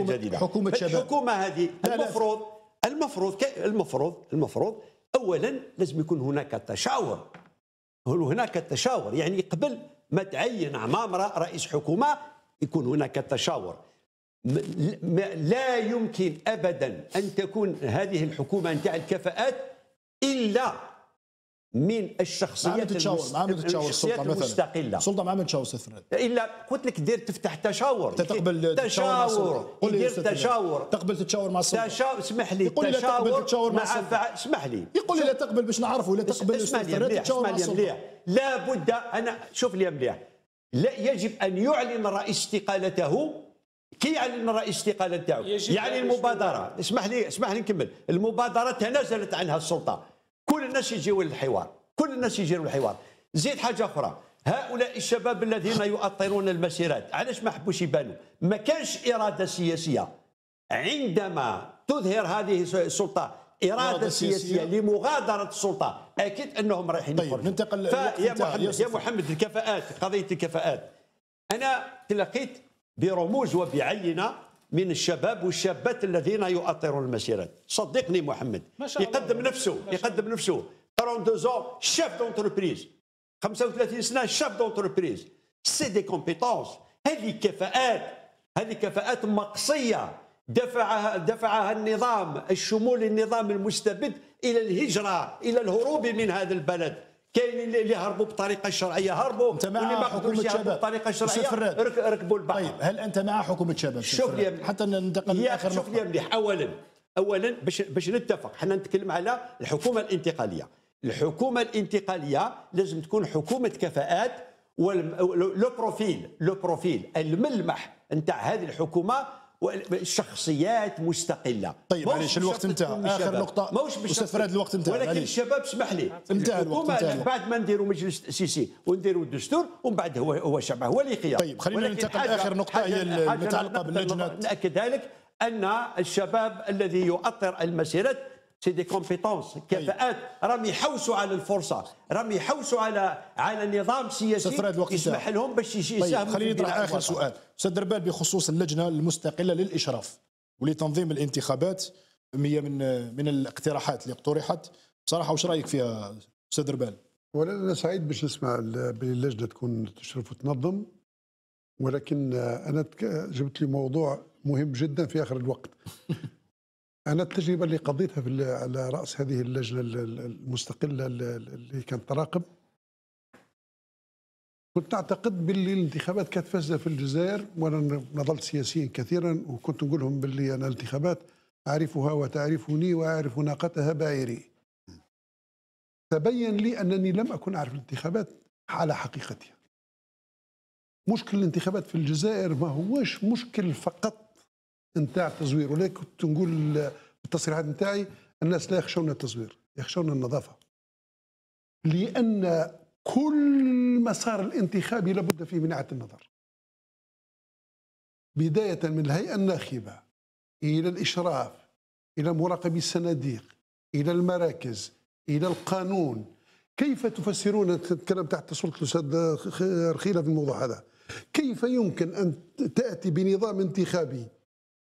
حكومة- الجديدة حكومة شباب؟ الحكومة هذه. المفروض المفروض المفروض المفروض أولا لازم يكون هناك تشاور هناك تشاور يعني قبل ما تعين عمامرة رئيس حكومة يكون هناك تشاور. لا يمكن ابدا أن تكون هذه الحكومة نتاع الكفاءات إلا من الشخصيات تتشاور تتشاور الشخصيات السلطه مثلا. المستقلة. السلطه مع من تتشاور أستاذ فريد. إلا قلت لك دير تفتح تشاور. تقبل. تشاور يدير فريد، تشاور. تقبل تتشاور مع السلطه تشاور اسمح لي. يقول لا تقبل تتشاور مع. فع- اسمح لي. يقول لي لا تقبل باش نعرفه لا تقبل أستاذ لي مليح مع لي السلطه مليح. لا بد أنا شوف لي مليح. لا يجب أن يعلن الرئيس استقالته. كي يعلن الرئيس يجب يعني أن المبادرة. اسمح لي اسمح لي نكمل. المبادرة تنازلت عنها السلطة. كل الناس يجيوا للحوار كل الناس يجيوا للحوار زيد حاجة أخرى هؤلاء الشباب الذين يؤطرون المسيرات علاش ما حبوش يبانوا ما كانش إرادة سياسية عندما تظهر هذه إرادة سياسية, سياسية. لمغادرة السلطة أكيد أنهم رايحين طيب، يخرجوا. ننتقل فيا للوقت محمد. يا محمد الكفاءات قضية الكفاءات أنا تلقيت برموز وبعينة من الشباب والشابات الذين يؤطرون المسيرات. صدقني محمد ما شاء الله. يقدم نفسه يقدم نفسه. 32 ans chef d'entreprise 35 سنة chef d'entreprise c'est des compétences هذه كفاءات هذه كفاءات مقصية. دفعها دفعها النظام الشمول النظام المستبد إلى الهجرة إلى الهروب من هذا البلد. كاين اللي هربوا بطريقة شرعية. هربوا. أنت مع ما يهربوا شباب. بطريقة شرعية. رك- ركبوا البحر. طيب هل أنت مع حكومة شباب؟ شوف لي؟ حتى ننتقل لآخر شوف لي مليح اولا اولا باش باش نتفق حنا نتكلم على الحكومة الانتقالية. الحكومة الانتقالية لازم تكون حكومة كفاءات le profil le profil الملمح نتاع هذه الحكومة شخصيات مستقلة طيب، معليش، الوقت انتهى. شباب. نقطة. ماهوش بشرط- فراد، الوقت انتهى. ولكن معليش. الشباب اسمح لي انتهى الوقت، انتهى. بعد ما نديروا مجلس تاسيسي ونديروا الدستور ومن بعد هو هو الشعب هو اللي يخير طيب، خلينا ننتقل لآخر نقطة هي حاجة- ال- حاجة المتعلقة نقدر باللجنة. نأكد ذلك أن الشباب الذي يؤطر المسيرات c'est des compétences كفاءات. راهم يحوسوا على الفرصة. راهم يحوسوا على على نظام سياسي يسمح. لهم باش يجي طيب يساهموا خليني في نطرح آخر. سؤال. أستاذ دربال بخصوص اللجنة المستقلة للإشراف ولتنظيم الانتخابات هي من من الاقتراحات اللي اقترحت بصراحة وش رأيك فيها أستاذ دربال؟ ولا أنا سعيد باش نسمع ال- بلي اللجنة تكون تشرف وتنظم ولكن أنا جبت لي موضوع مهم جدا في آخر الوقت. *laughs* أنا التجربة اللي قضيتها في على رأس هذه اللجنة ال- ال- المستقلة ال- ال- اللي كانت تراقب. كنت أعتقد باللي الانتخابات كانت فاسدة في الجزائر وأنا نظلت سياسيا كثيرا وكنت نقول لهم باللي أنا الانتخابات أعرفها وتعرفني وأعرف ناقتها بعيري تبين لي أنني لم أكن أعرف الانتخابات على حقيقتها. مشكل الانتخابات في الجزائر ما هوش مشكل فقط نتاع التزوير. ولكن كنت نقول التصريحات نتاعي الناس لا يخشون التزوير يخشون النظافة. لأن كل مسار الانتخابي لابد فيه من اعاده النظر. بداية من الهيئة الناخبة إلى الإشراف إلى مراقبي الصناديق إلى المراكز إلى القانون. كيف تفسرون الكلام تحت سلطه الأستاذ رخيله في الموضوع هذا؟ كيف يمكن أن تأتي بنظام انتخابي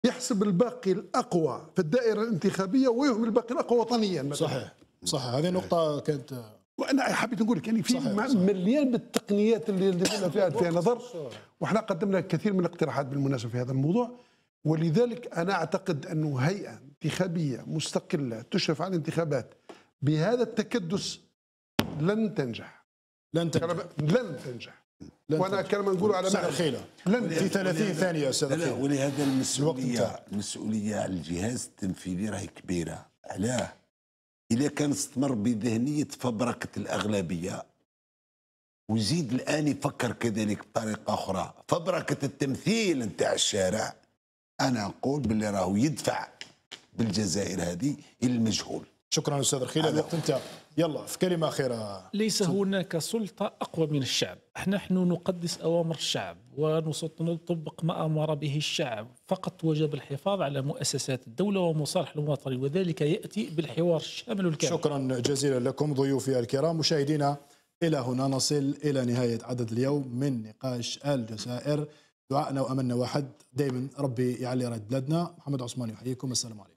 يحسب الباقي الأقوى في الدائرة الانتخابية ويهمل الباقي الأقوى وطنيا مثلا. صحيح صحيح. هذه نقطة كانت وأنا حبيت نقول لك يعني في صحيح، م- صحيح. مليان بالتقنيات اللي اللي قلنا فيها فيها نظر. وإحنا قدمنا كثير من الاقتراحات بالمناسبة في هذا الموضوع. ولذلك أنا أعتقد أنه هيئة انتخابية مستقلة تشرف على الانتخابات بهذا التكدس لن تنجح. لن تنجح. لن تنجح. وأنا. كلام نقوله على مهل رخيله لن في 30 ثانية أستاذ لا ولهذا المسؤوليه. المسؤولية على الجهاز التنفيذي راهي كبيرة. علاه. اذا كان استمر بذهنية فبركة الأغلبية. ويزيد الآن يفكر كذلك بطريقة أخرى. فبركة التمثيل نتاع الشارع. أنا أقول باللي راهو يدفع بالجزائر هذه المجهول. شكرا أستاذ رخيله الوقت انتهى. يلا في كلمة أخيرة. ليس هناك سلطة أقوى من الشعب. نحن نقدس أوامر الشعب ونطبق ما أمر به الشعب. فقط وجب الحفاظ على مؤسسات الدولة ومصالح المواطنين وذلك يأتي بالحوار الشامل الكامل شكرا جزيلا لكم ضيوفي الكرام. مشاهدينا إلى هنا نصل إلى نهاية عدد اليوم من نقاش الجزائر. دعائنا وأملنا واحد. دائما ربي يعلي رايه بلادنا. محمد عثمان يحييكم. السلام عليكم.